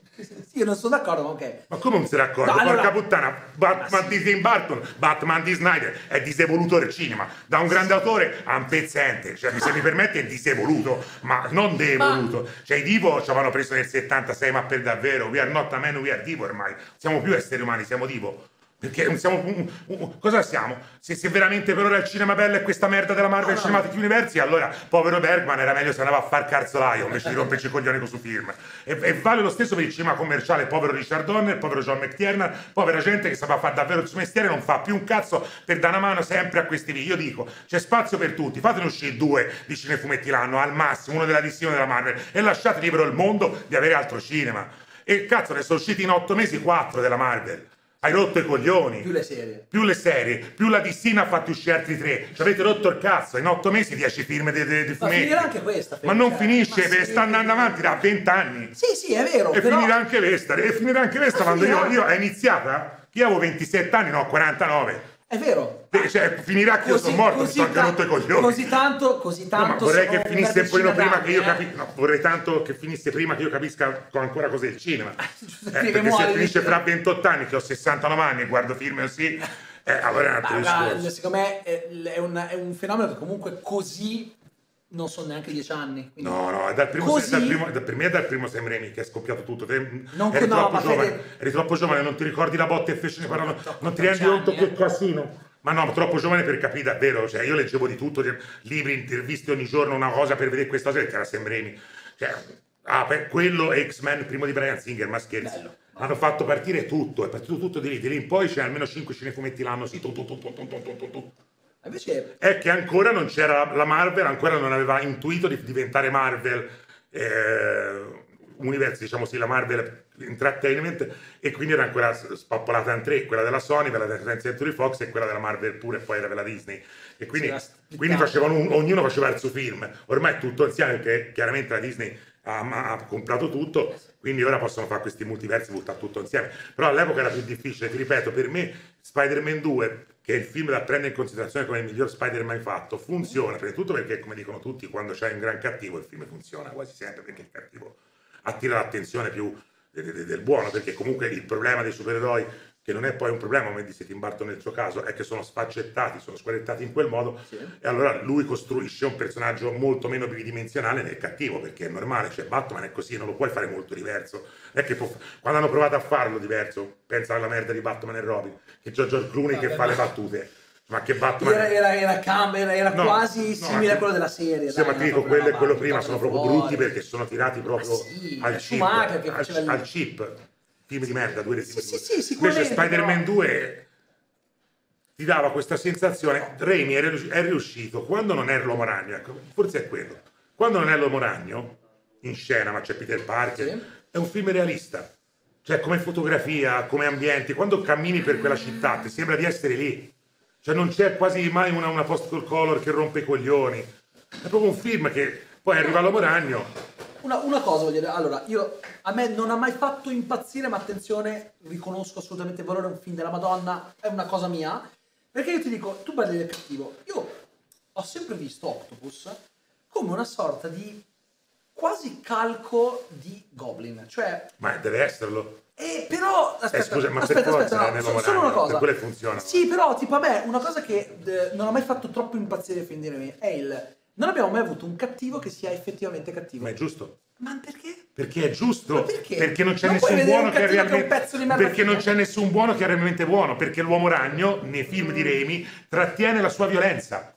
Speaker 1: Io non sono d'accordo, ma ok.
Speaker 2: Ma come non si raccorda?
Speaker 1: No, allora-
Speaker 2: Porca puttana, Batman
Speaker 1: Ma sì.
Speaker 2: di Tim Burton, Batman di Snyder è disevoluto del cinema. Da un grande autore a un pezzente, cioè se mi permette è disevoluto, ma non devoluto. Cioè i Divo ci avevano preso nel 76, ma per davvero, we are not a man, we are Divo ormai. Siamo più esseri umani, siamo Divo. Perché siamo. un- un- cosa siamo? Se, se veramente per ora il cinema bello è questa merda della Marvel
Speaker 1: No, no,
Speaker 2: Cinematic University, allora povero Bergman era meglio se andava a far carzolaio invece di romperci i coglioni con su film. E, e vale lo stesso per il cinema commerciale, povero Richard Donner, povero John McTiernan, povera gente che sapeva fare davvero il suo mestiere, non fa più un cazzo per dare una mano sempre a questi video. Io dico, c'è spazio per tutti, fatene uscire due di cinefumetti l'anno, al massimo, uno della DC e della Marvel, e lasciate libero il mondo di avere altro cinema. E cazzo, ne sono usciti in otto mesi quattro della Marvel. Hai rotto i coglioni
Speaker 1: Più le serie.
Speaker 2: più le serie, più la ne ha fatti uscire altri tre. Ci avete rotto il cazzo, in otto mesi 10 film di, di, di
Speaker 1: Ma
Speaker 2: fumetti.
Speaker 1: finirà anche questa.
Speaker 2: Ma non
Speaker 1: cioè,
Speaker 2: finisce,
Speaker 1: ma sì.
Speaker 2: sta andando avanti da 20 anni.
Speaker 1: Sì, sì, è vero.
Speaker 2: E
Speaker 1: però...
Speaker 2: finirà anche questa, e finirà anche questa
Speaker 1: Ma
Speaker 2: quando io,
Speaker 1: finirà.
Speaker 2: io è iniziata? Io avevo 27 anni, no, 49.
Speaker 1: È vero.
Speaker 2: Eh, Cioè, finirà che io sono morto, mi sono rotto i coglioni.
Speaker 1: Così tanto, così
Speaker 2: No,
Speaker 1: tanto.
Speaker 2: ma vorrei che finisse
Speaker 1: decina
Speaker 2: prima che io
Speaker 1: d'anni, eh.
Speaker 2: capisca. No, vorrei tanto che finisse prima che io capisca co- ancora cos'è il cinema. Eh, perché se
Speaker 1: muori.
Speaker 2: finisce fra 28 anni, che ho 69 anni e guardo film così, eh, allora è un
Speaker 1: guarda,
Speaker 2: discorso.
Speaker 1: secondo me è, è un, è un fenomeno che comunque così non sono neanche dieci anni.
Speaker 2: No, no, è dal primo,
Speaker 1: Così?
Speaker 2: dal primo, da- per me è dal primo Sam Raimi che è scoppiato tutto. Te,
Speaker 1: Non-
Speaker 2: eri,
Speaker 1: no,
Speaker 2: troppo giovane,
Speaker 1: Fede-
Speaker 2: eri troppo giovane, non ti ricordi la botte e fece ne parlano, non ti rendi conto che
Speaker 1: eh.
Speaker 2: casino. Ma no, troppo giovane per capire davvero, cioè, io leggevo di tutto, cioè, libri, interviste ogni giorno, una cosa per vedere questa cosa, che era Sembreni. Cioè, ah, per quello X-Men, primo di Brian Singer, ma scherzi.
Speaker 1: Bello.
Speaker 2: Hanno fatto partire tutto, è partito tutto di lì, di lì in poi c'è almeno 5 cinefumetti l'anno, sì, tutto, tutto, tutto, tutto,
Speaker 1: Invece...
Speaker 2: È che ancora non c'era la Marvel, ancora non aveva intuito di diventare Marvel. Eh Universe, diciamo sì, la Marvel Entertainment, e quindi era ancora spappolata in tre, quella della Sony, quella della 20th Century Fox e quella della Marvel pure, e poi era della Disney. E quindi, quindi facevano un- ognuno faceva il suo film. Ormai è tutto insieme, perché chiaramente la Disney ha, ha comprato tutto, quindi ora possono fare questi multiversi, buttare tutto insieme. Però all'epoca era più difficile, ti ripeto, per me Spider-Man 2, che è il film da prendere in considerazione come il miglior Spider-Man mai fatto, funziona, prima di tutto perché, come dicono tutti, quando c'è un gran cattivo il film funziona quasi sempre, perché il cattivo attira l'attenzione più de- de- del buono, perché comunque il problema dei supereroi, che non è poi un problema, come disse Tim Burton nel suo caso, è che sono sfaccettati, sono squarettati in quel modo,
Speaker 1: Sì.
Speaker 2: e allora lui costruisce un personaggio molto meno bidimensionale nel cattivo, perché è normale, cioè Batman è così, non lo puoi fare molto diverso. È che può- quando hanno provato a farlo diverso, pensa alla merda di Batman e Robin, che c'è George Clooney che
Speaker 1: Vabbè,
Speaker 2: fa le
Speaker 1: ma-
Speaker 2: battute. Ma che Batman
Speaker 1: era, era, era, cam- era, era
Speaker 2: No,
Speaker 1: quasi
Speaker 2: no,
Speaker 1: simile a quello della serie.
Speaker 2: Sì,
Speaker 1: dai,
Speaker 2: ma ti dico, quello e quello prima sono proprio
Speaker 1: fuori.
Speaker 2: brutti perché sono tirati proprio
Speaker 1: Ma sì,
Speaker 2: al chip. Al, al chip. Film di merda, due
Speaker 1: Sì, sì, sì,
Speaker 2: Invece
Speaker 1: sicuramente,
Speaker 2: Spider-Man
Speaker 1: però-
Speaker 2: 2 ti dava questa sensazione, Raimi è riuscito, quando non è l'uomo ragno, ecco, forse è quello, quando non è l'uomo ragno, in scena, ma c'è Peter Parker,
Speaker 1: Sì.
Speaker 2: è un film realista. Cioè, come fotografia, come ambienti, quando cammini per quella città ti sembra di essere lì. Cioè, non c'è quasi mai una, una post color che rompe i coglioni. È proprio un film che poi arriva all'uomo ragno.
Speaker 1: Una, una cosa voglio dire, allora, io, a me non ha mai fatto impazzire, ma attenzione, riconosco assolutamente il valore, è un film della Madonna, è una cosa mia, perché io ti dico, tu parli del cattivo, io ho sempre visto Octopus come una sorta di quasi calco di Goblin, cioè...
Speaker 2: Ma deve esserlo.
Speaker 1: Eh, però aspetta,
Speaker 2: Eh, scusa, ma
Speaker 1: aspetta, aspetta,
Speaker 2: eh,
Speaker 1: no, solo una cosa.
Speaker 2: per quello funziona.
Speaker 1: Sì, però tipo a me una cosa che eh, non ha mai fatto troppo impazzire di me è il non abbiamo mai avuto un cattivo che sia effettivamente cattivo.
Speaker 2: Ma è giusto.
Speaker 1: Ma perché?
Speaker 2: Perché è giusto.
Speaker 1: Perché?
Speaker 2: Perché non c'è
Speaker 1: Non
Speaker 2: nessun buono che è
Speaker 1: che
Speaker 2: realmente.
Speaker 1: pezzo di merda
Speaker 2: perché non c'è nessun buono che è realmente buono. Perché l'uomo ragno, nei film di Raimi, trattiene la sua violenza.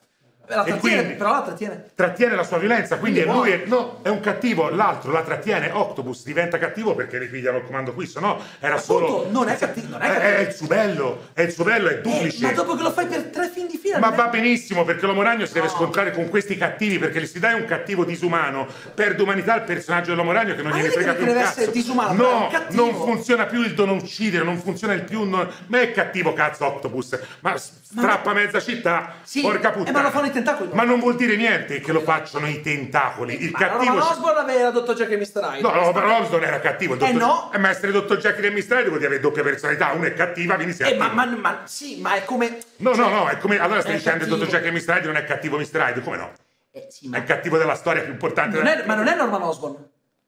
Speaker 1: La trattiene,
Speaker 2: quindi-
Speaker 1: però la trattiene.
Speaker 2: Trattiene la sua violenza, quindi
Speaker 1: Quindi
Speaker 2: lui è, no, è un cattivo, l'altro la trattiene, Octopus diventa cattivo perché le pigliano il comando qui, se no era
Speaker 1: Appunto,
Speaker 2: solo...
Speaker 1: non è cattivo, non è cattivo.
Speaker 2: è il suo bello, è il suo bello, è
Speaker 1: Eh,
Speaker 2: duplice.
Speaker 1: ma dopo che lo fai per tre film di fila
Speaker 2: Ma va benissimo perché l'uomo ragno si deve
Speaker 1: No.
Speaker 2: scontrare con questi cattivi perché se dai un cattivo disumano perde umanità al personaggio dell'uomo ragno che non
Speaker 1: Ma
Speaker 2: gliene frega più un cazzo.
Speaker 1: essere disumano,
Speaker 2: no, non funziona più il non uccidere, non funziona il più non... ma è cattivo cazzo Octopus, ma strappa mezza città,
Speaker 1: Sì,
Speaker 2: porca
Speaker 1: eh,
Speaker 2: puttana.
Speaker 1: ma i tentacoli.
Speaker 2: Ma non vuol dire niente che lo facciano i tentacoli. Il
Speaker 1: Ma
Speaker 2: cattivo
Speaker 1: Norman Osborn aveva Dottor Jack e Mr. Hyde.
Speaker 2: No, no, però non era cattivo.
Speaker 1: Eh,
Speaker 2: dottor...
Speaker 1: no.
Speaker 2: Eh, ma essere dottor Jackie e Mr. Hyde vuol dire avere doppia personalità. Uno è cattiva, quindi sei
Speaker 1: Eh, ma, ma- ma- sì, ma è come...
Speaker 2: No,
Speaker 1: cioè,
Speaker 2: no, no, è come. Allora stai
Speaker 1: è
Speaker 2: dicendo che il dottor. Jack e Mr. Hyde non è cattivo Mr. Hyde? Come no?
Speaker 1: Eh, sì,
Speaker 2: È
Speaker 1: ma...
Speaker 2: il cattivo della storia più importante
Speaker 1: non
Speaker 2: della-
Speaker 1: è, ma non è Norman Osborn.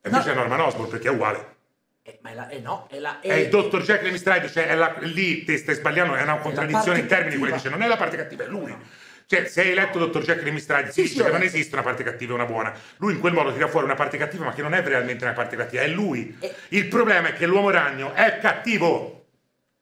Speaker 2: E invece è Norman Osborn perché è uguale.
Speaker 1: Eh, ma è la... Eh, no, è la...
Speaker 2: È il dottor Jack e Mr. Hyde, cioè è la- lì te stai sbagliando, è una contraddizione in termini.
Speaker 1: Cattiva.
Speaker 2: dice non è la parte cattiva, è lui. Cioè, se hai letto Dottor Jack e si
Speaker 1: Sì,
Speaker 2: dice
Speaker 1: sì,
Speaker 2: che non esiste una parte cattiva e una buona. Lui in quel modo tira fuori una parte cattiva, ma che non è realmente una parte cattiva, è lui.
Speaker 1: Eh.
Speaker 2: Il problema è che l'uomo ragno è cattivo.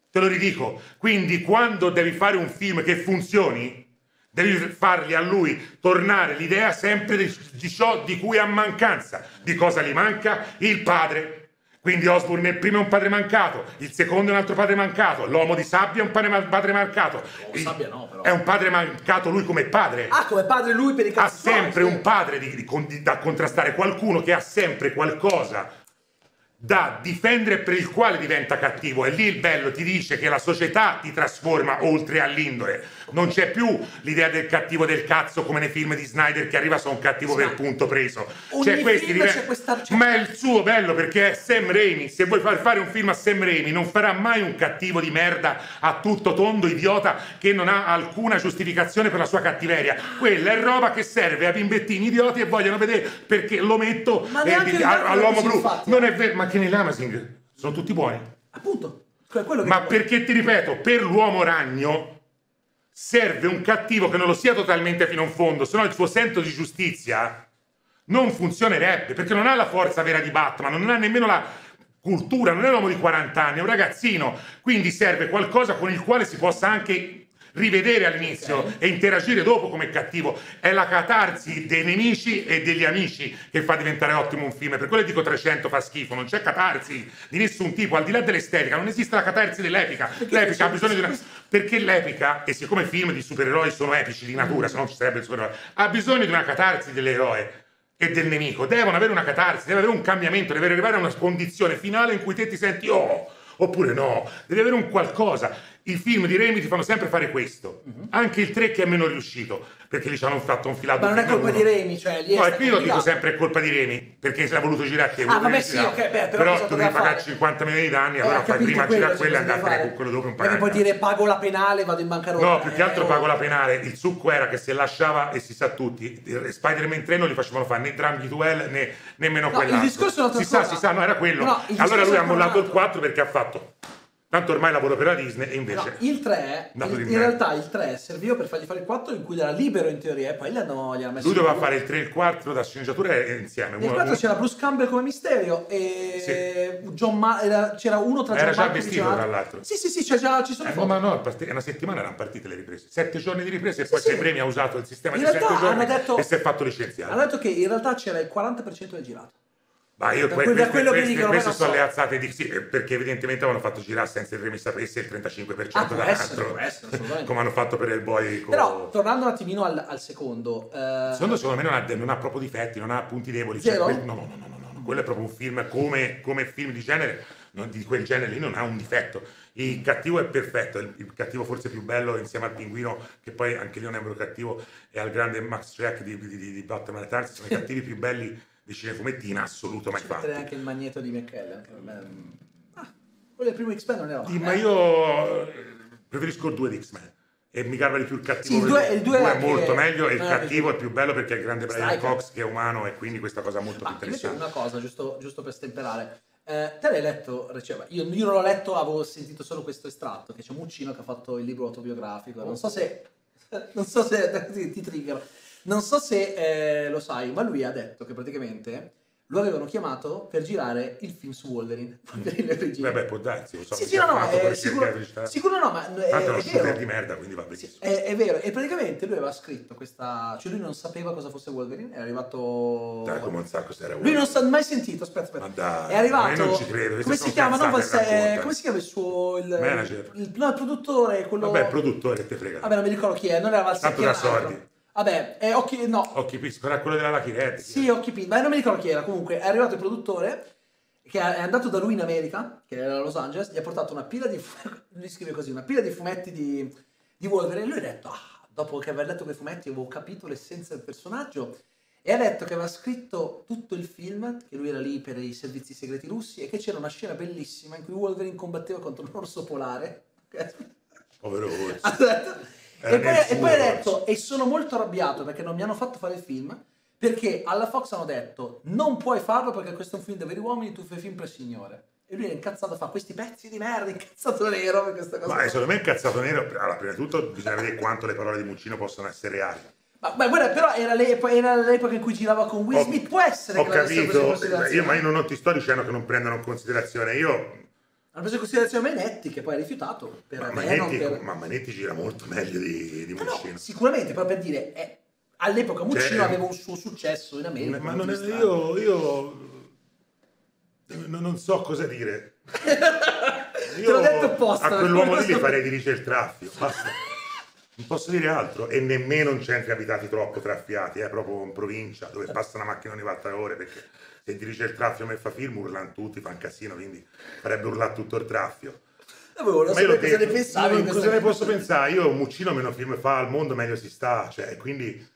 Speaker 2: Te lo ridico. Quindi quando devi fare un film che funzioni, devi fargli a lui tornare l'idea sempre di, di ciò di cui ha mancanza. Di cosa gli manca? Il padre. Quindi Osborne il primo è un padre mancato, il secondo è un altro padre mancato, l'uomo di sabbia è un padre, ma- padre mancato.
Speaker 1: Oh, Sabbia no, però.
Speaker 2: È un padre mancato lui come padre
Speaker 1: Ah, come padre lui per i
Speaker 2: ha
Speaker 1: cazzi suoi,
Speaker 2: sempre
Speaker 1: sì.
Speaker 2: un padre di- di- di- da contrastare, qualcuno che ha sempre qualcosa da difendere per il quale diventa cattivo. E lì il bello ti dice che la società ti trasforma oltre all'indole. Non c'è più l'idea del cattivo del cazzo come nei film di Snyder che arriva su un cattivo
Speaker 1: Sì,
Speaker 2: per
Speaker 1: ma
Speaker 2: punto preso. C'è questi
Speaker 1: c'è questa-
Speaker 2: Ma è il suo bello perché è Sam Raimi. Se vuoi far fare un film a Sam Raimi, non farà mai un cattivo di merda a tutto tondo, idiota, che non ha alcuna giustificazione per la sua cattiveria. Quella è roba che serve a bimbettini idioti e vogliono vedere perché lo metto eh, all'uomo blu.
Speaker 1: infatti.
Speaker 2: Non è vero, ma che nell'Amazing sono tutti buoni.
Speaker 1: Appunto. che
Speaker 2: Ma perché ti ripeto, per l'uomo ragno serve un cattivo che non lo sia totalmente fino in fondo, se no il suo senso di giustizia non funzionerebbe, perché non ha la forza vera di Batman, non ha nemmeno la cultura, non è un uomo di 40 anni, è un ragazzino, quindi serve qualcosa con il quale si possa anche rivedere all'inizio e interagire dopo come cattivo. È la catarsi dei nemici e degli amici che fa diventare ottimo un film. Per quello dico 300 fa schifo, non c'è catarsi di nessun tipo, al di là dell'estetica, non esiste la catarsi dell'epica. L'epica ha bisogno di una... Perché l'epica, e siccome i film di supereroi sono epici di natura, se no ci sarebbe il supereroe, ha bisogno di una catarsi dell'eroe e del nemico. Devono avere una catarsi, deve avere un cambiamento, deve arrivare a una condizione finale in cui te ti senti oh, oppure no, devi avere un qualcosa. I film di Raimi ti fanno sempre fare questo. Anche il 3 che è meno riuscito, perché lì ci hanno fatto un filato.
Speaker 1: Ma non è colpa
Speaker 2: uno.
Speaker 1: di Raimi, cioè lì
Speaker 2: No, e io dico sempre è colpa di Remi, perché se l'ha voluto girare a te.
Speaker 1: Ah, vabbè, sì, ok, beh, però
Speaker 2: però tu devi pagare
Speaker 1: fare?
Speaker 2: 50 milioni di danni,
Speaker 1: Eh,
Speaker 2: allora fai prima
Speaker 1: quello,
Speaker 2: girare
Speaker 1: sì,
Speaker 2: quella e andartene con quello dopo in
Speaker 1: Perché
Speaker 2: pagare.
Speaker 1: puoi dire pago la penale vado in bancarotta.
Speaker 2: No, più che altro
Speaker 1: Eh,
Speaker 2: pago
Speaker 1: oh.
Speaker 2: la penale. Il succo era che se lasciava, e si sa tutti, Spider-Man 3 non gli facevano fare né Drum Duel né nemmeno
Speaker 1: No,
Speaker 2: quell'altro.
Speaker 1: il discorso è
Speaker 2: Si sa, si sa, no, era quello. Allora lui ha mollato il
Speaker 1: un altro.
Speaker 2: 4 perché ha fatto. Tanto ormai lavoro per la Disney e
Speaker 1: No,
Speaker 2: invece.
Speaker 1: il 3,
Speaker 2: Dato
Speaker 1: in, in realtà il 3 serviva per fargli fare il 4 in cui era libero in teoria e poi gli hanno, gli hanno messo
Speaker 2: Lui doveva
Speaker 1: il-
Speaker 2: fare il 3 e il 4 da sceneggiatura insieme.
Speaker 1: Nel
Speaker 2: Uno-
Speaker 1: 4
Speaker 2: uno-
Speaker 1: c'era Bruce Campbell come Misterio e John Ma- era- c'era uno tra
Speaker 2: Era
Speaker 1: John
Speaker 2: già
Speaker 1: Malkovich
Speaker 2: vestito, tra
Speaker 1: altro.
Speaker 2: l'altro.
Speaker 1: Sì, sì, sì, c'è già, ci sono
Speaker 2: Eh, no, ma no, una settimana erano partite le riprese. Sette giorni di riprese e poi
Speaker 1: sì.
Speaker 2: Sam Raimi ha usato il sistema
Speaker 1: In
Speaker 2: di sette giorni
Speaker 1: detto-
Speaker 2: e si è fatto licenziare.
Speaker 1: Hanno detto che in realtà c'era il 40% del girato.
Speaker 2: Ma io
Speaker 1: Da
Speaker 2: que-
Speaker 1: da
Speaker 2: queste,
Speaker 1: quello che
Speaker 2: queste-
Speaker 1: dicono,
Speaker 2: queste
Speaker 1: non
Speaker 2: sono
Speaker 1: so.
Speaker 2: le alzate di sì, eh, perché evidentemente avevano fatto girare senza il Remi sapesse il 35%
Speaker 1: Ah, essere, assolutamente.
Speaker 2: come hanno fatto per il boy con...
Speaker 1: Però, tornando un attimino al, al secondo... eh,
Speaker 2: Secondo, secondo me non ha, non ha proprio difetti, non ha punti deboli. Cioè, quel- no, no, no, no, no, no, quello è proprio un film come, come film di genere, non- di quel genere lì non ha un difetto. Il cattivo è perfetto, il, il cattivo forse più bello insieme al pinguino, che poi anche lì è un membro cattivo, e al grande Max Jack di, di, di, di Batman Returns, sono i cattivi più belli di cinefumetti in assoluto mai fatti.
Speaker 1: anche il magneto di McKellen. Ah, quello del primo X-Men non era male,
Speaker 2: ma
Speaker 1: eh.
Speaker 2: io eh, preferisco il 2 di X-Men. E mi garba di più il cattivo.
Speaker 1: Sì, il due- il due
Speaker 2: è
Speaker 1: anche-
Speaker 2: molto meglio e il
Speaker 1: è
Speaker 2: cattivo
Speaker 1: più-
Speaker 2: è più bello perché è il grande Brian
Speaker 1: Striker.
Speaker 2: Cox che è umano e quindi questa cosa molto più
Speaker 1: Ma invece
Speaker 2: interessante.
Speaker 1: una cosa, giusto, giusto per stemperare. Eh, te l'hai letto, Receva? Io, io non l'ho letto, avevo sentito solo questo estratto, che c'è Muccino che ha fatto il libro autobiografico. Non so se... Non so se... ti, ti trigger. Non so se eh, lo sai, ma lui ha detto che praticamente lo avevano chiamato per girare il film su Wolverine. Wolverine origine.
Speaker 2: Vabbè, può darsi, lo so.
Speaker 1: Sì, sì, no, no, eh, sicuro, sicuro no, ma eh,
Speaker 2: Tanto è
Speaker 1: è,
Speaker 2: uno shooter
Speaker 1: vero.
Speaker 2: di merda, quindi va
Speaker 1: Sì, è, è vero, e praticamente lui aveva scritto questa... Cioè lui non sapeva cosa fosse Wolverine, è arrivato...
Speaker 2: Dai, come un sacco se era
Speaker 1: Lui non si è mai sentito, aspetta, aspetta.
Speaker 2: Ma dai,
Speaker 1: è arrivato.
Speaker 2: non ci credo,
Speaker 1: come si chiama? No, eh, come si chiama il suo il,
Speaker 2: Manager.
Speaker 1: Il, no, il produttore, quello.
Speaker 2: Vabbè, il produttore te frega.
Speaker 1: Vabbè, non mi ricordo chi è, non era
Speaker 2: Tanto
Speaker 1: Valsecchi.
Speaker 2: da soldi.
Speaker 1: Vabbè, è occhi. No,
Speaker 2: Occhi pisco, era quello della Lucky Red.
Speaker 1: sì, occhi pinti, ma non mi ricordo chi era. Comunque, è arrivato il produttore che è andato da lui in America, che era a Los Angeles, gli ha portato una pila di. fu- lui scrive così: una pila di fumetti di, di Wolverine. E lui ha detto: Ah, dopo che aver letto quei fumetti, avevo capito l'essenza del personaggio. E ha detto che aveva scritto tutto il film, che lui era lì per i servizi segreti russi, e che c'era una scena bellissima in cui Wolverine combatteva contro un orso polare.
Speaker 2: Povero orso.
Speaker 1: E, poi, e poi ha detto, e sono molto arrabbiato perché non mi hanno fatto fare il film, perché alla Fox hanno detto, non puoi farlo perché questo è un film da veri uomini, tu fai film per signore. E lui è incazzato, fa questi pezzi di merda, incazzato nero per questa cosa.
Speaker 2: Ma eh, secondo me è incazzato nero. Allora, prima di tutto bisogna vedere quanto le parole di Muccino possono essere reali.
Speaker 1: Ma, ma guarda, però era, l'epo- era l'epoca in cui girava con Will Smith, può essere
Speaker 2: Ho
Speaker 1: che
Speaker 2: capito, io, ma io non ti sto dicendo che non prendano in considerazione. Io,
Speaker 1: Hanno preso in considerazione Manetti, che poi ha rifiutato. Per
Speaker 2: ma Manetti,
Speaker 1: per-
Speaker 2: ma Manetti gira molto meglio di, di
Speaker 1: No, no,
Speaker 2: Muccino.
Speaker 1: sicuramente, però per dire, eh, all'epoca Muccino
Speaker 2: Cioè,
Speaker 1: aveva un suo successo in America.
Speaker 2: Ma non è- io, io non non so cosa dire.
Speaker 1: Te l'ho detto apposta,
Speaker 2: a quell'uomo lì gli farei dirigere il traffico. basta. Non posso dire altro. E nemmeno in centri abitati troppo traffiati, è proprio in provincia dove passa una macchina ogni 4 ore. Perché se dirige il traffico e fa film urlano tutti, fa un casino, quindi farebbe urlare tutto il traffico.
Speaker 1: Avevo
Speaker 2: Ma io
Speaker 1: cosa ne pensavi.
Speaker 2: cosa ne posso pensare? Io Muccino meno film fa al mondo meglio si sta, cioè, quindi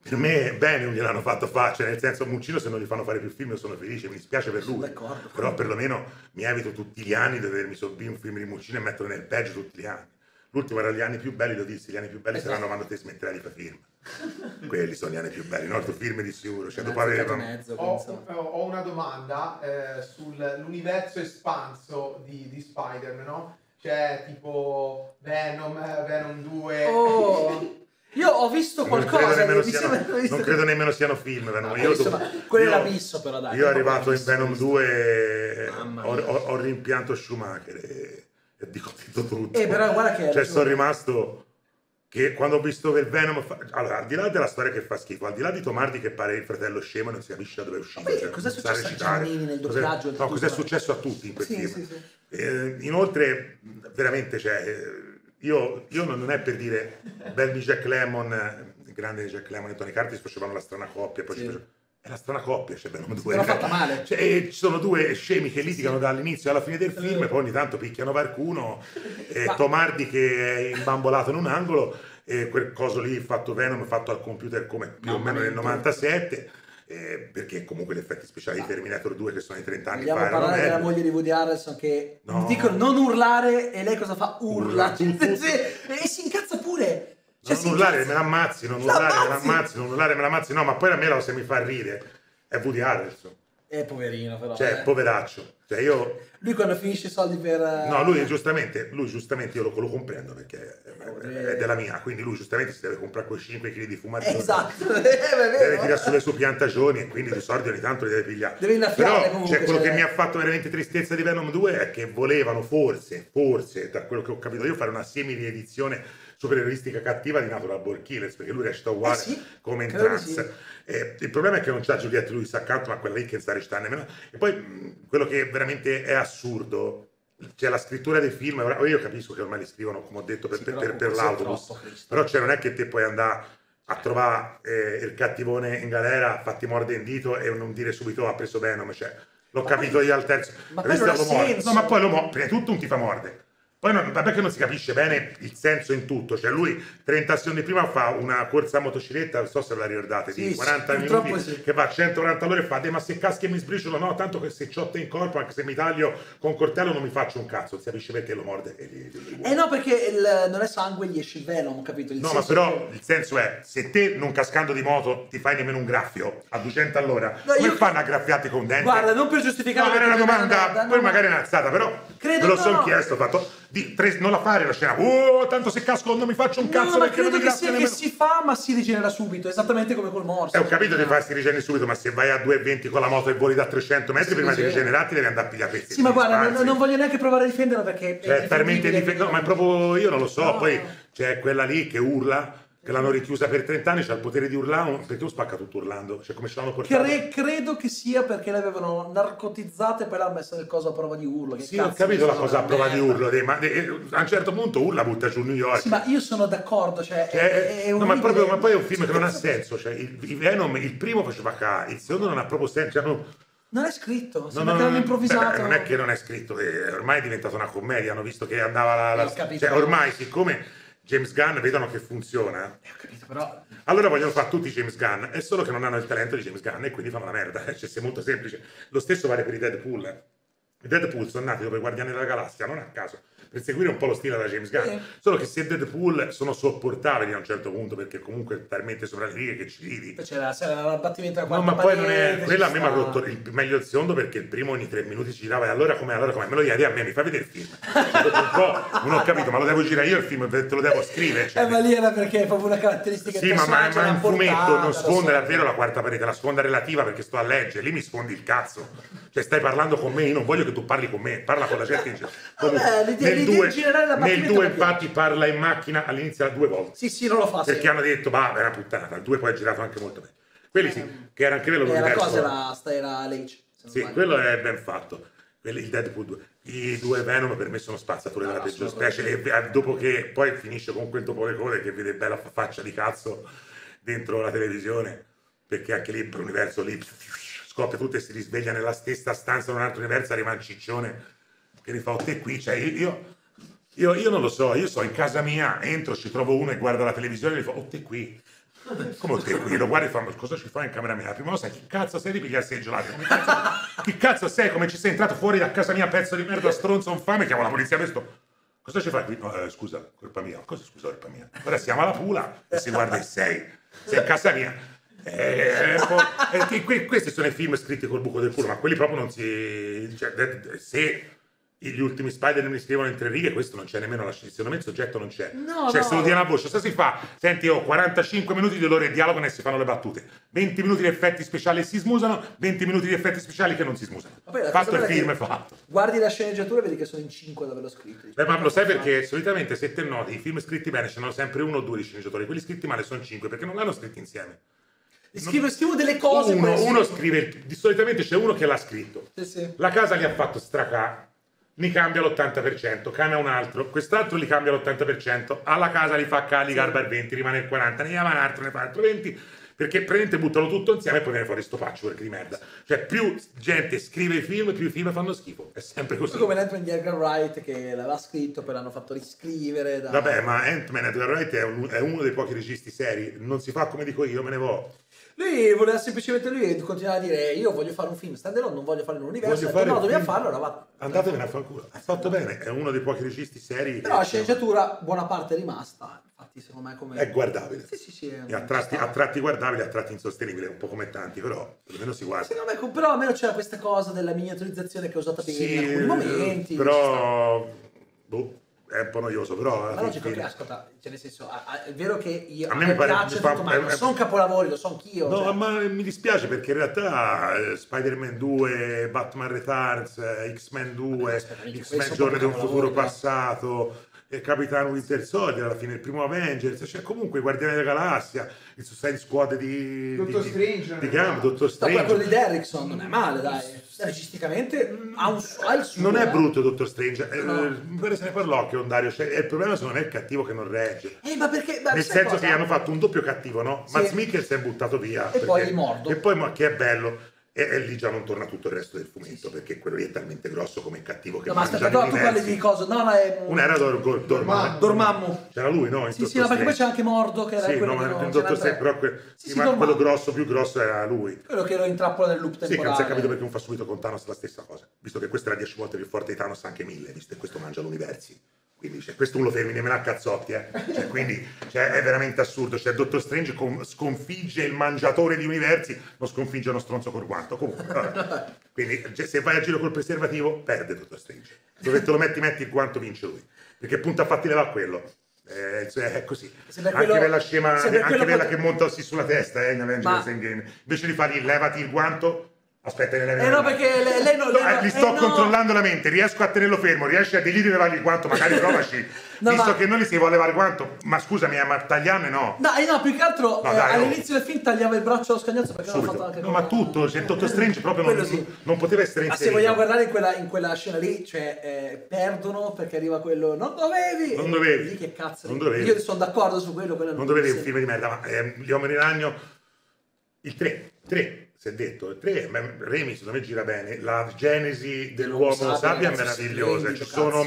Speaker 2: per me bene non gliel'hanno fatto fare, cioè, nel senso Muccino se non gli fanno fare più film io sono felice, mi dispiace per lui, però perlomeno mi evito tutti gli anni di dovermi sorbire un film di Muccino e metterlo nel peggio tutti gli anni. L'ultimo era gli anni più belli, lo dissi, gli anni più belli
Speaker 1: Esatto.
Speaker 2: saranno quando te smetterai di fare film. Quelli sono gli anni più belli, no? Film di sicuro, cioè dopo
Speaker 1: cato mezzo,
Speaker 3: Ho, ho una domanda eh, sull'universo espanso di, di Spider-Man, no? C'è tipo Venom, eh, Venom 2.
Speaker 1: Oh, io ho visto
Speaker 2: Non credo,
Speaker 1: qualcosa.
Speaker 2: nemmeno
Speaker 1: mi
Speaker 2: siano,
Speaker 1: visto-
Speaker 2: non credo nemmeno siano film, Venom.
Speaker 1: No,
Speaker 2: io,
Speaker 1: insomma,
Speaker 2: dopo-
Speaker 1: quello
Speaker 2: io-
Speaker 1: l'abisso, però, dai.
Speaker 2: Io arrivato in
Speaker 1: Visto,
Speaker 2: Venom
Speaker 1: visto.
Speaker 2: 2
Speaker 1: Mamma
Speaker 2: ho, ho- ho rimpianto Schumacher e, e dico tutto tutto.
Speaker 1: Eh, però guarda che-
Speaker 2: Cioè sono rimasto che quando ho visto che il Venom... Fa... Allora, al di là della storia che fa schifo, al di là di Tomardi che pare il fratello scemo non si capisce da dove è uscito.
Speaker 1: Poi
Speaker 2: cioè,
Speaker 1: cos'è
Speaker 2: non sa
Speaker 1: successo a. Giannini nel
Speaker 2: Cos'è-
Speaker 1: doppiaggio,
Speaker 2: No,
Speaker 1: tutto?
Speaker 2: cos'è successo a tutti in quel
Speaker 1: Sì,
Speaker 2: film.
Speaker 1: sì, sì.
Speaker 2: Eh, inoltre, veramente, cioè, eh, io, io non, è per dire belli Jack Lemmon, eh, grande Jack Lemmon e Tony Curtis facevano la strana coppia, poi
Speaker 1: Sì.
Speaker 2: ci facevano- è la strana coppia, cioè Venom 2.
Speaker 1: l'ha fatta male.
Speaker 2: Cioè, e ci sono due scemi che litigano dall'inizio alla fine del film, e poi ogni tanto picchiano qualcuno, e
Speaker 1: Ma-
Speaker 2: Tomardi che è imbambolato in un angolo, e quel coso lì fatto Venom fatto al computer come più o
Speaker 1: Mamma
Speaker 2: meno nel
Speaker 1: mia.
Speaker 2: 97. eh, perché comunque gli effetti speciali di Terminator 2 che sono i 30 anni
Speaker 1: Vogliamo
Speaker 2: fa
Speaker 1: parlare della moglie di Woody Harrelson che
Speaker 2: No.
Speaker 1: dicono non urlare e lei cosa fa? Urla.
Speaker 2: Urla.
Speaker 1: Sì, e si incazza pure. Cioè,
Speaker 2: non urlare, me l'ammazzi, non
Speaker 1: La
Speaker 2: urlare, me
Speaker 1: ammazzi!
Speaker 2: l'ammazzi, non urlare, me l'ammazzi. No, ma poi a me la cosa che mi fa ridere è Woody Harrelson.
Speaker 1: Eh, poverino però.
Speaker 2: Cioè,
Speaker 1: eh.
Speaker 2: poveraccio. Cioè, io...
Speaker 1: Lui quando finisce i soldi per... eh,
Speaker 2: No, lui giustamente, lui giustamente io lo, lo comprendo perché è, è della mia, quindi lui giustamente si deve comprare quei 5 kg di fumaggio.
Speaker 1: Esatto, eh, è
Speaker 2: Deve
Speaker 1: vero.
Speaker 2: tirare sulle sue piantagioni e quindi i soldi ogni tanto li deve pigliare.
Speaker 1: Deve innaffiare
Speaker 2: Però
Speaker 1: comunque,
Speaker 2: cioè, quello
Speaker 1: cioè-
Speaker 2: che mi ha fatto veramente tristezza di Venom 2 è che volevano forse, forse, da quello che ho capito io, fare una semi-riedizione supereroistica cattiva di Natural Born Killers, perché lui recita uguale
Speaker 1: Eh sì,
Speaker 2: come in trans.
Speaker 1: sì.
Speaker 2: Eh, il problema è che non c'ha Giulietta Lewis accanto, ma quella lì che sa recitare nemmeno. E poi mh, quello che veramente è assurdo, cioè la scrittura dei film, io capisco che ormai li scrivono, come ho detto, per,
Speaker 1: Sì,
Speaker 2: per- per- per l'autobus,
Speaker 1: troppo,
Speaker 2: però cioè, non è che te puoi andare a trovare eh, il cattivone in galera, fatti mordere in dito e non dire subito ha preso Venom, cioè, l'ho capito
Speaker 1: poi-
Speaker 2: io al terzo.
Speaker 1: ma poi non ha senso.
Speaker 2: No, ma poi lo morde, prima di tutto non ti fa mordere. Poi non, vabbè che non si capisce bene il senso in tutto, cioè lui 30 secondi prima fa una corsa a motocicletta, non so se ve la ricordate,
Speaker 1: Sì,
Speaker 2: di
Speaker 1: sì,
Speaker 2: 40
Speaker 1: purtroppo
Speaker 2: minuti
Speaker 1: sì.
Speaker 2: che va a 140 all'ore e fa, "Deh, ma se caschi e mi sbriciolo, no, tanto che se c'ho te in corpo, anche se mi taglio con coltello non mi faccio un cazzo, non si capisce perché lo morde e gli- gli-
Speaker 1: Eh no, perché il- non è sangue, gli esce il venom, capito? Il
Speaker 2: No, ma però
Speaker 1: che-
Speaker 2: il senso è, se te non cascando di moto ti fai nemmeno un graffio a 200 all'ora,
Speaker 1: No,
Speaker 2: come
Speaker 1: io-
Speaker 2: fanno a graffiarti con un dente?
Speaker 1: Guarda, non per giustificare...
Speaker 2: No, era una domanda, poi magari è un'alzata, però
Speaker 1: Credo-
Speaker 2: me lo
Speaker 1: no,
Speaker 2: sono
Speaker 1: no.
Speaker 2: chiesto, ho fatto, di, tre- non la fare la scena, oh, tanto se casco non mi faccio un cazzo
Speaker 1: No, ma
Speaker 2: perché non
Speaker 1: credo
Speaker 2: mi
Speaker 1: che sia che si fa, ma si rigenera subito, esattamente come col morso.
Speaker 2: Eh, ho capito di farsi rigenerare subito, ma se vai a 2,20 con la moto e voli da 300 metri,
Speaker 1: Sì,
Speaker 2: prima
Speaker 1: sì.
Speaker 2: di rigenerarti devi andare a pigliare pezzi.
Speaker 1: Sì, ma guarda, non, non voglio neanche provare a difenderlo perché...
Speaker 2: Cioè, è talmente
Speaker 1: difendibile.
Speaker 2: difensivo, ma è proprio io non lo so.
Speaker 1: No.
Speaker 2: Poi c'è quella lì che urla, che l'hanno richiusa per 30 anni, c'ha il potere di urlare, un- perché non spacca tutto urlando? Cioè, come ce l'hanno portato?
Speaker 1: Cre- credo che sia perché l'avevano narcotizzata e poi l'hanno messa nel coso a prova di urlo. Che
Speaker 2: Sì, ho capito
Speaker 1: di
Speaker 2: la cosa a prova di
Speaker 1: merda.
Speaker 2: urlo, dei- ma de- a un certo punto urla butta giù New York.
Speaker 1: Sì, ma io sono d'accordo, cioè...
Speaker 2: Cioè,
Speaker 1: è, è
Speaker 2: no, ma, proprio- ma poi è un film che non ha senso. Cioè, il, il Venom, il primo faceva cagare, il secondo non ha proprio senso. Cioè, non-
Speaker 1: è scritto, sembra
Speaker 2: no,
Speaker 1: che
Speaker 2: no,
Speaker 1: l'hanno improvvisato.
Speaker 2: beh, non è che non è scritto, eh, ormai è diventata una commedia. Hanno visto che andava la. la- cioè, ormai, siccome James Gunn vedono che funziona,
Speaker 1: Eh, ho capito, però...
Speaker 2: Allora vogliono fare tutti James Gunn, è solo che non hanno il talento di James Gunn e quindi fanno la merda. Cioè, è molto semplice. Lo stesso vale per i Deadpool. eh. I Deadpool sono nati dopo i Guardiani della Galassia, non a caso, per seguire un po' lo stile da James Gunn.
Speaker 1: Sì.
Speaker 2: Solo che se Deadpool sono sopportabili a un certo punto, perché comunque talmente sopra le righe che ci ridi.
Speaker 1: Poi c'era, c'era l'abbattimento della
Speaker 2: No, ma poi non è. Quella a me mi ha rotto il, meglio il secondo perché il primo ogni tre minuti ci girava e allora com'è, allora com'è. Me lo chiedi a me, mi fai vedere il film. Cioè, dopo un po' non ho capito, ma lo devo girare io il film, te lo devo scrivere. Cioè,
Speaker 1: Eh, ma lì era perché è proprio una caratteristica
Speaker 2: sì, ma, ma, ma
Speaker 1: la
Speaker 2: in fumetto non sfonda davvero la quarta parete, la sfonda relativa perché sto a leggere, lì mi sfondi il cazzo. Cioè stai parlando con me, io non voglio che tu parli con me, parla con la gente.
Speaker 1: Vabbè,
Speaker 2: nel
Speaker 1: l'idea
Speaker 2: due,
Speaker 1: di girare
Speaker 2: nel
Speaker 1: l'abbattimento
Speaker 2: due
Speaker 1: mi piace.
Speaker 2: infatti parla in macchina all'inizio due volte.
Speaker 1: Sì, sì, non lo fa
Speaker 2: Perché
Speaker 1: sempre.
Speaker 2: hanno detto, bah, è una puttana, il 2 poi è girato anche molto bene. Quelli sì, che era anche quello
Speaker 1: Eh, la cosa era, era non
Speaker 2: Sì, quello è ben fatto. Quelli- il Deadpool 2. I due Venom per me sono spazzature
Speaker 1: No,
Speaker 2: della
Speaker 1: no,
Speaker 2: peggior specie. E eh, dopo che poi finisce con quel topo le code che vede bella fa- faccia di cazzo dentro la televisione, perché anche lì per l'universo lì scoppia tutto e si risveglia nella stessa stanza in un altro universo, arriva un ciccione che mi fa, oh, te qui, cioè io, io, io non lo so, io sto in casa mia, entro, ci trovo uno e guarda la televisione e gli fa, oh, te qui. Come te qui? Lo guardi e fa, cosa ci fai in camera mia? La prima è chi cazzo sei di gelati? Come cazzo- Chi cazzo sei? Come ci sei entrato fuori da casa mia, pezzo di merda, stronzo infame? Chiamo la polizia questo. Cosa ci fai qui? No, eh, scusa, colpa mia. Cosa scusa, colpa mia? Ora siamo alla pula e si guarda e sei. Sei a casa mia. Eh, eh, questi sono i film scritti col buco del culo, ma quelli proprio non si. Cioè, se gli ultimi Spider-Man mi scrivono in tre righe, questo non c'è nemmeno la me il soggetto non c'è.
Speaker 1: No,
Speaker 2: cioè,
Speaker 1: no.
Speaker 2: se lo dia una voce, se si fa, senti, ho 45 minuti di loro di dialogo e si fanno le battute, 20 minuti di effetti speciali e si smusano, 20 minuti di effetti speciali che non si smusano.
Speaker 1: La
Speaker 2: Fatto il film, è fatto.
Speaker 1: Guardi la sceneggiatura e vedi che sono in 5 ad averlo scritto.
Speaker 2: Beh, ma lo sai perché solitamente se te noti i film scritti bene ce n'hanno sempre uno o due di sceneggiatori, quelli scritti male sono cinque perché non l'hanno scritti insieme.
Speaker 1: Scrivo, scrivo delle cose.
Speaker 2: uno, uno scrive, di solitamente c'è uno che l'ha scritto.
Speaker 1: Sì, sì.
Speaker 2: La casa gli ha fatto stracà, ne cambia l'80%, cambia un altro, quest'altro li cambia l'80%, alla casa li fa cali, garba il 20, rimane il 40, ne chiama un altro, ne fa altro 20, perché praticamente buttano tutto insieme e poi viene fuori sto patchwork di merda. Cioè più gente scrive i film, più i film fanno schifo. È sempre così.
Speaker 1: Come l'Ant-Man di Edgar Wright che l'aveva scritto, poi l'hanno fatto riscrivere. Da...
Speaker 2: Vabbè, ma Ant-Man Edgar Wright è, un- è uno dei pochi registi seri, non si fa come dico io, me ne vo.
Speaker 1: Lui voleva semplicemente lui continuare a dire io voglio fare un film standalone, non voglio fare nell'universo.
Speaker 2: Voglio fare
Speaker 1: no, dobbiamo
Speaker 2: film.
Speaker 1: farlo, allora va.
Speaker 2: Andatevene a fanculo. Ha fatto bene, è uno dei pochi registi seri.
Speaker 1: Però la sceneggiatura buona parte è rimasta, infatti secondo me come...
Speaker 2: È guardabile.
Speaker 1: Sì, sì, sì.
Speaker 2: E a tratti, a tratti guardabili, a tratti insostenibili, un po' come tanti, però perlomeno si guarda.
Speaker 1: Secondo me, però almeno c'era questa cosa della miniaturizzazione che è usata bene
Speaker 2: Sì,
Speaker 1: in alcuni momenti.
Speaker 2: però boh, è un po' noioso, però
Speaker 1: Ma logico che ascolta, cioè nel senso, a- a- è vero che io
Speaker 2: A me mi pare-
Speaker 1: piace
Speaker 2: mi fa-
Speaker 1: tutto, ma
Speaker 2: è-
Speaker 1: non sono capolavori, lo so anch'io.
Speaker 2: No,
Speaker 1: cioè.
Speaker 2: ma mi dispiace perché in realtà eh, Spider-Man 2, Batman Returns, eh, X-Men 2,
Speaker 1: aspetta, minchia,
Speaker 2: X-Men Giorni di un futuro
Speaker 1: capolavori,
Speaker 2: passato, il Capitano Winter Soldier, alla fine il primo Avengers, cioè comunque i Guardiani della Galassia, il Suicide Squad di...
Speaker 3: Dottor
Speaker 2: di,
Speaker 3: Strange,
Speaker 2: Di Gam. Dottor
Speaker 1: No, poi quello
Speaker 2: Strange.
Speaker 1: di Derrickson non è male, dai. Registicamente ha, un, ha il suo.
Speaker 2: Non è
Speaker 1: eh.
Speaker 2: brutto Dottor Strange, eh,
Speaker 1: No.
Speaker 2: mi pare se ne parlò che Ondario, cioè, il problema secondo me è il cattivo che non regge.
Speaker 1: Eh, ma perché? ma
Speaker 2: Nel senso
Speaker 1: cosa?
Speaker 2: che hanno fatto un doppio cattivo, no?
Speaker 1: Sì.
Speaker 2: Max Mikkelsen è buttato via.
Speaker 1: E poi Mordo.
Speaker 2: E poi ma che è bello. E, e lì già non torna tutto il resto del fumetto, perché quello lì è talmente grosso come cattivo che
Speaker 1: No, ma aspetta, no, tu
Speaker 2: l'universo.
Speaker 1: parli di cosa? No, no, è.
Speaker 2: Un era Dor- Dor- Dormammu.
Speaker 1: Dormammu.
Speaker 2: C'era lui, no? In
Speaker 1: Sì, sì, no, perché poi c'è anche Mordo che era
Speaker 2: Sì,
Speaker 1: quello
Speaker 2: no,
Speaker 1: che
Speaker 2: ma
Speaker 1: non
Speaker 2: Dottor Strange, però que-
Speaker 1: Sì,
Speaker 2: sì, ma
Speaker 1: Dormammu.
Speaker 2: quello grosso, più grosso era lui.
Speaker 1: Quello che lo intrappola nel loop
Speaker 2: Sì, che
Speaker 1: temporale.
Speaker 2: non si è capito perché non fa subito con Thanos la stessa cosa. Visto che questo era 10 volte più forte di Thanos, anche 1000, visto che questo mangia l'universi. Quindi cioè, questo uno lo fermi nemmeno a cazzotti, eh. Cioè, quindi cioè, è veramente assurdo. Cioè, Dottor Strange con- sconfigge il mangiatore di universi, non sconfigge uno stronzo col guanto. Comunque, vabbè. Quindi cioè, se vai a giro col preservativo, perde Dottor Strange. Dove te lo metti, metti il guanto, vince lui. Perché punta a fatti leva a quello. Eh, cioè, è così.
Speaker 1: Per
Speaker 2: Anche
Speaker 1: quello-
Speaker 2: quella scema, anche
Speaker 1: quello
Speaker 2: quella
Speaker 1: pot-
Speaker 2: che monta sulla testa eh, in Avengers
Speaker 1: Ma-
Speaker 2: Endgame. Invece di fargli levati il guanto, aspetta che ne levi
Speaker 1: Eh no, perché lei, lei non.
Speaker 2: No,
Speaker 1: lei
Speaker 2: eh,
Speaker 1: non-
Speaker 2: gli sto
Speaker 1: eh, no.
Speaker 2: controllando la mente, riesco a tenerlo fermo, riesci a dirgli di levargli il guanto, magari provaci.
Speaker 1: No,
Speaker 2: Visto
Speaker 1: ma-
Speaker 2: che non gli si vuole levare il guanto, ma scusami, eh, ma tagliarne no.
Speaker 1: No, eh, no, più che altro
Speaker 2: No,
Speaker 1: eh,
Speaker 2: dai, oh.
Speaker 1: all'inizio del film tagliava il braccio allo scagnozzo perché l'ha fatto
Speaker 2: Subito.
Speaker 1: anche
Speaker 2: No, ma tutto, c'è Dottor Strange proprio non,
Speaker 1: sì.
Speaker 2: non poteva essere
Speaker 1: Ma se
Speaker 2: inserito.
Speaker 1: vogliamo guardare in quella, in quella scena lì, cioè eh, perdono perché arriva quello non dovevi!
Speaker 2: Non dovevi.
Speaker 1: Lì che cazzo
Speaker 2: Non dovevi.
Speaker 1: Io sono d'accordo su quello. quello
Speaker 2: Non dovevi un film di merda, ma eh, gli uomini ragno, il 3, 3, si è detto, il 3, ma Remy secondo me gira bene, la genesi dell'uomo sapia è meravigliosa, ci sono,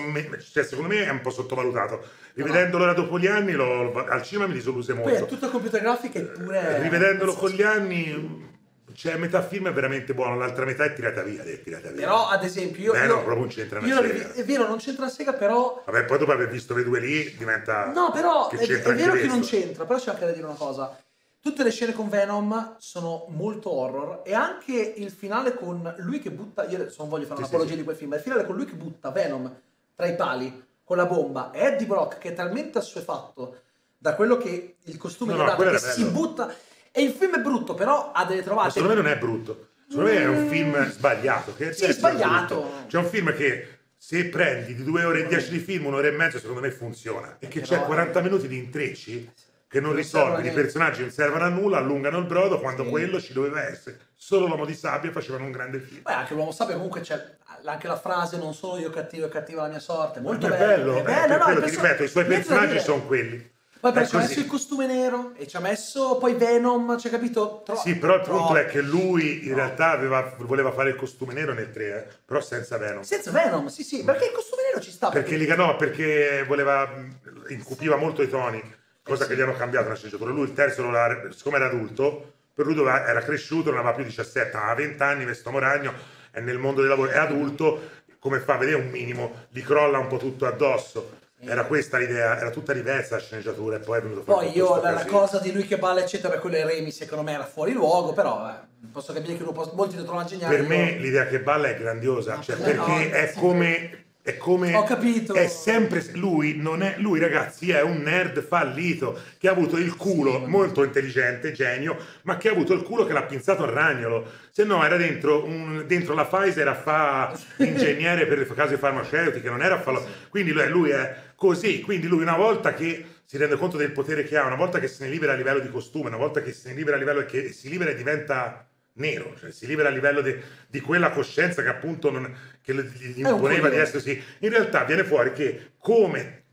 Speaker 2: cioè, secondo me è un po' sottovalutato, rivedendolo ora dopo gli anni, lo- al cinema mi disoluse
Speaker 1: Poi è
Speaker 2: molto,
Speaker 1: tutto computer grafica eppure...
Speaker 2: rivedendolo con gli anni, cioè metà film è veramente buono, l'altra metà è tirata via, è tirata via.
Speaker 1: Però ad esempio io...
Speaker 2: Beh,
Speaker 1: io
Speaker 2: no, proprio non c'entra una
Speaker 1: io
Speaker 2: sega.
Speaker 1: È vero, non c'entra una sega, però...
Speaker 2: Vabbè, poi dopo aver visto le due lì diventa...
Speaker 1: No, però è, è vero che non c'entra, però c'è anche da dire una cosa. Tutte le scene con Venom sono molto horror e anche il finale con lui che butta, io adesso non voglio fare
Speaker 2: Sì,
Speaker 1: un'apologia
Speaker 2: sì,
Speaker 1: di quel film, ma il finale con lui che butta Venom tra i pali con la bomba e Eddie Brock che è talmente assuefatto da quello che il costume
Speaker 2: No,
Speaker 1: gli ha
Speaker 2: no,
Speaker 1: dato
Speaker 2: quello
Speaker 1: che si butta e il film è brutto, però ha delle
Speaker 2: Ma
Speaker 1: trovate.
Speaker 2: secondo me non è brutto. Secondo me è un film sbagliato. Che
Speaker 1: Sì,
Speaker 2: è
Speaker 1: sbagliato.
Speaker 2: C'è un film che se prendi di due ore e dieci di film, un'ora e mezza, secondo me funziona. E che c'è
Speaker 1: Però-
Speaker 2: 40 minuti di intrecci che non
Speaker 1: Non a
Speaker 2: i personaggi non servono a nulla, allungano il brodo quando
Speaker 1: Sì.
Speaker 2: quello ci doveva essere. Solo l'uomo di sabbia facevano un grande film.
Speaker 1: Beh, anche l'uomo sabbia comunque c'è anche la frase non sono io cattivo, è cattiva la mia sorte. Molto
Speaker 2: Ma è
Speaker 1: bello.
Speaker 2: bello,
Speaker 1: È
Speaker 2: eh,
Speaker 1: bello,
Speaker 2: per
Speaker 1: no,
Speaker 2: quello
Speaker 1: il
Speaker 2: ti ripeto, i suoi personaggi sono quelli.
Speaker 1: Poi però ci ha messo il costume nero e ci ha messo poi Venom, ci ha capito? Tro-
Speaker 2: Sì, però il punto
Speaker 1: troppo.
Speaker 2: è che lui in
Speaker 1: No.
Speaker 2: realtà aveva- voleva fare il costume nero nel 3, eh, però senza Venom.
Speaker 1: Senza Venom, sì sì, perché il costume nero ci sta.
Speaker 2: Perché Liga no, perché voleva, mh, incupiva molto i toni, cosa
Speaker 1: Eh sì.
Speaker 2: che gli hanno cambiato nella sceneggiatura. Lui il terzo, la- siccome era adulto, per lui doveva- era cresciuto, non aveva più 17, aveva 20 anni, questo moragno, è nel mondo del lavoro, è adulto, come fa a vedere un minimo, gli crolla un po' tutto addosso. Era questa l'idea, era tutta diversa la sceneggiatura e poi è venuto fuori
Speaker 1: Poi io la, la
Speaker 2: casino.
Speaker 1: cosa di lui che balla eccetera, quello è Remy secondo me era fuori luogo, però eh, posso capire che uno può- molti lo trovano geniale.
Speaker 2: Per me l'idea che balla è grandiosa,
Speaker 1: No,
Speaker 2: cioè
Speaker 1: per me
Speaker 2: perché
Speaker 1: no,
Speaker 2: è come... È come
Speaker 1: Ho capito.
Speaker 2: È sempre lui, non è lui, ragazzi, è un nerd fallito che ha avuto il culo
Speaker 1: Sì,
Speaker 2: molto intelligente, genio, ma che ha avuto il culo che l'ha pinzato il ragnolo. Se no, era dentro, un- dentro la Pfizer a fa ingegnere per le case farmaceutiche, non era a farlo. Quindi lui, lui è così. Quindi lui, una volta che si rende conto del potere che ha, una volta che se ne libera a livello di costume, una volta che se ne libera a livello che si libera e diventa nero, cioè si libera a livello de- di quella coscienza che appunto non, che gli imponeva di essersi, in realtà viene fuori che come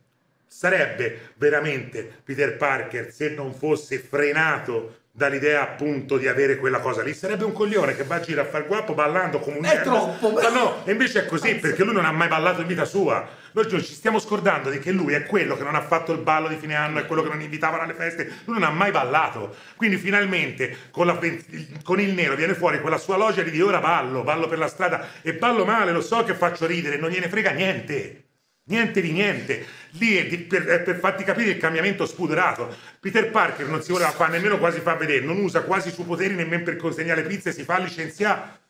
Speaker 2: sarebbe veramente Peter Parker se non fosse frenato dall'idea appunto di avere quella cosa lì. Sarebbe un coglione che va a girare a far guapo ballando come un
Speaker 1: È troppo.
Speaker 2: ma no e invece è così perché lui non ha mai ballato in vita sua. Noi ci stiamo scordando di che lui è quello che non ha fatto il ballo di fine anno è quello che non invitavano alle feste. Lui non ha mai ballato. Quindi finalmente con, la- con il nero viene fuori quella sua logica di ora ballo ballo per la strada e ballo male lo so che faccio ridere non gliene frega niente Niente di niente, lì è, di- per, per farti capire il cambiamento spudorato. Peter Parker non si voleva fare nemmeno quasi far vedere, non usa quasi i suoi poteri nemmeno per consegnare pizze, si fa licenziare.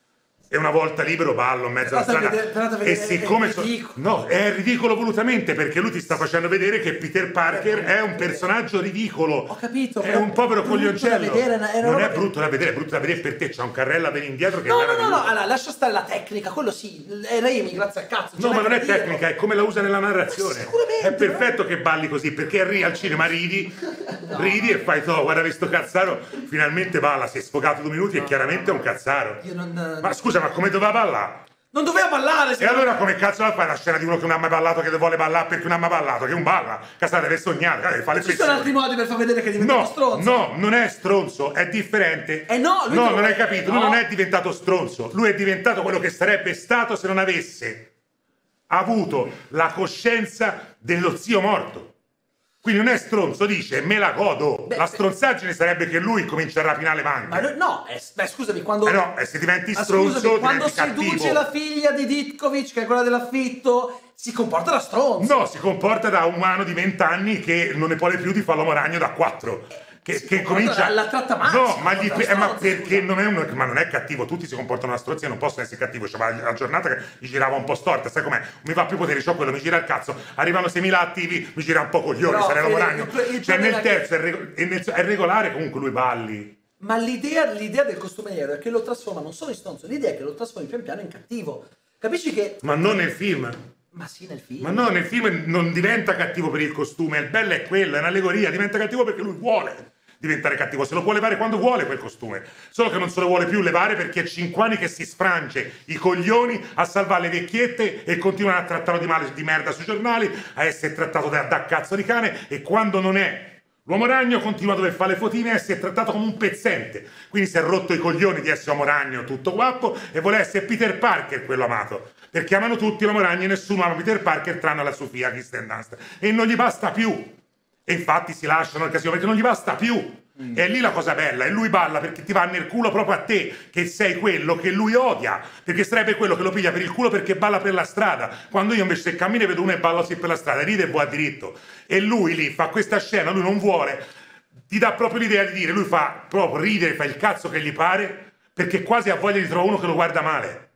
Speaker 2: E una volta libero ballo in mezzo alla strada
Speaker 1: vedere-
Speaker 2: e siccome
Speaker 1: è
Speaker 2: so-
Speaker 1: ridicolo.
Speaker 2: no è ridicolo volutamente perché lui ti sta facendo vedere che Peter Parker è un personaggio ridicolo
Speaker 1: Ho capito,
Speaker 2: è un povero coglioncello
Speaker 1: vedere,
Speaker 2: non è brutto da vedere è brutto da vedere per te c'è un carrello a venire indietro che
Speaker 1: No, no, no, no, allora, lascia stare la tecnica, quello sì, è Raimi, grazie al cazzo.
Speaker 2: No,
Speaker 1: ce
Speaker 2: ma non è tecnica, è come la usa nella narrazione.
Speaker 1: Sicuramente,
Speaker 2: È perfetto che balli così, perché ri- al cinema ridi, ridi e fai, oh, guarda questo cazzaro, finalmente balla, si è sfogato due minuti e chiaramente è un cazzaro.
Speaker 1: Non,
Speaker 2: Ma scusa, ma come doveva ballare?
Speaker 1: non doveva ballare.
Speaker 2: E allora come cazzo la fai la scena di uno che non ha mai ballato, che vuole ballare perché non ha mai ballato, che non balla? Cazzo, deve sognare, deve fare le
Speaker 1: Ci sono altri modi per far vedere che è diventato
Speaker 2: No,
Speaker 1: stronzo.
Speaker 2: no, non è stronzo, è differente.
Speaker 1: Eh no, lui lo-
Speaker 2: non hai capito, lui
Speaker 1: no.
Speaker 2: non è diventato stronzo, lui è diventato quello che sarebbe stato se non avesse avuto la coscienza dello zio morto. Quindi non è stronzo, dice me la godo.
Speaker 1: Beh,
Speaker 2: la stronzaggine sarebbe che lui comincia a rapinare le banche.
Speaker 1: Ma lui- no, eh, beh, scusami, quando...
Speaker 2: Eh no, e se diventi
Speaker 1: Ma
Speaker 2: stronzo,
Speaker 1: scusami, quando seduce
Speaker 2: cattivo.
Speaker 1: la figlia di Ditkovic, che è quella dell'affitto, si comporta da stronzo.
Speaker 2: No, si comporta da umano di 20 anni che non ne può più di fare l'uomo ragno da 4. Che, che
Speaker 1: comporta
Speaker 2: comincia.
Speaker 1: la- tratta male,
Speaker 2: No, ma, gli- eh, ma perché non è, un, ma non è cattivo, tutti si comportano da stronzi e non possono essere cattivo. C'era la giornata che gli girava un po' storta, sai com'è? Mi va più potere, c'ho quello, mi gira il cazzo. Arrivano 6.000 attivi, mi gira un po' coglioni,
Speaker 1: Però,
Speaker 2: sarei
Speaker 1: il- il
Speaker 2: Cioè, nel
Speaker 1: è che-
Speaker 2: terzo è, rego- è nel- è regolare comunque lui balli.
Speaker 1: Ma l'idea, l'idea del costumiero è che lo trasforma non solo in stronzo, l'idea è che lo trasformi pian piano in cattivo. Capisci che...
Speaker 2: Ma non nel film.
Speaker 1: Ma sì, nel film.
Speaker 2: Ma no, nel film non diventa cattivo per il costume, il bello è quello, è un'allegoria, diventa cattivo perché lui vuole diventare cattivo, se lo può levare quando vuole quel costume, solo che non se lo vuole più levare perché è 5 anni che si sfrange i coglioni a salvare le vecchiette e continuano a trattarlo di male di merda sui giornali, a essere trattato da, da cazzo di cane e quando non è L'uomo ragno continua a dover fare le fotine e essere trattato come un pezzente. Quindi si è rotto i coglioni di essere uomo ragno tutto guappo e vuole essere Peter Parker quello amato. Perché amano tutti l'uomo ragno e nessuno ama Peter Parker tranne la Sofia Kristen Dunst. E non gli basta più. E infatti si lasciano il casino perché non gli basta più. E è lì la cosa bella, e lui balla perché ti va nel culo proprio a te, che sei quello che lui odia, perché sarebbe quello che lo piglia per il culo perché balla per la strada. Quando io invece cammino e vedo uno e ballo così per la strada, ride e va diritto. E lui lì fa questa scena, lui non vuole, ti dà proprio l'idea di dire, lui fa proprio ridere, fa il cazzo che gli pare, perché quasi ha voglia di trovare uno che lo guarda male.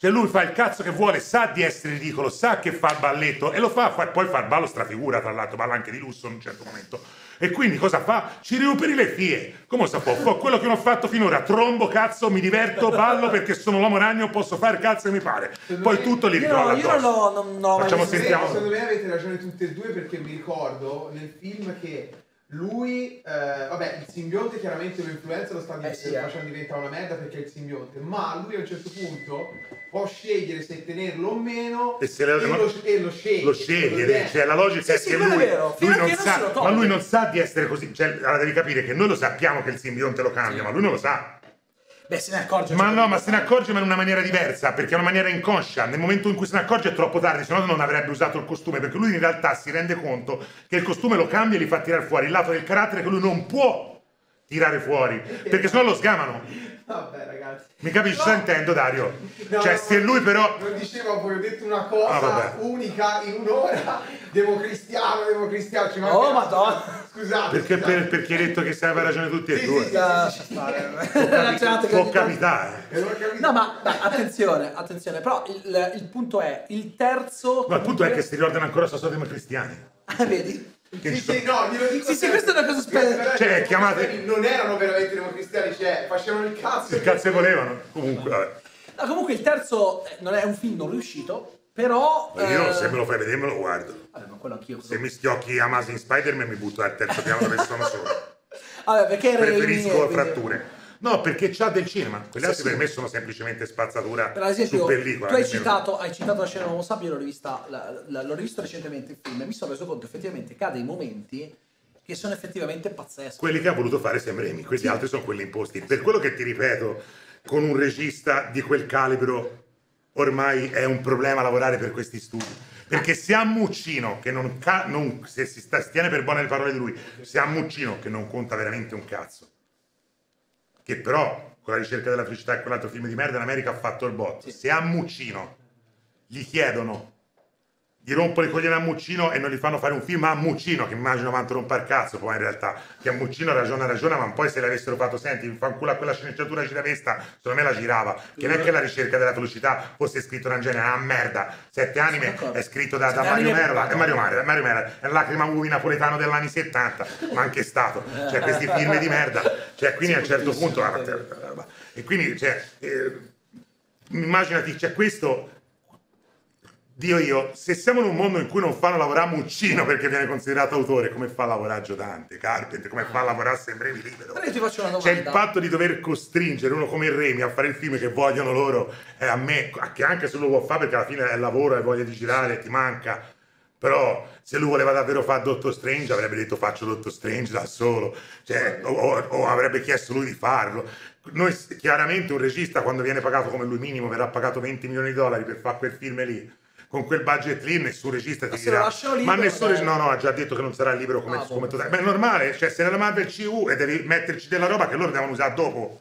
Speaker 2: Cioè lui fa il cazzo che vuole, sa di essere ridicolo, sa che fa il balletto e lo fa, fa- poi fa il ballo strafigura, tra l'altro, balla anche di lusso in un certo momento. E quindi cosa fa? Ci recuperi le fie. Come sa può? Fa quello che non ho fatto finora, trombo, cazzo, mi diverto, ballo perché sono l'uomo ragno, posso fare il cazzo che mi pare. Poi tutto li ritrolla
Speaker 1: io non l'ho, non, mai
Speaker 2: Facciamo sentiamo.
Speaker 3: Secondo me avete ragione tutte e due perché mi ricordo nel film che lui, eh, vabbè, il simbionte chiaramente lo influenza, lo sta
Speaker 1: Eh sì, eh.
Speaker 3: facendo diventare una merda perché è il simbionte, ma lui a un certo punto può scegliere se tenerlo o meno
Speaker 2: E se le- ma-
Speaker 3: lo, e lo sceglie.
Speaker 2: lo sceglie, cioè la logica
Speaker 1: Sì,
Speaker 2: è
Speaker 1: sì,
Speaker 2: che
Speaker 1: quello è
Speaker 2: lui, lui non sa, ma lui non sa di essere così, cioè, allora devi capire che noi lo sappiamo che il simbionte lo cambia, ma lui non lo sa.
Speaker 1: Beh, se ne accorge.
Speaker 2: Ma
Speaker 1: cioè,
Speaker 2: no, ma se ne accorge ma in una maniera diversa, perché è una maniera inconscia. Nel momento in cui se ne accorge è troppo tardi, se no non avrebbe usato il costume, perché lui in realtà si rende conto che il costume lo cambia e gli fa tirare fuori il lato del carattere che lui non può tirare fuori, perché sennò lo sgamano.
Speaker 3: Vabbè ragazzi.
Speaker 2: Mi capisci?
Speaker 3: No.
Speaker 2: Sto intendo Dario?
Speaker 3: No,
Speaker 2: cioè
Speaker 3: no,
Speaker 2: se lui però...
Speaker 3: Non diceva poi, ho detto una cosa
Speaker 2: Ah,
Speaker 3: unica in un'ora. Democristiano, democristiano. Ci
Speaker 1: Oh, madonna.
Speaker 3: Scusate.
Speaker 2: Perché,
Speaker 3: scusate.
Speaker 2: per- perché hai detto che se aveva ragione tutti e
Speaker 3: Sì,
Speaker 2: due.
Speaker 3: sì, sì.
Speaker 1: Lascia stare.
Speaker 2: Può, capitare.
Speaker 3: E capito.
Speaker 1: No, ma ma attenzione, attenzione, però il, il punto è, il terzo...
Speaker 2: Ma il punto è che si ricordano ancora sta storia dei cristiani.
Speaker 1: Ah, vedi?
Speaker 2: Che
Speaker 3: Sì, sì, no, glielo dico
Speaker 1: Sì, sì, questa è una cosa spe-
Speaker 3: Però i
Speaker 2: Cioè, chiamate-
Speaker 3: Non erano veramente democristiani, cioè, facevano il cazzo.
Speaker 2: Il cazzo volevano. Comunque, vabbè.
Speaker 1: No, comunque il terzo eh, non è un film non riuscito, però...
Speaker 2: Ma Io
Speaker 1: eh,
Speaker 2: se me lo fai vedere me lo guardo.
Speaker 1: Vabbè, ma quello anch'io.
Speaker 2: Se mi schiocchi Amazing Spider-Man mi butto al terzo piano dove sono solo.
Speaker 1: Vabbè, perché Raimi,
Speaker 2: Preferisco
Speaker 1: quindi-
Speaker 2: fratture. No, perché c'ha del cinema. Quelli
Speaker 1: Sì,
Speaker 2: altri
Speaker 1: sì.
Speaker 2: per me sono semplicemente spazzatura
Speaker 1: Per esempio,
Speaker 2: su pellicola.
Speaker 1: tu hai citato, hai citato la scena Homo Sapien, io l'ho rivista, la- la- l'ho rivisto recentemente il film e mi sono reso conto effettivamente che ha dei momenti che sono effettivamente pazzeschi.
Speaker 2: Quelli che ha voluto fare Sam Raimi, questi altri sono quelli imposti. Per quello che ti ripeto, con un regista di quel calibro ormai è un problema lavorare per questi studi. Perché se a Muccino, che non, ca- non- se si sta, si tiene per buone le parole di lui, se a Muccino, che non conta veramente un cazzo, che però con la ricerca della felicità e quell'altro film di merda in America ha fatto il bot, se a Muccino gli chiedono gli rompono i coglioni a Muccino e non gli fanno fare un film a Muccino, che immagino quanto rompa il cazzo poi in realtà, che a Muccino ragiona, ragiona, ma poi se l'avessero fatto, senti, fa un culo a quella sceneggiatura giravesta, secondo me la girava, che non è che la ricerca della felicità fosse scritto da un genere, ah merda, Sette anime è scritto da, da Mario Merola, è Mario Mario, è Mario Merola, è lacrima movie napoletano degli anni 70, ma anche stato, cioè questi film di merda, cioè quindi a un certo punto, e quindi, cioè, eh, immaginati, c'è questo Dio io, se siamo in un mondo in cui non fanno lavorare Muccino perché viene considerato autore, come fa a lavorare Giodante, Carpenter, come fa a lavorare Sembremi libero?
Speaker 1: Allora ti faccio una
Speaker 2: domanda. C'è il fatto di dover costringere uno come il Remi a fare il film che vogliono loro, eh, a me, che anche se lo può fare perché alla fine è lavoro, hai voglia di girare, ti manca. Però se lui voleva davvero fare Dottor Strange avrebbe detto faccio Dottor Strange da solo, cioè, o, o avrebbe chiesto lui di farlo. Noi chiaramente un regista quando viene pagato come lui minimo verrà pagato 20 milioni di dollari per fare quel film lì con quel budget lì nessun regista ti dirà ma nessun regista no no ha già detto che non sarà libero come, ah, come boh. totale beh è normale cioè se nella Marvel CU e devi metterci della roba che loro devono usare dopo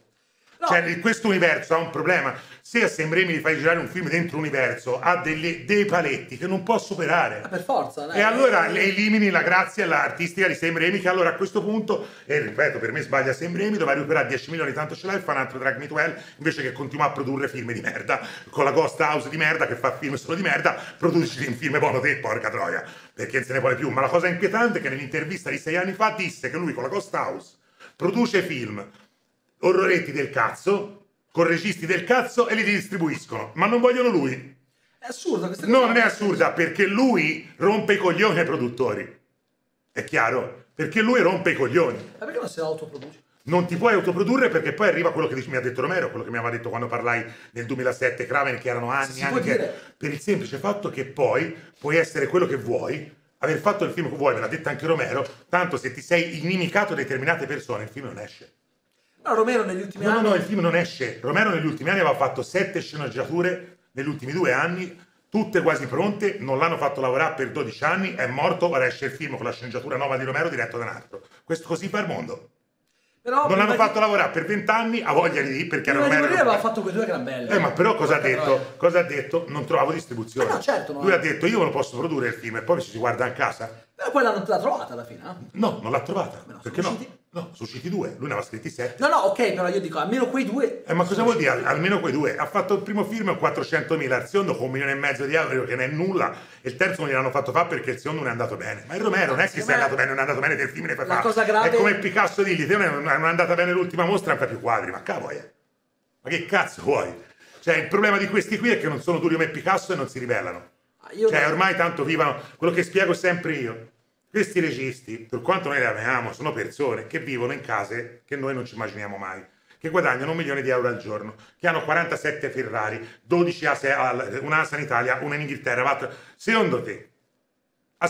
Speaker 2: no. cioè questo universo ha un problema se a Sam Raimi fai girare un film dentro un universo ha degli, dei paletti che non può superare
Speaker 1: ah, per forza dai.
Speaker 2: e allora le elimini la grazia artistica di Sam Raimi che allora a questo punto e ripeto per me sbaglia Sam Raimi doveva recuperare 10 milioni tanto ce l'ha e fa un altro Drag Me 12 invece che continua a produrre film di merda con la Ghost House di merda che fa film solo di merda produci un film buono te porca troia perché non se ne vuole più ma la cosa inquietante è che nell'intervista di sei anni fa disse che lui con la Ghost House produce film orroretti del cazzo con registi del cazzo e li distribuiscono, ma non vogliono lui.
Speaker 1: È assurda questa
Speaker 2: cosa. No, non è assurda, perché lui rompe i coglioni ai produttori. È chiaro? Perché lui rompe i coglioni.
Speaker 1: Ma perché non si autoproduce?
Speaker 2: Non ti puoi autoprodurre perché poi arriva quello che mi ha detto Romero, quello che mi aveva detto quando parlai nel 2007 Craven, che erano anni, anni che... per il semplice fatto che poi puoi essere quello che vuoi, aver fatto il film che vuoi, me l'ha detto anche Romero, tanto se ti sei inimicato determinate persone il film non esce.
Speaker 1: No, Romero negli ultimi
Speaker 2: no,
Speaker 1: anni...
Speaker 2: No, no, il film non esce. Romero negli ultimi anni aveva fatto sette sceneggiature negli ultimi due anni, tutte quasi pronte, non l'hanno fatto lavorare per 12 anni, è morto, ora esce il film con la sceneggiatura nuova di Romero diretto da un altro. Questo così fa il mondo. Però non l'hanno di... fatto lavorare per 20 anni, ha voglia di perché
Speaker 1: era Romero. Lui aveva fatto quei due gran belle.
Speaker 2: Eh, ma però cosa ha detto? Cosa ha detto? Non trovavo distribuzione.
Speaker 1: Eh no, certo,
Speaker 2: Lui ha detto io non posso produrre il film e poi si guarda a casa.
Speaker 1: Però poi l'hanno trovata alla fine. Eh?
Speaker 2: No, non l'ha trovata. Perché no? No, sono usciti due, lui ne aveva scritti sette.
Speaker 1: No, no, ok, però io dico almeno quei due.
Speaker 2: Eh, ma cosa vuol dire? almeno quei due. Ha fatto il primo film a 400.000, il secondo con un milione e mezzo di euro, che non è nulla, e il terzo non gliel'hanno fatto fare perché il secondo non è andato bene. Ma il Romero non è che se è andato bene, non è andato bene del film ne fai
Speaker 1: La cosa grave...
Speaker 2: È come Picasso di te non è andata bene l'ultima mostra, non fa più quadri, ma cavolo. Ma che cazzo vuoi? Cioè, il problema di questi qui è che non sono duri come Picasso e non si ribellano. Ah, cioè, ormai tanto vivono, quello che spiego sempre io questi registi, per quanto noi li amiamo, sono persone che vivono in case che noi non ci immaginiamo mai, che guadagnano un milione di euro al giorno, che hanno 47 Ferrari, 12 ASE, una ASA in Italia, una in Inghilterra. Secondo te, a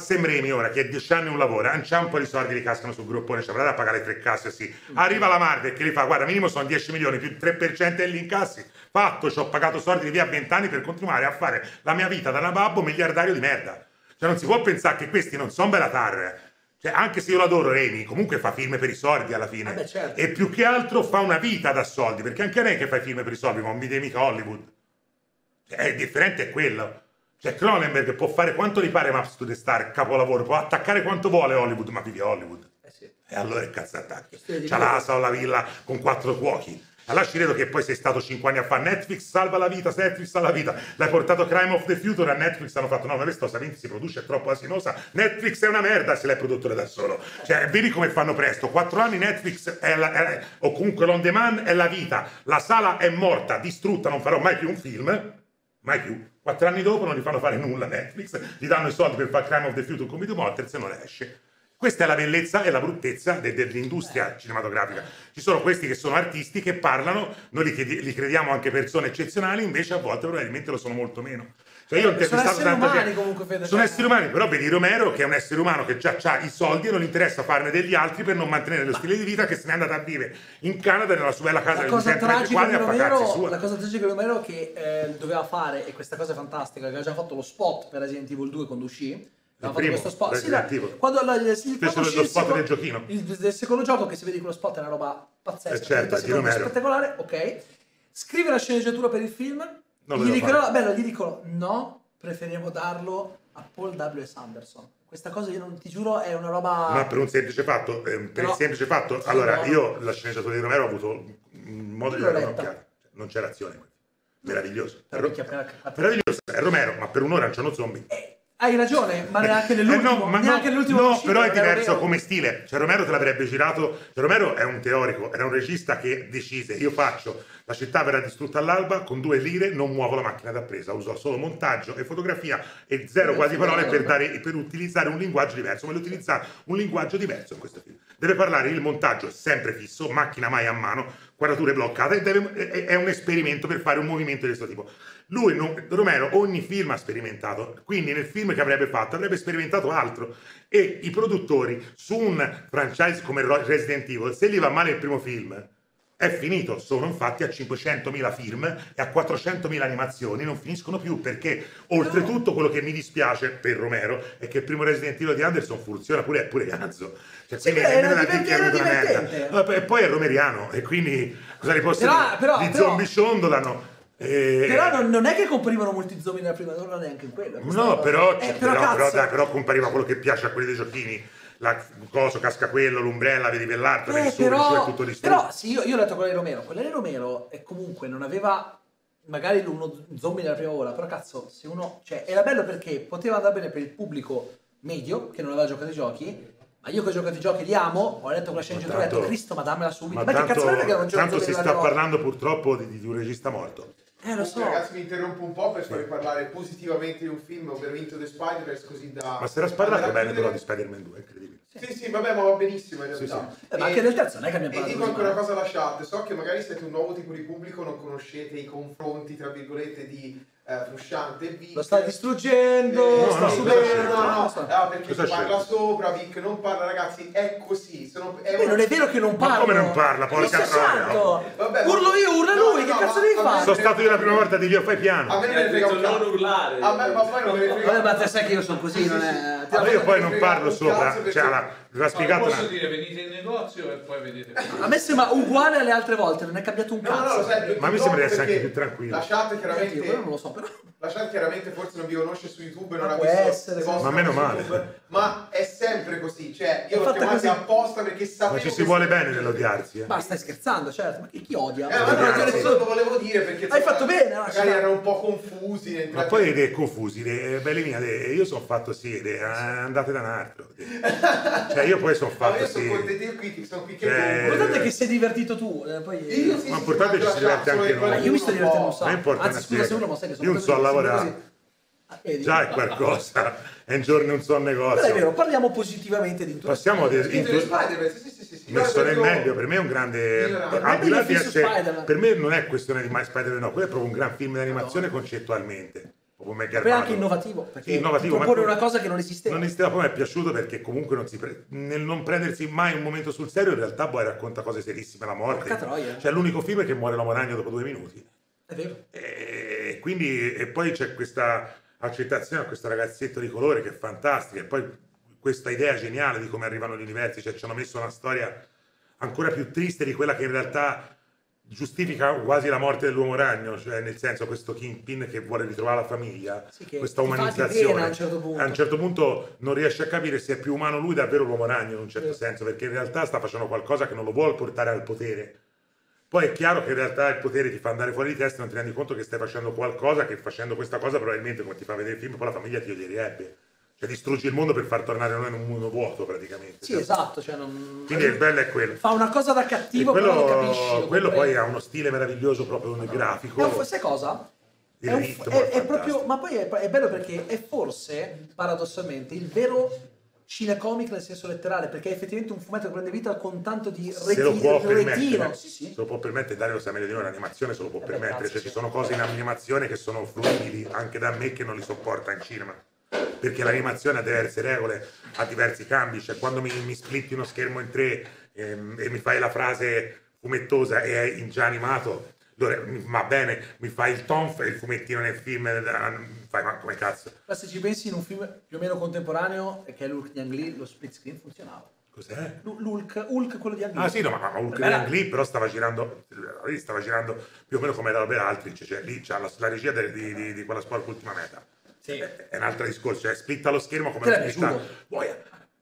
Speaker 2: ora, che ha 10 anni un lavoro, un po' di soldi li cascano sul gruppone, ci avrà da pagare tre casse, sì. Arriva la Marvel che gli fa, guarda, minimo sono 10 milioni più il 3% degli incassi. Fatto, ci ho pagato soldi di via a 20 anni per continuare a fare la mia vita da nababbo miliardario di merda. Cioè non si può pensare che questi non sono Bellatar. Cioè, anche se io l'adoro Remy, comunque fa film per i soldi alla fine.
Speaker 1: Eh beh, certo.
Speaker 2: E più che altro fa una vita da soldi, perché anche lei che fa i film per i soldi, ma non mi devi mica Hollywood. Cioè, è differente è quello. Cioè, Cronenberg può fare quanto gli pare Maps to the Star, capolavoro, può attaccare quanto vuole Hollywood, ma vive Hollywood.
Speaker 1: Eh sì.
Speaker 2: E allora che cazzo attacchi? C'ha la o la villa con quattro cuochi. Allora ci credo che poi sei stato 5 anni a fare Netflix, salva la vita, Netflix salva la vita. L'hai portato Crime of the Future a Netflix, hanno fatto no, ma questa cosa si produce, è troppo asinosa. Netflix è una merda se l'hai prodotto da solo. Cioè, vedi come fanno presto. 4 anni Netflix è la, è, o comunque l'on demand è la vita. La sala è morta, distrutta, non farò mai più un film. Mai più. Quattro anni dopo non gli fanno fare nulla Netflix, gli danno i soldi per fare Crime of the Future con Video Mortals e non esce. Questa è la bellezza e la bruttezza de- dell'industria cinematografica. Ci sono questi che sono artisti che parlano, noi li, li crediamo anche persone eccezionali, invece a volte probabilmente lo sono molto meno.
Speaker 1: Cioè io ho intervistato tanto umani, comunque, Fede,
Speaker 2: sono esseri umani, però vedi Romero che è un essere umano che già ha i soldi e non interessa farne degli altri per non mantenere lo stile di vita che se n'è andato a vivere in Canada nella sua bella casa
Speaker 1: del
Speaker 2: Vicente
Speaker 1: quadri a Romero, La cosa tragica di Romero che eh, doveva fare, e questa cosa è fantastica, che aveva già fatto lo spot per Resident Evil 2 quando uscì,
Speaker 2: il primo, questo spot. Sì,
Speaker 1: quando la, il, il,
Speaker 2: Fecero lo spot del giochino.
Speaker 1: Il, del secondo gioco che si vede quello spot è una roba pazzesca.
Speaker 2: Eh certo,
Speaker 1: spettacolare, ok. Scrive la sceneggiatura per il film. Non gli dicono, bello, gli dicono no, preferiamo darlo a Paul W.S. Anderson. Questa cosa io non ti giuro è una roba...
Speaker 2: Ma per un semplice fatto, eh, per
Speaker 1: Però-
Speaker 2: il semplice fatto, allora
Speaker 1: no.
Speaker 2: io la sceneggiatura di Romero ho avuto un modo di dare un'occhiata. Cioè, Non c'era azione. in quel film. Meraviglioso. Meraviglioso, è Romero, ma per un'ora non c'hanno zombie.
Speaker 1: Eh, hai ragione, ma neanche
Speaker 2: Eh
Speaker 1: nell'ultimo,
Speaker 2: no, ma
Speaker 1: neanche
Speaker 2: no,
Speaker 1: nell'ultimo
Speaker 2: no, però è diverso come stile. Cioè, Romero te l'avrebbe girato. Cioè, Romero è un teorico, era un regista che decise: io faccio la città verrà distrutta all'alba con due lire, non muovo la macchina da presa, uso solo montaggio e fotografia e zero quasi parole per, dare, per utilizzare un linguaggio diverso. Vuole utilizzare un linguaggio diverso in questo film. Deve parlare il montaggio è sempre fisso, macchina mai a mano, quadrature bloccate, deve- è, un esperimento per fare un movimento di questo tipo. Lui, non- Romero, ogni film ha sperimentato, quindi nel film che avrebbe fatto avrebbe sperimentato altro. E i produttori su un franchise come Resident Evil, se gli va male il primo film, è finito. Sono infatti a 500.000 film e a 400.000 animazioni, non finiscono più perché oltretutto quello che mi dispiace per Romero è che il primo Resident Evil di Anderson funziona pure, è pure ganzo. Cioè,
Speaker 1: Sì,
Speaker 2: quindi è una merda. No, E poi è romeriano e quindi cosa ne posso
Speaker 1: Però-
Speaker 2: dire?
Speaker 1: però- però-
Speaker 2: zombie ciondolano. e-
Speaker 1: Però non, non è che comprimono molti zombie nella prima ora neanche in quello. questa
Speaker 2: No, però,
Speaker 1: Eh, però,
Speaker 2: però, dai, però compariva quello che piace a quelli dei giochini. La coso, casca quello, l'ombrella, vedi quell'altro,
Speaker 1: Eh,
Speaker 2: su, è
Speaker 1: però,
Speaker 2: tutto distrutto.
Speaker 1: però sì, io, io ho letto quella di Romero. Quella di Romero e comunque non aveva magari uno zombie nella prima ora, però cazzo, se uno... Cioè, era bello perché poteva andare bene per il pubblico medio, che non aveva giocato ai giochi, ma io che ho giocato ai giochi li amo, ho letto quella sceneggiatura e ho detto, Cristo, ma dammela subito.
Speaker 2: Ma
Speaker 1: Ma, che
Speaker 2: tanto,
Speaker 1: cazzo vuole che non un
Speaker 2: tanto si sta parlando purtroppo di, di un regista morto.
Speaker 1: Eh, lo so.
Speaker 3: Ragazzi, mi interrompo un po' per farvi parlare positivamente di un film, ovvero Into the Spider-Verse, così da...
Speaker 2: Ma si era parlato bene però di. Spider-Man 2, incredibile.
Speaker 3: Sì, sì, vabbè, ma va benissimo in
Speaker 2: Sì,
Speaker 3: realtà.
Speaker 1: Eh, ma anche nel terzo non è che abbiamo
Speaker 3: E
Speaker 1: parlato
Speaker 3: dico
Speaker 1: così
Speaker 3: anche una cosa lasciate, so che magari siete un nuovo tipo di pubblico, non conoscete i confronti, tra virgolette, di eh, Frusciante e Vic.
Speaker 1: Lo sta distruggendo,
Speaker 2: No,
Speaker 1: sta
Speaker 2: no,
Speaker 1: subendo.
Speaker 3: no, no,
Speaker 1: sta-
Speaker 3: ah, perché si parla sopra, Vic non parla, ragazzi, è così. Sono, è
Speaker 1: Beh,
Speaker 3: una-
Speaker 1: non è vero che non
Speaker 2: Ma
Speaker 1: parla.
Speaker 2: come non parla, porca troia?
Speaker 3: Vabbè,
Speaker 1: Urlo io, urla
Speaker 3: no,
Speaker 1: lui,
Speaker 3: no,
Speaker 1: che
Speaker 3: no,
Speaker 1: cazzo devi fare?
Speaker 2: Sono stato io la prima volta di Dio, fai
Speaker 3: A
Speaker 2: piano.
Speaker 3: me non frega
Speaker 4: non urlare.
Speaker 3: A me, ma poi non me ne frega
Speaker 1: Vabbè, ma te sai che io sono così, non è...
Speaker 2: Ma io poi non parlo sopra, cioè, l'ha
Speaker 4: No,
Speaker 2: spiegato
Speaker 4: posso dire, venite in negozio e poi vedete.
Speaker 1: A me sembra uguale alle altre volte, non è cambiato un
Speaker 3: No, no,
Speaker 1: cazzo.
Speaker 3: lo sai,
Speaker 2: Ma mi sembra di essere anche più tranquillo.
Speaker 3: La chat
Speaker 1: Oddio, quello
Speaker 3: chiaramente
Speaker 1: non lo so, però...
Speaker 3: La chat chiaramente forse non vi conosce su YouTube, non
Speaker 1: Ma
Speaker 3: ha visto
Speaker 1: essere,
Speaker 3: le vostre
Speaker 2: Ma meno male.
Speaker 3: YouTube, ma è sempre così, cioè
Speaker 1: È
Speaker 3: io l'ho
Speaker 1: fatta
Speaker 3: chiamato
Speaker 1: così.
Speaker 3: apposta perché sapevo
Speaker 2: Ma ci si vuole bene nell'odiarsi, eh.
Speaker 1: Ma stai scherzando, certo, ma chi, chi odia?
Speaker 3: Eh, ma no,
Speaker 1: non
Speaker 2: Odiarsi.
Speaker 1: odia
Speaker 3: questo
Speaker 1: nessuno.
Speaker 3: lo volevo dire perché
Speaker 1: Hai fatto bene,
Speaker 3: magari erano un po' confusi
Speaker 2: Ma poi dei confusi, dei, belli mia, dei- io sono fatto sì, eh, andate da un altro. Cioè io poi sono
Speaker 3: Ma
Speaker 2: fatto
Speaker 3: io sono
Speaker 2: sì.
Speaker 3: contento qui, sono qui che.
Speaker 1: L'importante è che sei divertito tu, eh, poi...
Speaker 3: Io sì,
Speaker 2: Ma
Speaker 3: sì,
Speaker 2: l'importante è che si diverte anche
Speaker 3: solo
Speaker 2: noi.
Speaker 1: Ma io mi sto divertendo un sacco. Anzi, scusa se uno, ma sai che sono
Speaker 2: Io non so lavorare.
Speaker 1: vedi?
Speaker 2: Già è qualcosa, è un giorno non so un
Speaker 1: Però è vero,
Speaker 2: negozio.
Speaker 1: parliamo positivamente di tutto.
Speaker 2: Passiamo ad
Speaker 3: Into Spider-Verse, sì, sì, sì, sì.
Speaker 2: messo nel meglio, per me è un grande
Speaker 3: Migliorato.
Speaker 1: Per me
Speaker 2: al di là di essere-
Speaker 1: Spider-Man.
Speaker 2: per me non è questione di mai Spider-Man no, quello è proprio un gran film di animazione concettualmente proprio mega
Speaker 1: Poi è anche innovativo, perché
Speaker 2: innovativo,
Speaker 1: propone una cosa che non esisteva.
Speaker 2: non esisteva poi mi è piaciuto perché comunque non si pre- nel non prendersi mai un momento sul serio in realtà poi racconta cose serissime la morte cioè l'unico film che muore l'uomo ragno dopo due minuti
Speaker 1: È vero.
Speaker 2: e quindi e poi c'è questa accettazione a questo ragazzetto di colore che è fantastica e poi questa idea geniale di come arrivano gli universi cioè ci hanno messo una storia ancora più triste di quella che in realtà giustifica quasi la morte dell'uomo ragno cioè nel senso questo Kingpin che vuole ritrovare la famiglia
Speaker 1: Sì,
Speaker 2: questa umanizzazione
Speaker 1: a un certo punto.
Speaker 2: a un certo punto non riesce a capire se è più umano lui davvero l'uomo ragno in un certo
Speaker 1: Sì.
Speaker 2: senso perché in realtà sta facendo qualcosa che non lo vuole portare al potere poi è chiaro che in realtà il potere ti fa andare fuori di testa e non ti rendi conto che stai facendo qualcosa che facendo questa cosa probabilmente come ti fa vedere il film poi la famiglia ti odierebbe cioè distruggi il mondo per far tornare noi in un mondo vuoto praticamente
Speaker 1: Sì,
Speaker 2: Cioè,
Speaker 1: esatto. Cioè non...
Speaker 2: quindi il bello è quello
Speaker 1: Fa una cosa da
Speaker 2: e
Speaker 1: cattivo, però lo
Speaker 2: quello,
Speaker 1: capisci. lo
Speaker 2: quello poi ha uno stile meraviglioso proprio nel grafico
Speaker 1: È un- sai cosa?
Speaker 2: Il
Speaker 1: È, un-
Speaker 2: ritmo
Speaker 1: è-
Speaker 2: è
Speaker 1: proprio, ma poi è, è bello perché è forse, paradossalmente, il vero cinecomic nel senso letterale, perché è effettivamente un fumetto che prende vita con tanto di
Speaker 2: se lo
Speaker 1: reti-
Speaker 2: può permettere
Speaker 1: Sì, sì.
Speaker 2: se lo può permettere Dario sa meglio di noi l'animazione se lo può
Speaker 1: Eh beh,
Speaker 2: permettere
Speaker 1: cazzo,
Speaker 2: cioè
Speaker 1: sì.
Speaker 2: ci sono cose in animazione che sono fruibili anche da me che non li sopporta in cinema perché l'animazione ha diverse regole ha diversi cambi cioè quando mi, mi splitti uno schermo in tre ehm, e mi fai la frase fumettosa e è già animato allora, mi- va bene mi fai il tonf e il fumettino nel film eh, fai ma come cazzo
Speaker 1: Ma se ci pensi in un film più o meno contemporaneo, che è l'Hulk di Ang Lee, lo split screen funzionava.
Speaker 2: cos'è?
Speaker 1: L- Hulk, quello di Ang Lee.
Speaker 2: Ah sì, no, ma, ma Hulk di lì però stava girando, stava girando più o meno come era per altri, cioè lì c'ha la, la regia del- di, di- di quella scuola ultima meta.
Speaker 1: Sì.
Speaker 2: è un altro discorso, cioè splitta lo schermo come
Speaker 1: l'è
Speaker 2: splitta.